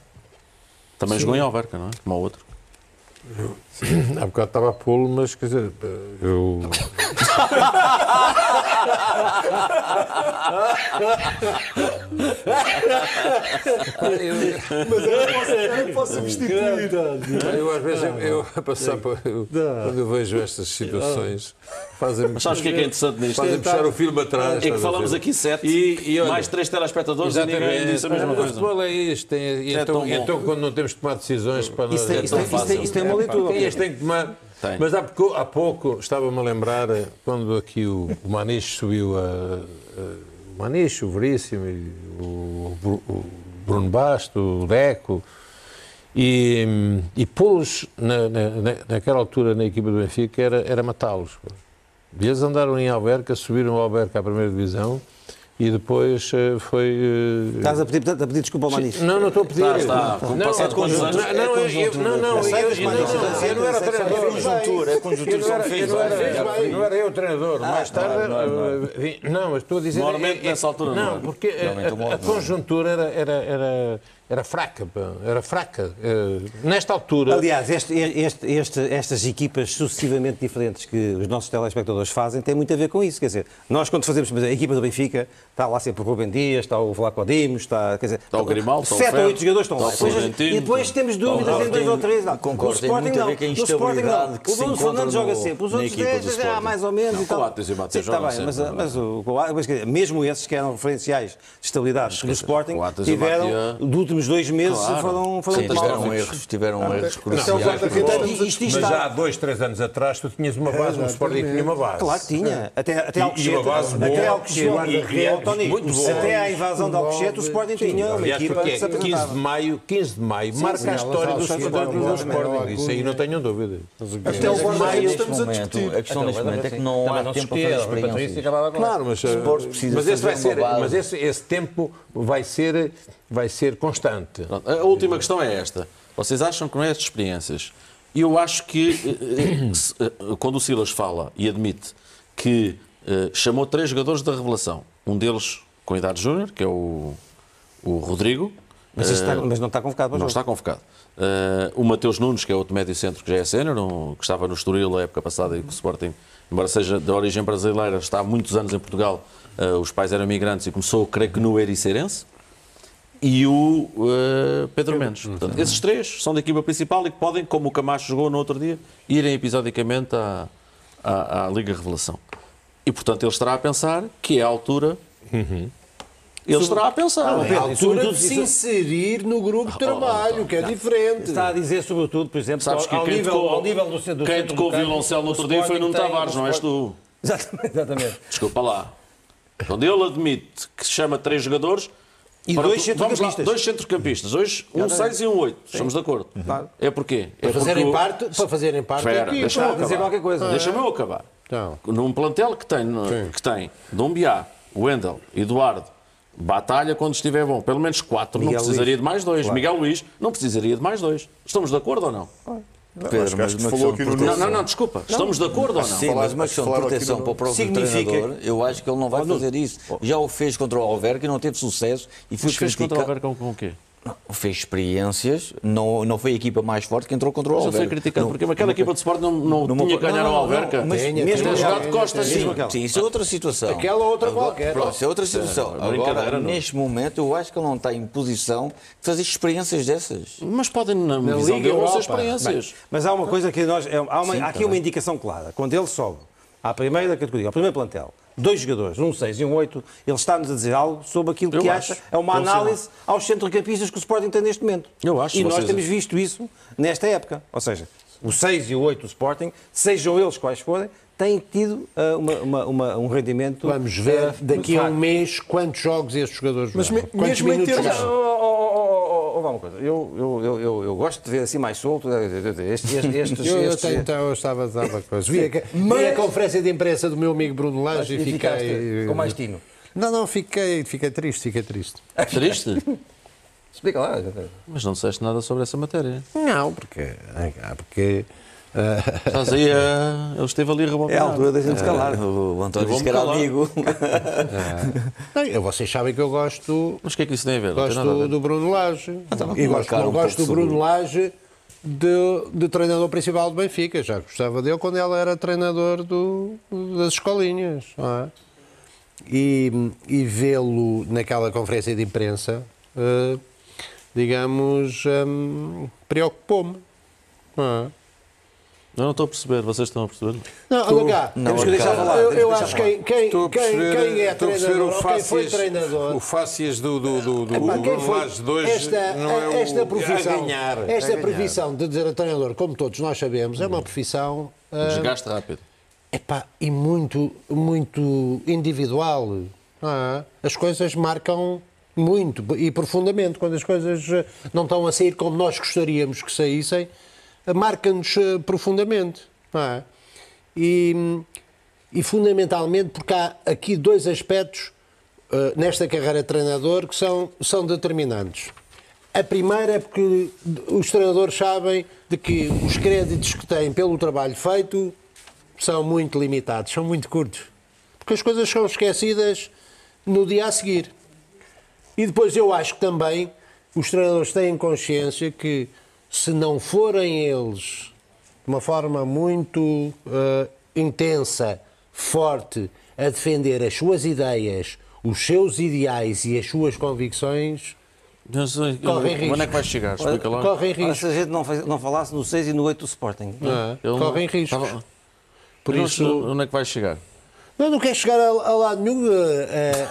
Também jogou em Alverca, não é? Como o outro. Há bocado estava a pô-lo, mas quer dizer, eu. Mas eu não posso, eu não posso substituir. Eu às vezes eu, eu a passar por, eu, quando eu vejo estas situações fazem-me Mas sabes o que é que é interessante nisto? fazem puxar o filme atrás. É que falamos aqui sete, E- e olha, mais três telespectadores e ninguém disse a mesma Mas O coisa. futebol é isto. tem- e É então, tão bom. então, quando não temos de tomar decisões para nós. Tem, é tem, uma leitura. Quem este tem que tomar. Tem. Mas há pouco, há pouco estava-me a lembrar eh, quando aqui o, o Maniche subiu a, a- o Maniche, o Veríssimo, o, o Bruno Basto, o Deco, e, e pô-los na, na- na- naquela altura na equipa do Benfica era, era matá-los. E eles andaram em Alberca, subiram o Alberca à primeira divisão e depois eh, foi. eh, Estás a pedir, a pedir desculpa ao Maniche. não, não estou a pedir. Está, está. Com Não, passado é quantos anos? Não, não, eu- não, não, eu- não, não, eu não era treinador. É conjuntura, é conjuntura, não são era, eu não era, treinador. Mais tarde. eh, Não, mas estou a dizer. Normalmente nessa altura não Não, é. porque a- é. conjuntura era, era, fraca. Era fraca. Eh, Nesta altura. Aliás, este- este- este- estas equipas sucessivamente diferentes que os nossos telespectadores fazem têm muito a ver com isso. Quer dizer, nós quando fazemos por exemplo, a equipa do Benfica, está lá sempre o Rubem Dias, está o Vlaco Dimos, está, quer dizer, Está o Grimaldo, está o sete ou oito jogadores estão lá. o e depois temos dúvidas em dois ou três. Não. concordo, no tem Sporting não. No Sporting não. O Bruno Fernandes joga no- sempre. Os outros do 10 já Sporting. mais ou menos. Não, e tal. Coates e Mateus Sim, está jogam bem, mas, sempre, mas o, mas, mesmo esses que eram referenciais de estabilidade do Sporting, tiveram, Mateus- dos últimos dois meses, Claro. foram, foram Sim, tiveram mal. erros, tiveram erros Até cruciais. isto- isto Mas está- já há dois, três anos atrás tu tinhas uma base, o Sporting tinha uma base. Claro que tinha. Até, até E- Alcochete. e uma base até boa, Alcochete. E, muito boa. até à invasão de Alcochete, o Sporting tinha uma equipa que se é 15 de maio, 15 de maio, marca a história do Sporting, Sporting. Isso aí não tenho dúvida. Até o neste estamos a discutir. a questão neste momento é que não há tempo para fazer experiências. Claro, mas, eh, mas esse vai ser, mas esse, esse tempo vai ser, vai ser constante. Pronto, A última questão é esta. Vocês acham que não é estas experiências? Eu acho que eh, eh, eh, quando o Silas fala e admite que chamou três jogadores da revelação, um deles com idade júnior, que é o, o Rodrigo, Mas, está- mas não está convocado para o não jogo. está convocado. O Mateus Nunes, que é outro médio centro que já é sénior, um- que estava no Estoril a época passada e que o Sporting, embora seja de origem brasileira, está há muitos anos em Portugal. Os pais eram migrantes e começou, creio que no Ericerense. E o eh, Pedro Mendes. Portanto, esses três são da equipa principal e que podem, como o Camacho jogou no outro dia, irem episodicamente à, à, à Liga Revelação. E, portanto, ele estará a pensar que é a altura. Ele estará a pensar. É a altura de se inserir no grupo de trabalho, que é diferente. Está a dizer, sobretudo, por exemplo, Sabes que ao, nível, tocou, ao nível do centro quem tocou campo, violoncelo no o outro dia foi Nuno Tavares, o não és tu. Exatamente, exatamente. Desculpa lá. Quando ele admite que chama três jogadores. E para dois centrocampistas. Dois centrocampistas. Hoje, um 6 e um 8. Estamos de acordo. É porquê? É Para fazerem porque o- parte, para fazerem parte Espera, deixa-me dizer acabar. qualquer coisa. Deixa-me eu acabar. Então. Num plantel que tem, que tem Dombiá, Wendel, Eduardo, Batalha quando estiver bom. Pelo menos quatro. Miguel não precisaria Luís. de mais dois. Miguel Luís não precisaria de mais dois. Estamos de acordo ou não? Pedro, acho que mas uma falou questão aqui no proteção. Não, não, não, desculpa. Estamos de acordo ou não? Sim, mas uma questão de proteção no- para o próprio Significa- treinador, eu acho que ele não vai fazer isso. Já o fez contra o Alverca e não teve sucesso e foi Mas fez contra o. Alverca com o quê? Fez experiências, não, não foi a equipa mais forte que entrou contra o Mas ele Alverca. foi criticado Não- porque aquela equipa de Sport não, não numa- tinha que ganhar não, ao não, Alverca. Mas Tenha, mesmo tenha, jogado de costas, sim, mesmo aquela. sim, isso é outra situação. Aquela outra Agora, qualquer. Pronto, isso é outra situação. É, brincadeira, Agora, não. neste momento, eu acho que ele não está em posição de fazer experiências dessas. Mas podem, na, Na visão Liga não Europa. experiências. Mas há uma coisa que nós. é- Há, uma- Sim, há aqui uma bem. indicação clara. Quando ele sobe à primeira categoria, ao primeiro plantel, dois jogadores, um 6 e um 8, ele está-nos a dizer algo sobre aquilo Eu que acho. acha. É uma É um análise aos centrocampistas que o Sporting tem neste momento. Eu acho, E nós temos visto isso nesta época. Ou seja, o 6 e o 8 do Sporting, sejam eles quais forem, têm tido ah, uma- uma- uma- um rendimento. Vamos ver ah, daqui a um mês quantos jogos estes jogadores Mas jogaram. me- Quantos mesmo em minutos termos- Vá uma coisa. Eu, eu, eu, eu, eu gosto de ver assim mais solto. Estes, estes, estes, Eu, eu, tenho- então, eu estava a dar coisa. Vi, a, vi Mas- a conferência de imprensa do meu amigo Bruno Lage e e fiquei. com mais tino. Não, não, fiquei, fiquei triste, fiquei triste. Triste? Explica lá. Mas não disseste nada sobre essa matéria. Não, porque. ah, porque Estás aí a... Ele esteve ali a rebobinar. É a altura da gente se calar. O António disse que era calar. amigo. não, vocês sabem que eu gosto, Mas o que é que isso tem a ver? Gosto nada a ver. do Bruno Lage. estava a E gosto, um gosto do Bruno sobre- Lage de, de treinador principal do Benfica. Já gostava dele quando ele era treinador do, das escolinhas. não é? E, e vê-lo naquela conferência de imprensa, eh, digamos, hum, preocupou-me. não é? Eu não estou a perceber, vocês estão a perceber? Não, olha cá. não, Temos que deixar falar. eu, eu acho que quem, quem, quem, quem é treinador, o ou quem foi treinador, o fácias do, do, do, do, Epá, do quem foi- de hoje esta, não é esta profissão, a ganhar. esta a ganhar. profissão de dizer treinador, como todos nós sabemos, é uma profissão ah, Desgaste rápido. epá, e muito, muito individual. não é? As coisas marcam muito e profundamente. Quando as coisas ah, não estão a sair como nós gostaríamos que saíssem, marca-nos ah, profundamente. não é? E, e fundamentalmente porque há aqui dois aspectos ah, nesta carreira de treinador que são, são determinantes. A primeira é porque os treinadores sabem de que os créditos que têm pelo trabalho feito são muito limitados, são muito curtos. Porque as coisas são esquecidas no dia a seguir. E depois eu acho que também os treinadores têm consciência que se não forem eles de uma forma muito eh, intensa, forte, a defender as suas ideias, os seus ideais e as suas convicções, Correm Quando é riscos. que vais chegar? Explica lá. correm Ora, riscos. se a gente não, não falasse no 6 e no 8 do Sporting. é? Não- Correm riscos. Estava- Por isso, Onde é que vais chegar? Não, não quer chegar a, a lado nenhum. eh,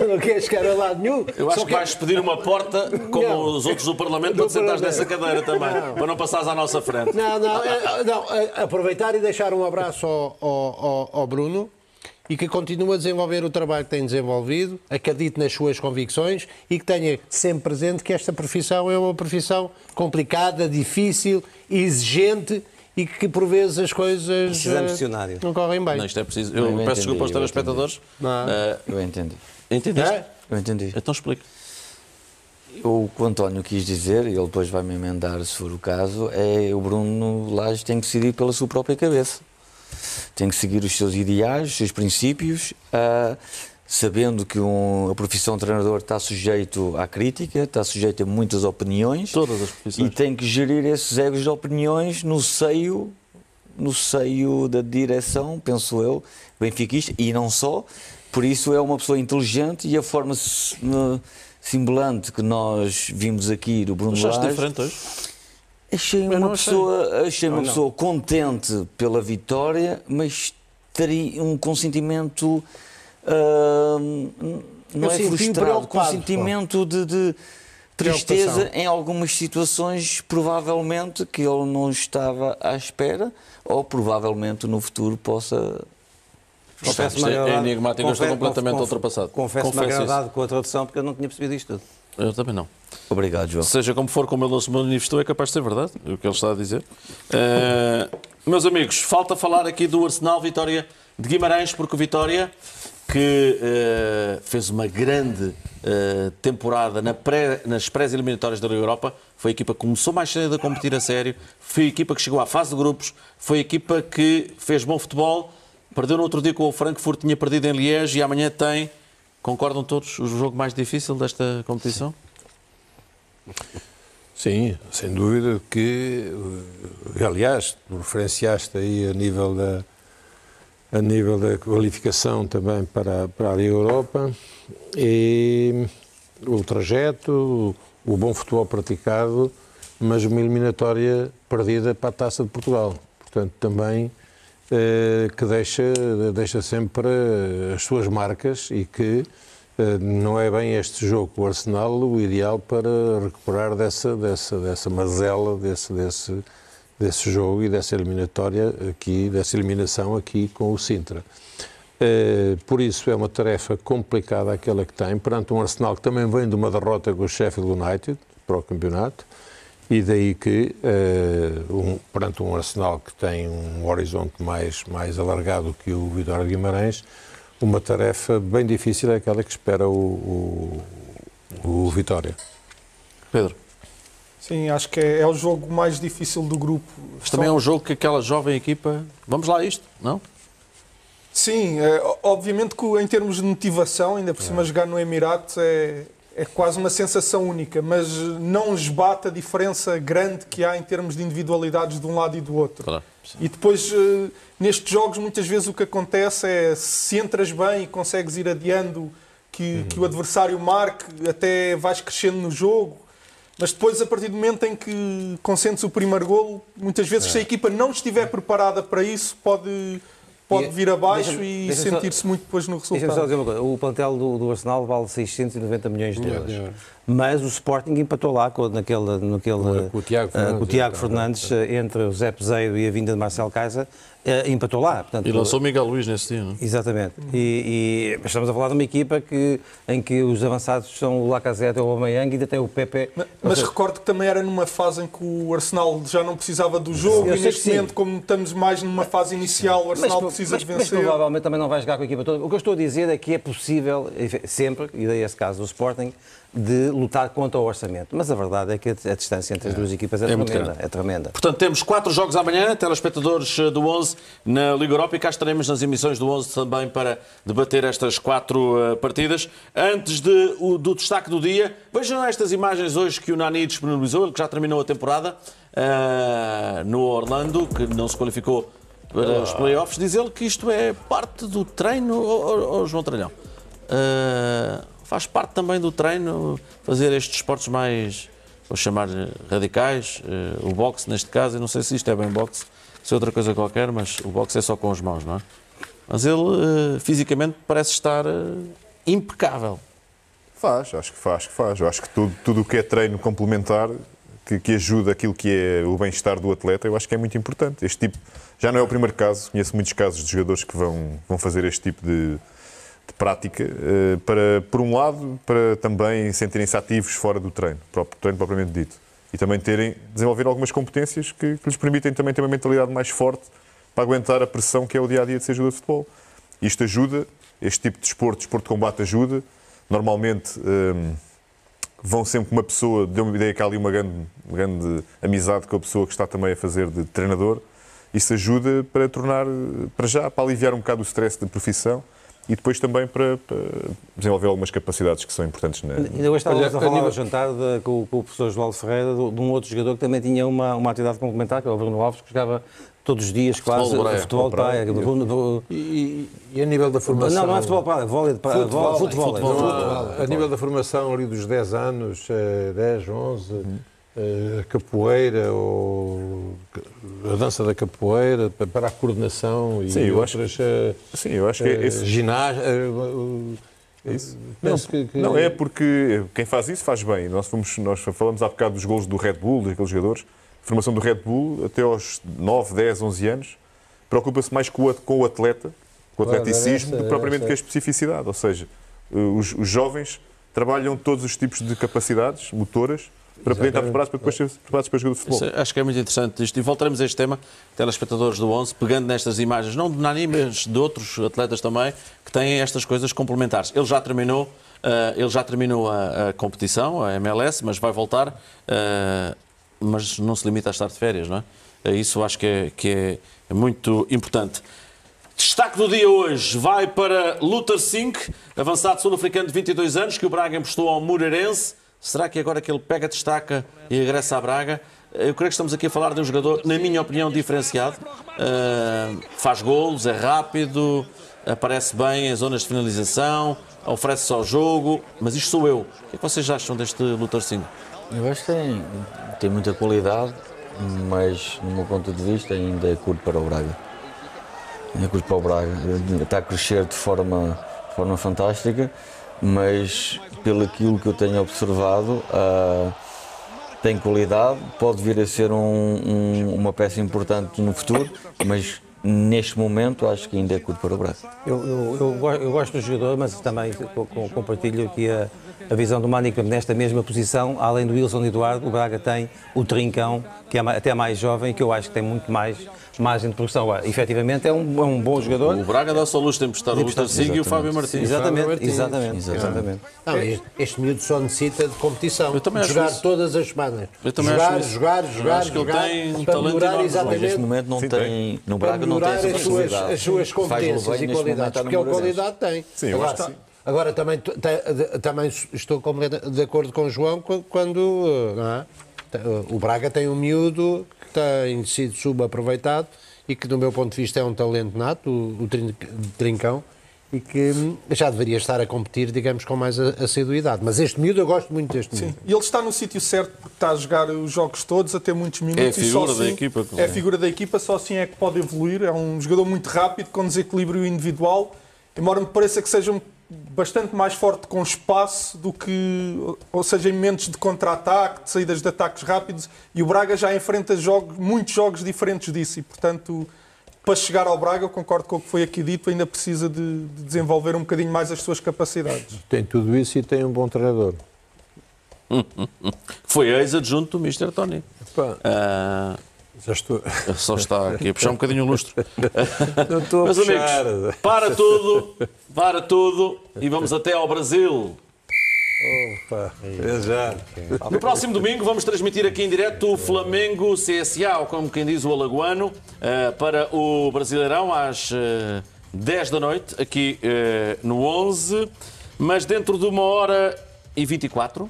eh, não quer chegar a lado nenhum. Eu acho Só que vais pedir uma porta, como Não. os outros do Parlamento, para te sentares nessa cadeira também, para não passares à nossa frente. Não, não, eh, não, aproveitar e deixar um abraço ao, ao- ao- ao Bruno e que continue a desenvolver o trabalho que tem desenvolvido, acredite nas suas convicções e que tenha sempre presente que esta profissão é uma profissão complicada, difícil, exigente e que por vezes as coisas Precisamos eh, de cenário. não correm bem. Não, isto é preciso. Eu Eu peço entendi, desculpa aos eu telespectadores. Não. Eh, Eu entendi. entendeste? É? Eu entendi. Então explica. O que o António quis dizer, e ele depois vai me emendar se for o caso, é o Bruno Lage tem que decidir pela sua própria cabeça. Tem que seguir os seus ideais, os seus princípios, ah, sabendo que um- a profissão de treinador está sujeito à crítica, está sujeito a muitas opiniões. Todas as E profissões. tem que gerir esses egos de opiniões no seio, no seio da direção, penso eu, benfiquista, e não só. Por isso é uma pessoa inteligente e a forma eh, simbolante que nós vimos aqui do Bruno Achaste Lage, diferente hoje? achei Mas uma achei. pessoa, achei uma pessoa contente pela vitória, mas teria um consentimento ah, não Eu é frustrado, preocupado, consentimento de, de tristeza em algumas situações, provavelmente que ele não estava à espera, ou provavelmente no futuro possa. Confesso-me Isto é- é agradado- enigmático, eu estou confesso- completamente conf- ultrapassado. Confesso-me Confesso isso. agradado com a tradução porque eu não tinha percebido isto tudo. Eu também não. Obrigado, João. Seja como for, como ele se manifestou, é capaz de ser verdade, o que ele está a dizer. Eh, meus amigos, falta falar aqui do Arsenal Vitória de Guimarães, porque o Vitória, que eh, fez uma grande eh, temporada na pré- nas pré-eliminatórias da Liga Europa. Foi a equipa que começou mais cedo a competir a sério. Foi a equipa que chegou à fase de grupos. Foi a equipa que fez bom futebol. Perdeu no outro dia com o Frankfurt, tinha perdido em Liège e amanhã tem, concordam todos, o jogo mais difícil desta competição? Sim, sem dúvida que, eh, aliás, referenciaste aí a nível da, a nível da qualificação também para, para a Europa e o trajeto, o bom futebol praticado, mas uma eliminatória perdida para a Taça de Portugal. Portanto, também eh, que deixa, deixa sempre as suas marcas e que eh, não é bem este jogo o Arsenal o ideal para recuperar dessa, dessa, dessa mazela, desse, desse, desse jogo e dessa eliminatória aqui, dessa eliminação aqui com o Sintra. Eh, Por isso é uma tarefa complicada aquela que tem, perante um Arsenal que também vem de uma derrota com o Sheffield United para o campeonato, e daí que, eh, um, perante um Arsenal que tem um horizonte mais, mais alargado que o Vitória de Guimarães, uma tarefa bem difícil é aquela que espera o, o, o Vitória. Pedro. Sim, acho que é, é o jogo mais difícil do grupo. Mas também é um jogo que aquela jovem equipa. Vamos lá isto, não? Sim, é, obviamente que em termos de motivação, ainda por cima jogar no Emirates é, é quase uma sensação única, mas não esbate a diferença grande que há em termos de individualidades de um lado e do outro. Claro. E depois, eh, nestes jogos, muitas vezes o que acontece é se entras bem e consegues ir adiando que, que o adversário marque, até vais crescendo no jogo. Mas depois, a partir do momento em que consentes o primeiro golo, muitas vezes, se a equipa não estiver preparada para isso, pode, pode E- vir abaixo e sentir-se muito depois no Deixa-me só resultado. dizer uma coisa. O plantel do, do Arsenal vale 690 milhões de euros. Mas o Sporting empatou lá com, naquele, naquele, Com o Tiago eh, Fernandes, com o Tiago então, Fernandes, eh, entre o Zé Peseiro e a vinda de Marcelo Kaiser, eh, empatou lá. Portanto, E lançou Miguel Luís nesse dia, não? é? Exatamente. E, e mas estamos a falar de uma equipa que, em que os avançados são o Lacazette ou o Aubameyang e ainda tem o Pepe. Ma- Mas recordo que também era numa fase em que o Arsenal já não precisava do jogo Eu e neste momento, como estamos mais numa fase inicial, o Arsenal precisa mas, de mas vencer. provavelmente também não vai jogar com a equipa toda. O que eu estou a dizer é que é possível, sempre, e daí esse caso do Sporting, de lutar contra o orçamento. Mas a verdade é que a, a distância entre as duas equipas é, É muito tremenda. grande. É tremenda. Portanto, temos quatro jogos amanhã, telespectadores eh, do 11 na Liga Europa e cá estaremos nas emissões do 11 também para debater estas quatro eh, partidas. Antes de, o- do destaque do dia, vejam estas imagens hoje que o Nani disponibilizou, ele que já terminou a temporada eh, no Orlando, que não se qualificou para os playoffs. Diz ele que isto é parte do treino, ou, João Tralhão? Eh, faz parte também do treino fazer estes esportes mais vou chamar radicais, eh, o boxe neste caso, eu não sei se isto é bem boxe, se é outra coisa qualquer, mas o boxe é só com as mãos, não é? Mas ele eh, fisicamente parece estar eh, impecável. Faz, acho que faz, que faz. Eu acho que tudo, tudo o que é treino complementar, que, que ajuda aquilo que é o bem-estar do atleta, eu acho que é muito importante. Este tipo, já não é o primeiro caso, conheço muitos casos de jogadores que vão, vão fazer este tipo de, de prática, eh, para, por um lado, para também sentirem-se ativos fora do treino, próprio treino propriamente dito. E também terem, desenvolver algumas competências que, que lhes permitem também ter uma mentalidade mais forte para aguentar a pressão que é o dia-a-dia de ser jogador de futebol. Isto ajuda, este tipo de desporto, desporto de combate ajuda. Normalmente hum, vão sempre com uma pessoa, deu uma ideia que há ali uma grande, grande amizade com a pessoa que está também a fazer de treinador. Isso ajuda para tornar, para já, para aliviar um bocado o stress da profissão e depois também para, para desenvolver algumas capacidades que são importantes na. Ainda hoje estávamos Olha, a a falar nível- ao jantar de- com, com o professor João Ferreira de, de um outro jogador que também tinha uma, uma atividade complementar, que é o Bruno Alves, que jogava todos os dias quase de praia. futebol de praia. Do- do- E, e- a nível da formação? Não, não é futebol de praia, vôlei de praia. Futebol, Futebol, futebol, Não, a nível da formação ali dos 10 anos, eh, 10, 11, eh, a capoeira ou a dança da capoeira pa- para a coordenação e Sim, eu acho- outras eh, Sim, eu acho que é eh, esse, ginástica. eh, É isso? penso que- que- Não, é porque quem faz isso faz bem. Nós, fomos, nós falamos há bocado dos golos do Red Bull, daqueles jogadores. A formação do Red Bull, até aos 9, 10, 11 anos, preocupa-se mais com o, atleta, com o atleticismo, do que propriamente com a especificidade. Ou seja, eh, os, os jovens trabalham todos os tipos de capacidades motoras para poderem estar preparados para depois ser preparados para o jogo de futebol. Isso, Acho que é muito interessante isto. E voltaremos a este tema, telespectadores do 11, pegando nestas imagens, não de Nani, mas de outros atletas também, que têm estas coisas complementares. Ele já terminou, eh, ele já terminou a, a competição, a MLS, mas vai voltar, eh, mas não se limita a estar de férias, não é? Eh, Isso acho que é, que é muito importante. Destaque do dia hoje vai para Luther Sink, avançado sul-africano de 22 anos, que o Braga emprestou ao Moreirense. Será que agora que ele pega, destaca e regressa à Braga? Eu creio que estamos aqui a falar de um jogador, na minha opinião, diferenciado. Uh, faz golos, é rápido, aparece bem em zonas de finalização, oferece-se ao jogo. Mas isto sou eu. O que é que vocês acham deste Luther Sink? Eu acho que tem, tem muita qualidade, mas, no meu ponto de vista, ainda é curto para o Braga. É curto para o Braga. Está a crescer de forma, de forma fantástica, mas, pelo aquilo que eu tenho observado, ah, tem qualidade, pode vir a ser um- um- uma peça importante no futuro, mas neste momento acho que ainda é curto para o Braga. Eu, eu, eu, go- eu gosto do jogador, mas também co- co- compartilho aqui a, a visão do Mani, que nesta mesma posição, além do Wilson Eduardo, o Braga tem o Trincão, que é até mais jovem, que eu acho que tem muito mais margem de progressão. Agora, efetivamente é um, é um bom jogador. O Braga dá-se ao luxo de emprestar o Luther Sink e o Fábio Martins. Exatamente, Martins. exatamente, Exatamente. exatamente. Não, este, este miúdo só necessita de competição. Eu também de acho jogar isso. todas as semanas. Eu também jogar, acho isso. jogar, Eu jogar, acho que ele jogar, tem um para talento melhorar enorme. Mas exatamente. neste momento não Sim, tem, no Braga não tem as suas, as suas competências e qualidades, porque ele Moreirense. qualidade tem. Sim, eu acho que sim. Agora também, também estou completamente de acordo com o João qu- quando não é? Uh, o Braga tem um miúdo que tem sido subaproveitado e que, do meu ponto de vista, é um talento nato, o, o Trin- Trincão, e que hum, já deveria estar a competir, digamos, com mais assiduidade. Mas este miúdo, eu gosto muito deste miúdo. Sim. E ele está no sítio certo porque está a jogar os jogos todos, a ter muitos minutos. É a e só figura da assim- equipa, É a figura da equipa, só assim é que pode evoluir. É um jogador muito rápido, com desequilíbrio individual, embora me pareça que seja um- bastante mais forte com espaço do que, ou seja, em momentos de contra-ataque, de saídas de ataques rápidos. E o Braga já enfrenta jogos, muitos jogos diferentes disso e, portanto, para chegar ao Braga, eu concordo com o que foi aqui dito, ainda precisa de, de desenvolver um bocadinho mais as suas capacidades. Tem tudo isso e tem um bom treinador. Foi ex-adjunto do Mr. Tony. Ah, já estou. só está aqui a puxar um bocadinho o lustro. Não estou a Meus puxar. amigos, para tudo, para tudo e vamos até ao Brasil. Opa, é já. No próximo domingo vamos transmitir aqui em direto o Flamengo CSA, ou como quem diz o Alagoano, eh, para o Brasileirão às eh, 10 da noite, aqui eh, no 11. Mas dentro de uma hora e 24,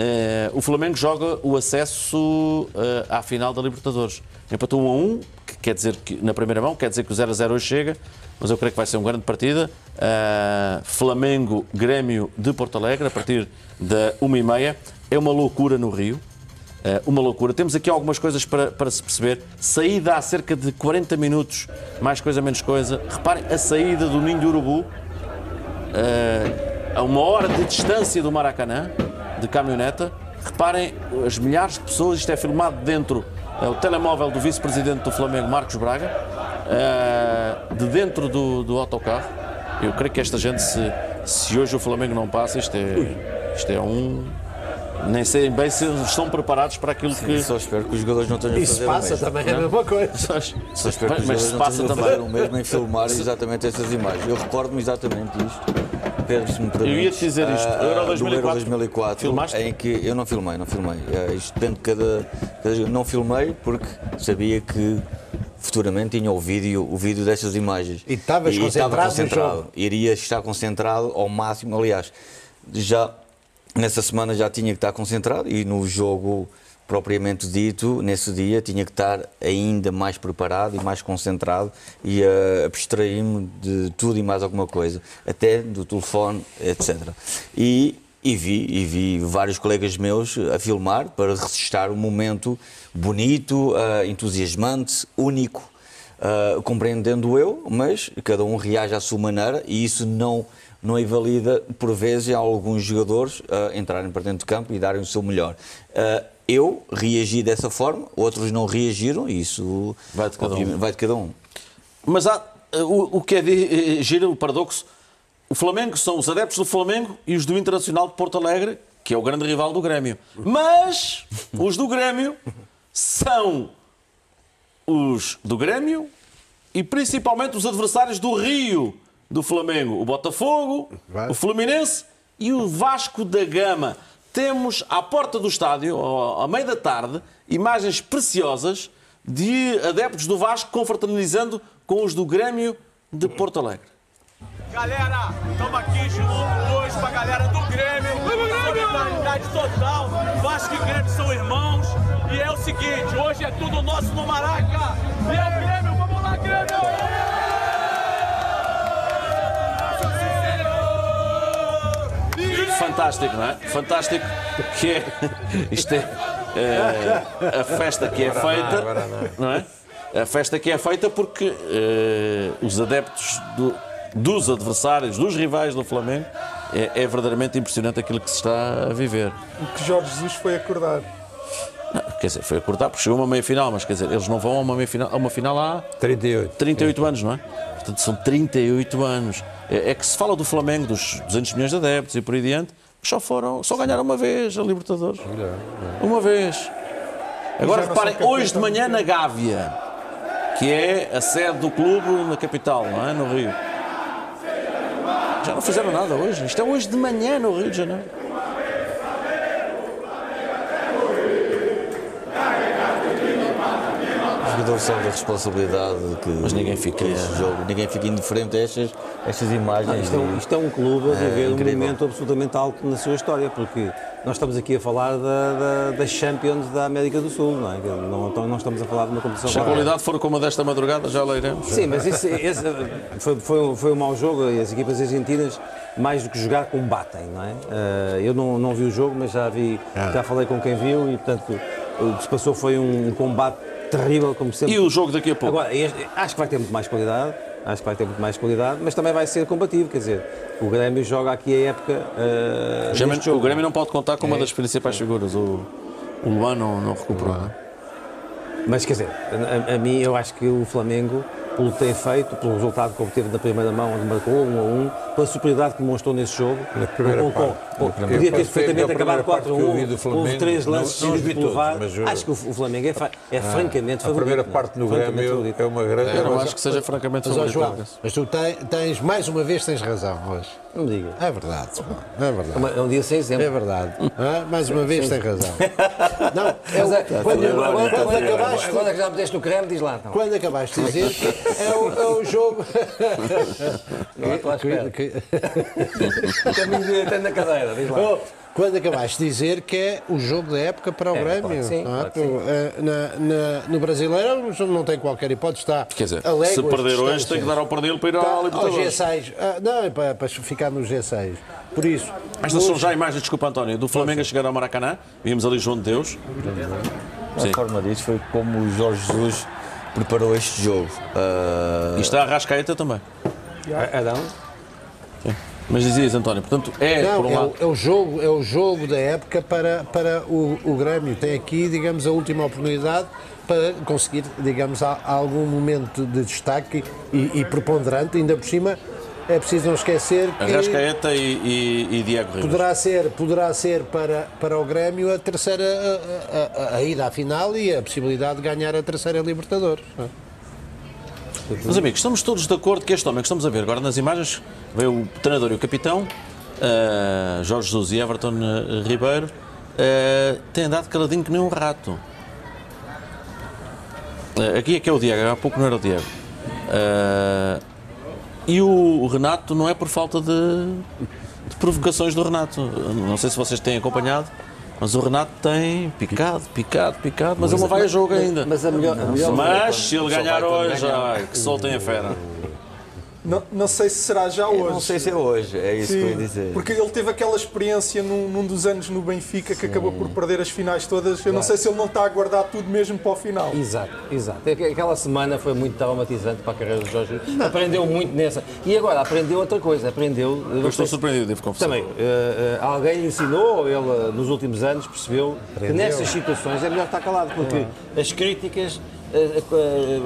eh, o Flamengo joga o acesso eh, à final da Libertadores. Empatou 1 a 1, que quer dizer que na primeira mão, quer dizer que o 0 a 0 hoje chega, mas eu creio que vai ser uma grande partida. Eh, Flamengo Grêmio de Porto Alegre, a partir da 1h30. É uma loucura no Rio. Uma loucura. Temos aqui algumas coisas para, para se perceber. Saída há cerca de 40 minutos, mais coisa, menos coisa. Reparem a saída do Ninho de Urubu, a uma hora de distância do Maracanã, de caminhoneta. Reparem as milhares de pessoas, isto é filmado dentro, é o telemóvel do vice-presidente do Flamengo, Marcos Braga, eh, de dentro do, do autocarro. Eu creio que esta gente, se, se hoje o Flamengo não passa, isto é, isto é um. Nem sei bem se eles estão preparados para aquilo que. Só espero que os jogadores não tenham Isso fazer passa mesmo. também é a mesma coisa. Só espero que os Mas jogadores se não passa tenham a também. fazer o mesmo em filmar exatamente essas imagens. Eu recordo-me exatamente isto. Pedro, se me permites, Eu ia-te dizer isto. ah, Euro do 2004. 2004, Filmaste? em que eu não filmei, não filmei. Ah, isto depende de cada, cada jogo. Não filmei porque sabia que futuramente tinha o vídeo, o vídeo destas imagens. E estavas estava concentrado no concentrado. Iria estar concentrado ao máximo. Aliás, já nessa semana já tinha que estar concentrado e no jogo propriamente dito, nesse dia, tinha que estar ainda mais preparado e mais concentrado e a abstrair-me de tudo e mais alguma coisa, até do telefone, etc. E, e vi, e vi vários colegas meus a filmar para registrar um momento bonito, ah, entusiasmante, único, Uh, compreendendo eu, mas cada um reage à sua maneira e isso não, não invalida, por vezes, alguns jogadores uh, entrarem para dentro do campo e darem o seu melhor. Uh, eu reagi dessa forma, outros não reagiram e isso Vai de cada um. vai de cada um. Mas há, eh, o, o que é de, eh, gira o paradoxo, o Flamengo são os adeptos do Flamengo e os do Internacional de Porto Alegre que é o grande rival do Grêmio. Mas os do Grêmio são os do Grêmio e principalmente os adversários do Rio do Flamengo, o Botafogo, o Fluminense e o Vasco da Gama. Temos à porta do estádio, à meia da tarde, imagens preciosas de adeptos do Vasco confraternizando com os do Grêmio de Porto Alegre. Galera, estamos aqui de novo hoje com a galera do Grêmio. Solidariedade total. Vasco e Grêmio são irmãos. E é o seguinte, hoje é tudo nosso no Maraca. E é o Grêmio, vamos lá, Grêmio! Fantástico, não é? Fantástico que é. Isto é. eh, a festa que é feita. Não é? A festa que é feita porque eh, os adeptos do- dos adversários, dos rivais do Flamengo, é, é verdadeiramente impressionante aquilo que se está a viver. O que Jorge Jesus foi acordar. Não, quer dizer, foi acordar porque chegou a uma meia final, mas quer dizer, eles não vão a uma, meia final, a uma final há 38. 38 anos, não é? Portanto, são 38 anos. É, é que se fala do Flamengo, dos 200 milhões de adeptos e por aí diante, só foram, só ganharam uma vez a Libertadores. Uma vez. Agora reparem, hoje de manhã na Gávea, que é a sede do clube na capital, não é? No Rio. Já não fizeram nada hoje. Isto é hoje de manhã no Rio de Janeiro. Sabem da responsabilidade que Mas ninguém fica- este jogo, ninguém fica indiferente a estas, estas imagens. Isto é, um, isto é um clube a É viver um momento absolutamente alto na sua história, porque nós estamos aqui a falar da, da, das Champions da América do Sul, não é? Não, então não estamos a falar de uma competição Se a qualidade for como a desta madrugada, já lá iremos. Sim, mas esse, esse foi, foi, um- foi um mau jogo e as equipas argentinas, mais do que jogar, combatem, não é? Eh, eu não, não vi o jogo, mas já vi, já falei com quem viu e, portanto, o que se passou foi um combate terrível, como sempre. E o jogo daqui a pouco? Agora, este- acho que vai ter muito mais qualidade, acho que vai ter muito mais qualidade, mas também vai ser combativo, quer dizer, o Grêmio joga aqui a época. eh, Já neste jogo. o Grêmio não pode contar com É. uma das principais figuras. O, o Luan não, não recuperou. não é? Mas quer dizer, a, a mim eu acho que o Flamengo, pelo que tem feito, pelo resultado que obteve na primeira mão, onde marcou 1 a 1, pela superioridade que demonstrou nesse jogo, Na primeira com- parte. Primeira podia ter perfeitamente primeira acabado 4 a parte que eu vi 1, do Flamengo, houve três lances não os vi seguidos pelo todos, VAR. mas eu- Acho que o, o Flamengo é, fa- é francamente A favorito. primeira não é? parte no Francamente Grêmio é uma grande. Eu não mas- acho que seja francamente favorito. Mas tu tens, tens, mais uma vez, tens razão hoje. Não me diga. É verdade, João, é verdade. É uma- É um dia sem exemplo. É verdade. Ah, mais uma vez tem razão. Não, é o- é- quando, já meteste no creme, diz lá. Então. quando acabaste de dizer é o, é o jogo. Não estou à espera. Que- Caminho direito na cadeira, diz lá. Oh, Quando acabaste de dizer que é o jogo da época para o É, Grêmio. sim, não é? claro que sim. Eh, na- na- no brasileiro não tem qualquer hipótese. Está Quer dizer, se de perder hoje, tem que dar ao perder para ir ao ao Libertadores. G6. Ah, não, é para, para ficar no G6. Por isso. Estas são já imagens, desculpa António, do Flamengo a chegar ao Maracanã. Vimos ali João de Deus. A forma disso foi como o Jorge Jesus preparou este jogo. Ah, E está a Rascaeta também. Adão? Mas dizias, António, portanto, é, Não, por um é, lado. o, é o jogo, é o jogo da época para, para o, o Grêmio. Tem aqui, digamos, a última oportunidade para conseguir, digamos, a- algum momento de destaque e, e preponderante. Ainda por cima, é preciso não esquecer que Rascaeta e, e, e Diego Ribas. poderá ser, poderá ser para, para o Grêmio a terceira a, a- a- a ida à final e a possibilidade de ganhar a terceira Libertadores. Meus amigos, estamos todos de acordo que este homem que estamos a ver agora nas imagens, veio o treinador e o capitão, eh, Jorge Jesus e Everton eh, Ribeiro, eh, têm andado caladinho que nem um rato. Eh, aqui é que é o Diego, há pouco não era o Diego. E o, o Renato não é por falta de, de provocações do Renato. Não sei se vocês têm acompanhado, mas o Renato tem picado, picado, picado, mas ele não vai a jogo ainda. Mas a melhor. a melhor Mas se ele ganhar hoje, ai, que soltem a fera. Não, não sei se será já hoje. não sei se é hoje, é isso que eu ia dizer. Porque ele teve aquela experiência num, num dos anos no Benfica que acabou por perder as finais todas. Eu não sei se ele não está a guardar tudo mesmo para o final. Exato, exato. É que Aquela semana foi muito traumatizante para a carreira do Jorge. Aprendeu muito nessa. E agora aprendeu outra coisa. Aprendeu. Eu estou surpreendido, devo confessar. Também, eh, eh, alguém lhe ensinou, ele eh, nos últimos anos percebeu que nessas situações é melhor estar calado, porque as críticas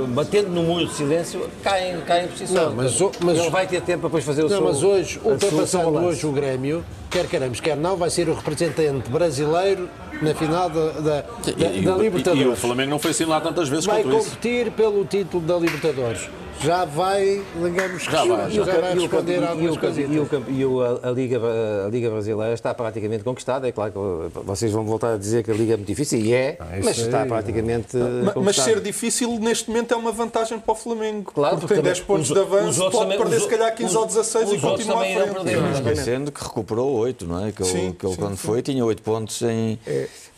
batendo no muro de silêncio, caem, caem em posição. Não, mas mas- Ele vai ter tempo para depois fazer o Não, seu mas hoje, ultrapassando hoje o Grêmio, quer queremos, quer não, vai ser o representante brasileiro na final da, da, da, E, da e Libertadores. e o Flamengo não foi assim lá tantas vezes vai quanto isso. competir pelo título da Libertadores. Já vai, digamos, Já vai, já vai E responder e a o algumas coisitas. e o campe- e o- a, a Liga, a Liga Brasileira está praticamente conquistada. É claro que uh, vocês vão voltar a dizer que a Liga é muito difícil, e é, isso mas está aí, praticamente uh, Ma- Mas conquistada. ser difícil neste momento é uma vantagem para o Flamengo. Claro, porque porque tem também 10 pontos os- de os avanço, pode também- perder os- se calhar 15 ou 16 os e continuar irão frente. perder. Não Exatamente. esquecendo que recuperou 8, não é? Que ele, Sim, que ele sim, quando sim. foi tinha 8 pontos em,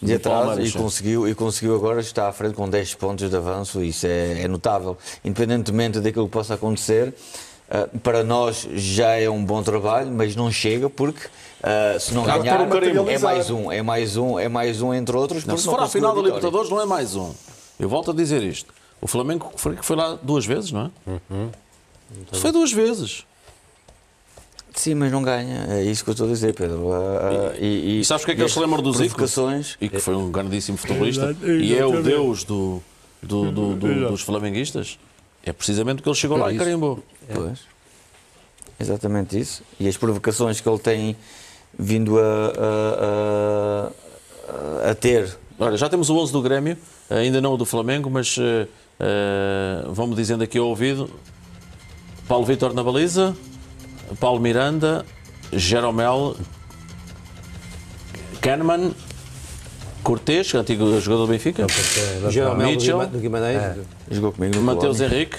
de atraso Palmeiras, e sim. conseguiu, e conseguiu agora estar à frente com 10 pontos de avanço. Isso é, é notável. Independentemente daquilo que possa acontecer, ah, para nós já é um bom trabalho, mas não chega porque. ah, se não ganhar, é mais um, é mais um, é mais um entre outros. Não, se for à final da. Libertadores, não é mais um. Eu volto a dizer isto. O Flamengo foi, foi lá duas vezes, não é? Uhum. Foi duas vezes. Sim, mas não ganha. É isso que eu estou a dizer, Pedro. Ah, ah, e, E sabes o que é que eles se lembram do Zico? provocações. E que foi um grandíssimo futebolista. E é o deus do, do- do- do- dos flamenguistas. É precisamente porque ele chegou lá e carimbou. Pois. Exatamente isso. E as provocações que ele tem vindo a, a- a- a ter. Olha, já temos o 11 do Grêmio, ainda não o do Flamengo, mas eh, vamos dizendo aqui ao ouvido: Paulo Vitor na baliza, Paulo Miranda, Jeromel, Kahneman, Cortês, antigo jogador do Benfica, Jeromel do Mitchell, Guima- do Guimarães. Jogou comigo Mateus. Henrique,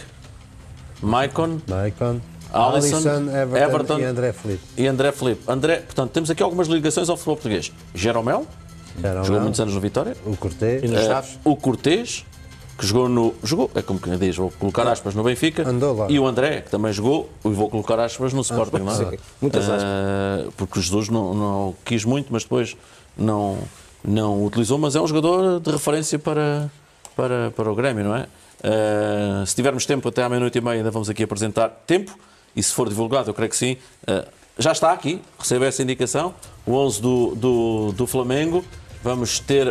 Maicon, Maicon, Alisson, Alisson, Everton, Everton e André Felipe. e André Felipe. André, portanto, temos aqui algumas ligações ao futebol português. Jeromel, jogou muitos anos no Vitória. O Cortez. E nos Eh, Chaves? o Cortês, que jogou no. Jogou, é como quem diz, vou colocar aspas no Benfica. Andou lá. E o André, que também jogou, e vou colocar aspas no Sporting, não é? sim. Muitas Eh, Porque o Jesus não, não quis muito, mas depois não, não utilizou. Mas é um jogador de referência para, para, para o Grêmio, não é? Eh, se tivermos tempo até à meia-noite e meia, ainda vamos aqui apresentar tempo. E se for divulgado, eu creio que sim. Eh, já está aqui, recebe essa indicação. O 11 do, do, do Flamengo. Vamos ter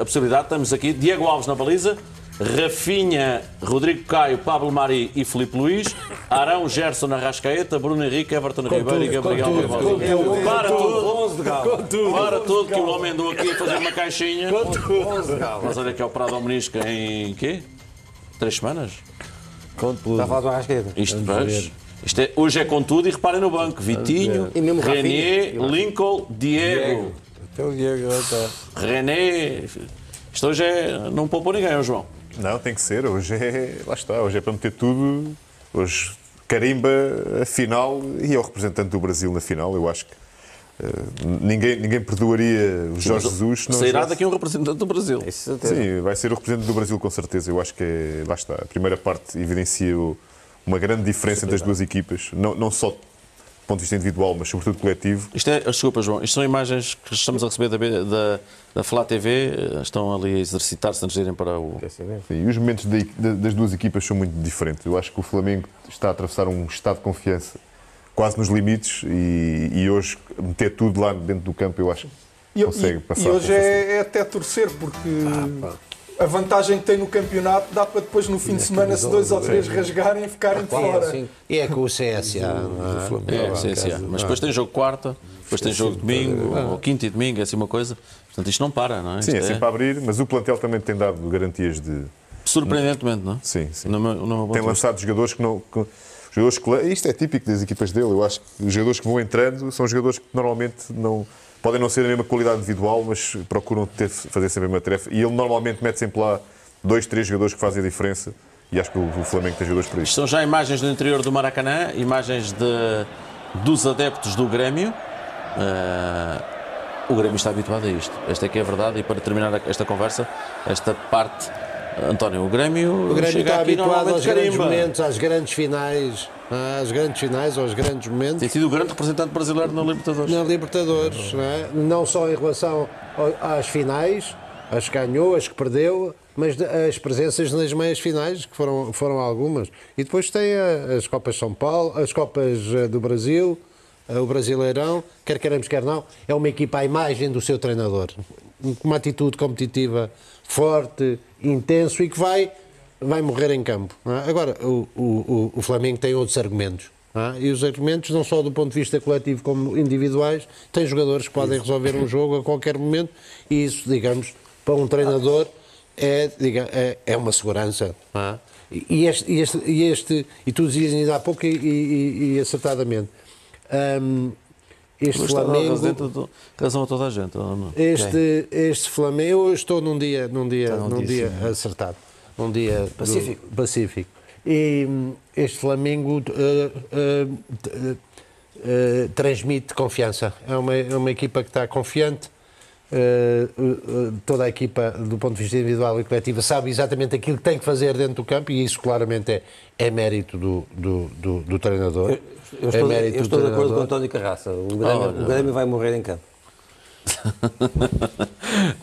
a possibilidade. Estamos aqui. Diego Alves na baliza. Rafinha, Rodrigo Caio, Pablo Mari e Filipe Luís, Arão, Gerson, Arrascaeta, Bruno Henrique, Everton Ribeiro e Gabriel Barbosa. Para tudo, para tudo que o homem andou aqui a fazer uma caixinha. Mas olha que é o Prado ao Menisca em quê? Três semanas? Está a falar do Arrascaeta. Isto, vejo. Isto é, hoje é com tudo e reparem no banco. Vitinho, E mesmo René, Lincoln, Diego. Até o Diego já está. René. Isto hoje é. Não poupou ninguém, João. Não, tem que ser. Hoje é. Lá está, hoje é para meter tudo. Hoje carimba a final e é o representante do Brasil na final. Eu acho que eh, ninguém, ninguém perdoaria o Jorge Jesus. não Sairá daqui um representante do Brasil. Isso Sim, vai ser o representante do Brasil com certeza. Eu acho que é, lá está. A primeira parte evidencia uma grande diferença entre as duas equipas, não, não só ponto de vista individual, mas sobretudo coletivo. Isto é, desculpa, João, isto são imagens que estamos a receber da, da, da Flá TV, eh, estão ali a exercitar-se antes de irem para o. Sim, e os momentos da- da- das duas equipas são muito diferentes. Eu acho que o Flamengo está a atravessar um estado de confiança quase nos limites e, e hoje meter tudo lá dentro do campo eu acho que E, consegue e- passar. e hoje é, é até torcer, porque a vantagem que tem no campeonato dá para depois no fim de semana, se dois ou três rasgarem e ficarem de fora. E é com o CSA. é? É, sim. Mas depois tem jogo quarta, depois tem jogo domingo, ou quinta e domingo, é assim uma coisa. Portanto, isto não para, não é? Sim, é Isto sempre a abrir, mas o plantel também tem dado garantias de. Surpreendentemente, não é? Sim, sim. No meu- no meu ponto Tem lançado jogadores que não. que- jogadores que, isto é típico das equipas dele. Eu acho que os jogadores que vão entrando são jogadores que normalmente não. Podem não ser a mesma qualidade individual, mas procuram ter, fazer sempre a mesma tarefa. E ele normalmente mete sempre lá dois, três jogadores que fazem a diferença. E acho que o, Flamengo tem jogadores para isso. são já imagens do interior do Maracanã, imagens de, dos adeptos do Grêmio. Eh, o Grêmio está habituado a isto. Esta é que é a verdade. E para terminar esta conversa, esta parte, António, o Grêmio, O Grêmio está habituado aos grandes carimba. momentos, às grandes finais, às grandes finais, aos grandes momentos. Tem sido o grande representante brasileiro na Libertadores. Na Libertadores, não, é? não só em relação às finais, as que ganhou, as que perdeu, mas as presenças nas meias finais, que foram, foram algumas. E depois tem as Copas São Paulo, as Copas eh, do Brasil, eh, o Brasileirão, quer queremos, quer não, é uma equipa à imagem do seu treinador. Com uma atitude competitiva forte, intenso e que vai vai morrer em campo. é? Agora, o, o, o- Flamengo tem outros argumentos. é? E os argumentos, não só do ponto de vista coletivo como individuais, tem jogadores que podem resolver um jogo a qualquer momento e isso, digamos, para um treinador é, diga, é, é uma segurança. é? E este, e, este, e, este, e tu dizias ainda há pouco e, e- e acertadamente, hum, este Mas Flamengo... razão, to- razão a toda a gente. ou não? Este, este Flamengo, eu estou num dia, num dia, num dia acertado, num dia do- Pacífico. pacífico. E hum, este Flamengo eh, eh, eh, transmite confiança. É uma, é uma equipa que está confiante. Eh, eh, toda a equipa, do ponto de vista individual e coletivo, sabe exatamente aquilo que tem que fazer dentro do campo e isso claramente é, é mérito do, do, do, do treinador. Eu é estou, mérito eu estou do de acordo com. António Carraça. O Grêmio, o Grêmio vai morrer em campo.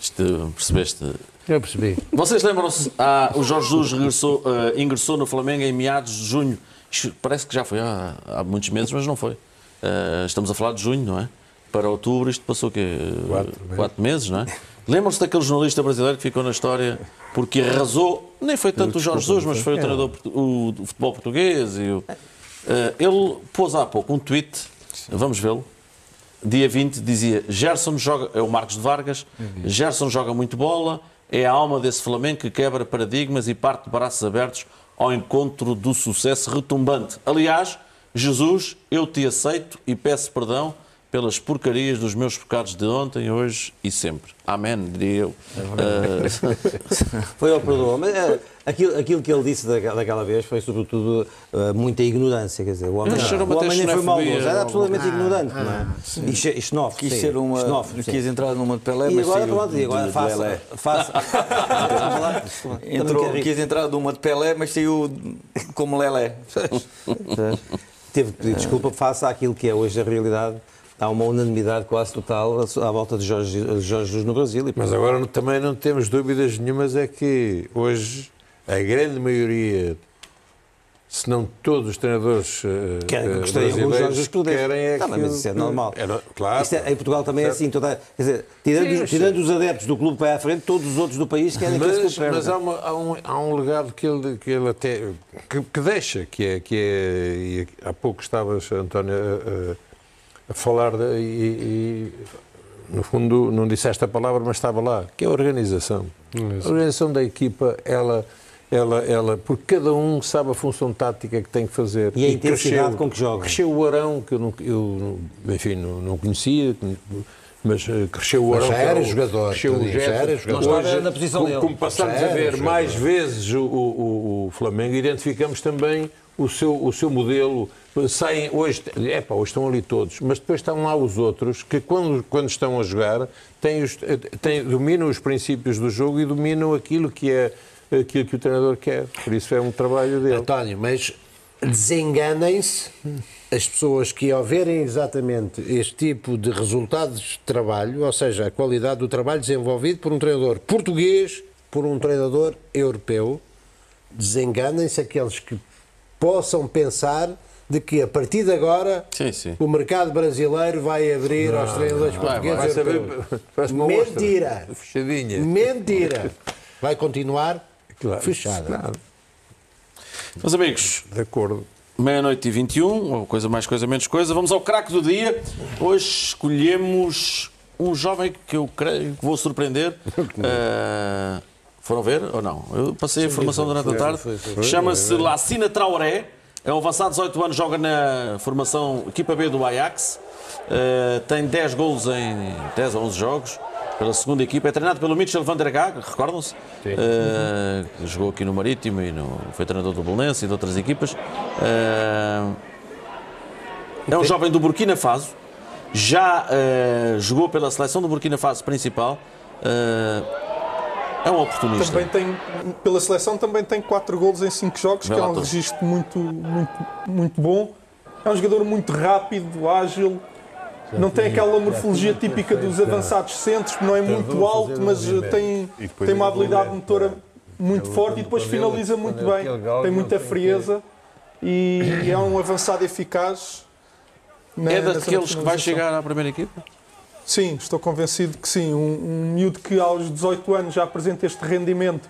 Isto, percebeste? Eu percebi. Vocês lembram-se, ah, o Jorge Jesus regressou, ah, ingressou no Flamengo em meados de junho. Isto parece que já foi há, há muitos meses, mas não foi. Estamos a falar de junho, não é? Para outubro isto passou o quê? Quatro meses, meses. não é? Lembram-se daquele jornalista brasileiro que ficou na história porque arrasou, nem foi tanto o Jorge Jesus, mas foi o treinador portu- o, do futebol português. E o, Ah, ele pôs há pouco um tweet, vamos vê-lo, dia 20, dizia Gerson joga, é o Marcos de Vargas, Gerson joga muito bola, é a alma desse Flamengo que quebra paradigmas e parte de braços abertos ao encontro do sucesso retumbante. Aliás, Jesus, eu te aceito e peço perdão pelas porcarias dos meus pecados de ontem, hoje e sempre. Amém, diria eu. Ah, Foi ao perdoa. Mas é, aquilo, aquilo que ele disse daquela, daquela vez foi, sobretudo, eh, muita ignorância. Quer dizer, o homem, Mas cheirou-me o homem nem foi maldoso, era absolutamente ignorante. não é? E xe- e xenófobo. Quis ser uma. Xenófobo, quis entrar numa de Pelé, E mas agora, saiu pronto, e agora faça. Faça. Vamos lá. Também Entrou, quis entrar de uma de Pelé, mas saiu como Lelé. Teve que pedir desculpa, faça aquilo que é hoje a realidade. Há uma unanimidade quase total à volta de Jorge, Jorge Jesus no Brasil. E, Mas agora também não temos dúvidas nenhumas é que hoje a grande maioria, se não todos os treinadores eh, Querem, eh, que brasileiros pudesse. querem é Tá, que mas isso é normal. é claro. Isto é- em Portugal também é Certo. assim. Toda, quer dizer, tirando, Sim, os, tirando os adeptos do clube para a frente, todos os outros do país querem que Mas, clube mas perca. há, uma- há um, há um legado que ele, que ele até que, que deixa, que é, que é e há pouco estavas, António, a, a- a falar de, e, e, no fundo não disseste a palavra, mas estava lá, que é a organização. A organização da equipa, ela, ela, ela, porque cada um sabe a função tática que tem que fazer. E a intensidade cresceu- com que joga. Cresceu o Arão, que eu, não, eu enfim, não, não conhecia, mas eh, cresceu o Arão. já era jogador, Cresceu o Tadinho, já era jogador. Não estava Hoje, na posição como, dele. como passamos a ver mais vezes o, o- o- Flamengo, identificamos também o seu, o seu modelo. Saem hoje, epá, hoje estão ali todos, mas depois estão lá os outros que, quando, quando estão a jogar, têm os, têm, dominam os princípios do jogo e dominam aquilo que é aquilo que o treinador quer. Por isso é um trabalho dele. António, mas desenganem-se as pessoas que, ao verem exatamente este tipo de resultados de trabalho, ou seja, a qualidade do trabalho desenvolvido por um treinador português, por um treinador europeu, desenganem-se aqueles que possam pensar de que a partir de agora Sim, sim. o mercado brasileiro vai abrir aos treinadores portugueses vai e saber, Mentira! fechadinha. Mentira! Vai continuar Claro, fechada. claro, Meus amigos, de acordo. Meia-noite e 21, ou coisa mais, coisa menos coisa. Vamos ao craque do dia. Hoje escolhemos um jovem que eu creio que vou surpreender. Eh, foram ver ou não? Eu passei a informação durante a tarde. Chama-se Lacina Traoré. É um avançado, 18 anos, joga na formação equipa B do Ajax. Eh, tem 10 golos em 10 ou 11 jogos. Pela segunda equipa, é treinado pelo Mitchell van der Gaag, recordam-se? Que jogou aqui no Marítimo e no, foi treinador do Belenense e de outras equipas. Eh, é um jovem do Burkina Faso, já eh, jogou pela seleção do Burkina Faso principal. É um oportunista. Também tem, pela seleção também tem 4 golos em 5 jogos, que é um registro muito, muito, muito bom. É um jogador muito rápido, ágil, não tem aquela morfologia típica dos avançados centros, não é muito alto, mas eh, tem, tem uma é habilidade motora muito forte e depois finaliza muito bem. Tem muita frieza e é um avançado eficaz. na- É daqueles que vai chegar à primeira equipa? Sim, estou convencido que sim. Um, um miúdo que aos 18 anos já apresenta este rendimento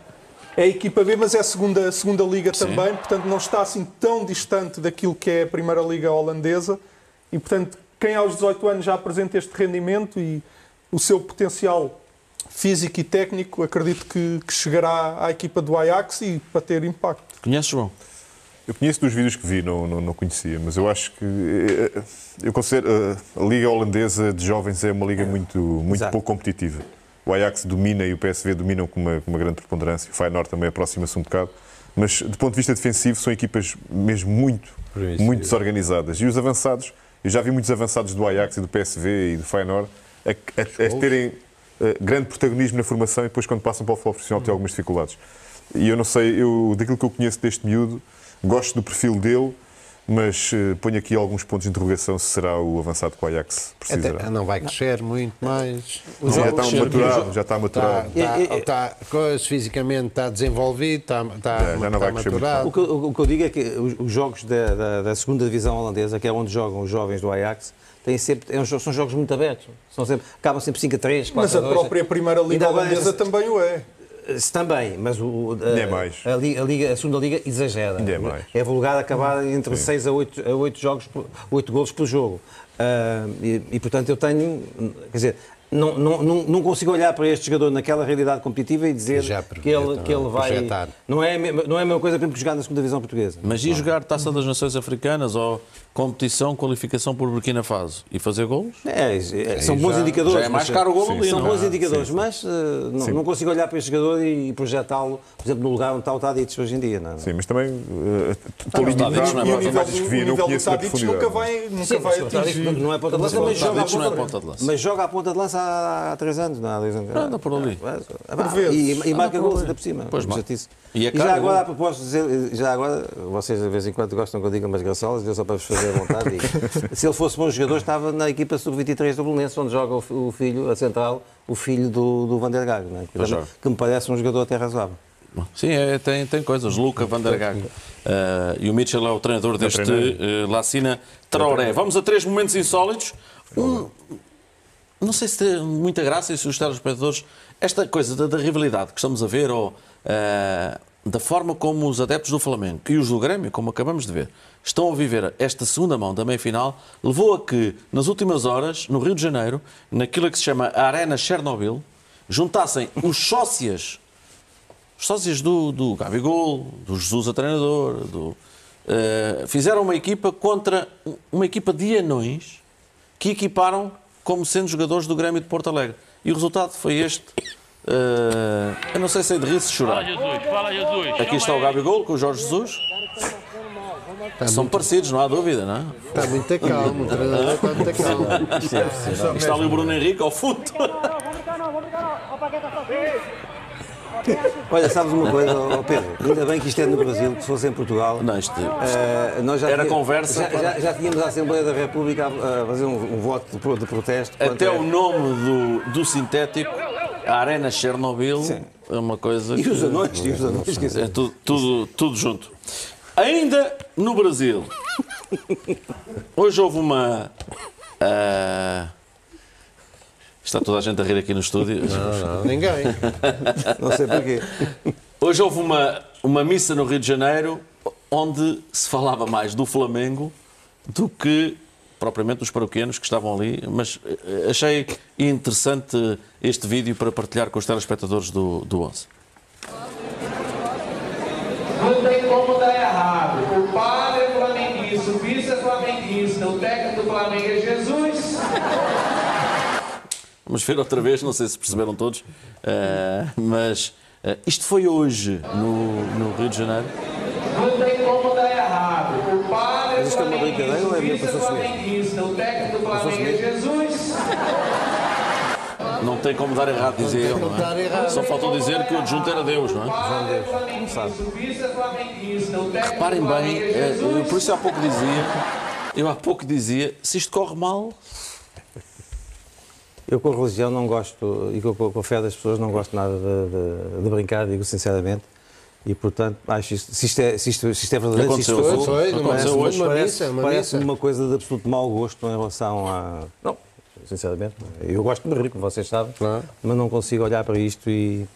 é a equipa B, mas é a segunda, a segunda liga também, portanto não está assim tão distante daquilo que é a primeira liga holandesa. E portanto, quem aos 18 anos já apresenta este rendimento e o seu potencial físico e técnico, acredito que, que chegará à equipa do Ajax e para ter impacto. Conheces, João? Eu conheço dos vídeos que vi, não, não, não conhecia, mas eu acho que. eh, Eu considero. eh, A Liga Holandesa de Jovens é uma liga muito, muito Exato. pouco competitiva. O Ajax domina e o PSV dominam com uma, com uma grande preponderância. O Feyenoord também aproxima-se um bocado. Mas, do ponto de vista defensivo, são equipas mesmo muito, muito desorganizadas. E os avançados, eu já vi muitos avançados do Ajax e do PSV e do Feyenoord a, a- a terem eh, grande protagonismo na formação e depois, quando passam para o futebol profissional, têm algumas dificuldades. E eu não sei, eu, daquilo que eu conheço deste miúdo, gosto do perfil dele, mas eh, ponho aqui alguns pontos de interrogação se será o avançado que o Ajax precisará. Até- não vai crescer muito mais. Mas já está maturado, já está Está, maturado. está, está, coisa, fisicamente está desenvolvido, está, está, Já- já não vai está crescer muito maturado. O que, o- que eu digo é que os, os jogos da, da, da segunda divisão holandesa, que é onde jogam os jovens do Ajax, têm sempre, é são jogos muito abertos. São sempre, acabam sempre 5 a 3, 4 Mas a 2. própria primeira liga holandesa também o é. Se Também, mas o, a, é mais. A, liga, a, liga- a segunda liga exagera. É mais. É vulgar acabar entre 6 a 8, a 8 jogos, por- 8 golos por jogo. Ah, e, e, portanto eu tenho, quer dizer, não, não, não, não consigo olhar para este jogador naquela realidade competitiva e dizer Já que ele, que ele vai. projetar. Não é, a mesma- não é a mesma coisa por exemplo, que jogar na segunda divisão portuguesa. Mas e jogar Taça das Nações Africanas ou competição, qualificação por Burkina Faso e fazer golos? É, é, são bons já- indicadores. já é mais caro o golo sim, São não é? bons indicadores, Sim, sim. mas eh, não, não consigo olhar para este jogador e projetá-lo, por exemplo, no lugar onde está o Tadic hoje em dia. Não, é? Sim, mas também eh, estou limitado é. E o nível, que do- vi, não conheço na Tadic nunca profundidade. vai, nunca Sim, vai atingir. não é ponta de lança, mas joga, à é ponta, de lança. há, três anos, não é? há dois anos. Anda por ali. Ah, vezes. E, marca ali. ainda por cima. Pois. E é já agora, a propósito de dizer, já agora, vocês de vez em quando gostam que eu diga umas graçolas, eu só para vos fazer vontade. se ele fosse bom jogador, estava na equipa sub-23 do Belenenses, onde joga o, fi- o filho, a central, o filho do, do Van der não é? que, também- que me parece um jogador até razoável. Sim, é, tem, tem coisas. Luca Van der Gaag. Eh, e o Mitchell é o treinador deste treinador. uh, Lacina Traoré. Vamos a três momentos insólitos. Um, não sei se tem muita graça e se os telespectadores. Esta coisa da, da rivalidade que estamos a ver, ou eh, da forma como os adeptos do Flamengo e os do Grêmio, como acabamos de ver, estão a viver esta segunda mão da meia-final, levou a que, nas últimas horas, no Rio de Janeiro, naquilo que se chama a Arena Chernobyl, juntassem os sócios os sócios do, do Gabigol, do Jesus a treinador, do, eh, fizeram uma equipa contra uma equipa de anões que equiparam como sendo jogadores do Grêmio de Porto Alegre. E o resultado foi este. Eh, eu não sei se é de rir se chorar. Jesus, fala Jesus. Aqui está o Gabigol com o Jorge Jesus. São parecidos, não há dúvida, não é? Está muito calmo, o treinador está muito calmo. Aqui está ali o Bruno Henrique ao fundo. Olha, sabes uma coisa, ó Pedro? Ainda bem que isto é no Brasil, que se fosse em Portugal. Não, isto- eh, nós já Era tínhamos- conversa Já, para- já- já tínhamos a Assembleia da República a, fazer um, um voto de, pro- de protesto. Até o nome do, do sintético, a Arena Chernobyl, Sim. é uma coisa E os que- anões, e os anões. É tudo, tudo, tudo junto. Ainda no Brasil, hoje houve uma. ah, está toda a gente a rir aqui no estúdio. Não, não, ninguém. Não sei porquê. Hoje houve uma, uma missa no Rio de Janeiro onde se falava mais do Flamengo do que propriamente dos paroquianos que estavam ali, mas eh, achei interessante este vídeo para partilhar com os telespectadores do, do 11. Não tem como dar errado. O padre é flamenguista, o vice é flamenguista, o técnico do Flamengo é Jesus. Vamos ver outra vez, não sei se perceberam todos, eh, mas eh, isto foi hoje no, no Rio de Janeiro. Não tem como dar errado. O padre é é uma flamenguista, brincadeira ou é o vice é flamenguista, é Jesus. Não tem como dar errado, dizia eu. Não dar é? errado. Só faltou dizer que o adjunto era Deus, não é? Técnico Reparem bem, é eu, por isso há pouco dizia, eu há pouco dizia, se isto corre mal, Eu com a religião não gosto, e com, com a fé das pessoas não gosto nada de, de- de brincar, digo sinceramente. E, portanto, acho isto, se, isto é, se, isto, se isto é verdadeiro, se isto Aconteceu for, hoje. Foi, numa- parece, uma parece, missa, uma parece missa. uma coisa de absoluto mau gosto em relação a. Não, sinceramente. Eu gosto de me rir, como vocês sabem, Claro. mas não consigo olhar para isto e,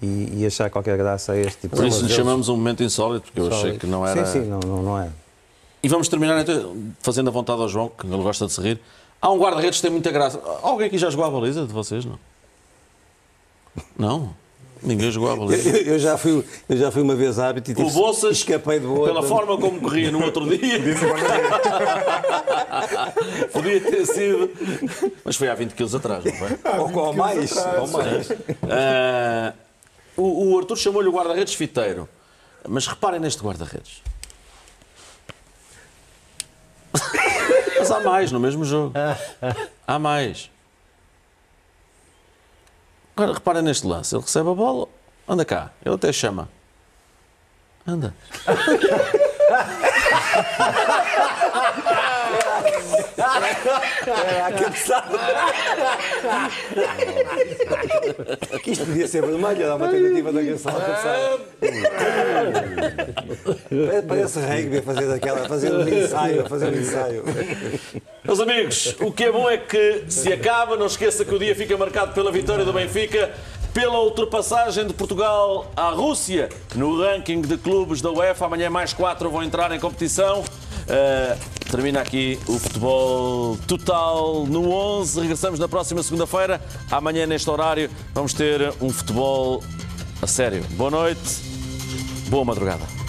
e, e achar qualquer graça a este tipo Por de isso lhe chamamos um momento insólito, porque eu achei que não era. Sim, sim, não, não, não é. E vamos terminar então, fazendo a vontade ao João, que ele gosta de se rir. Há um guarda-redes que tem muita graça. Alguém aqui já jogou à baliza de vocês, não? Não? Ninguém jogou à baliza. Eu, eu já fui, eu já fui uma vez hábito e O tive, Bolsas, escapei de boa. pela forma como corria no outro dia, podia ter sido. Mas foi há 20 quilos atrás, não foi? Ou, ou mais. Ou mais. Ah, o, o Arthur chamou-lhe o guarda-redes fiteiro. Mas reparem neste guarda-redes. Mas há mais no mesmo jogo. Há mais. Agora reparem neste lance. Ele recebe a bola. Anda cá. Ele até chama. Anda. Era a cabeçada. Que isto podia ser vermelho, era uma tentativa da cabeçada. Parece rugby a fazer daquela, a fazer um ensaio, a fazer um ensaio. Meus amigos, o que é bom é que se acaba, não esqueça que o dia fica marcado pela vitória do Benfica, pela ultrapassagem de Portugal à Rússia no ranking de clubes da UEFA. Amanhã mais quatro vão entrar em competição. Uh, termina aqui o futebol total no 11. Regressamos na próxima segunda-feira. Amanhã, neste horário, vamos ter um futebol a sério. Boa noite, boa madrugada.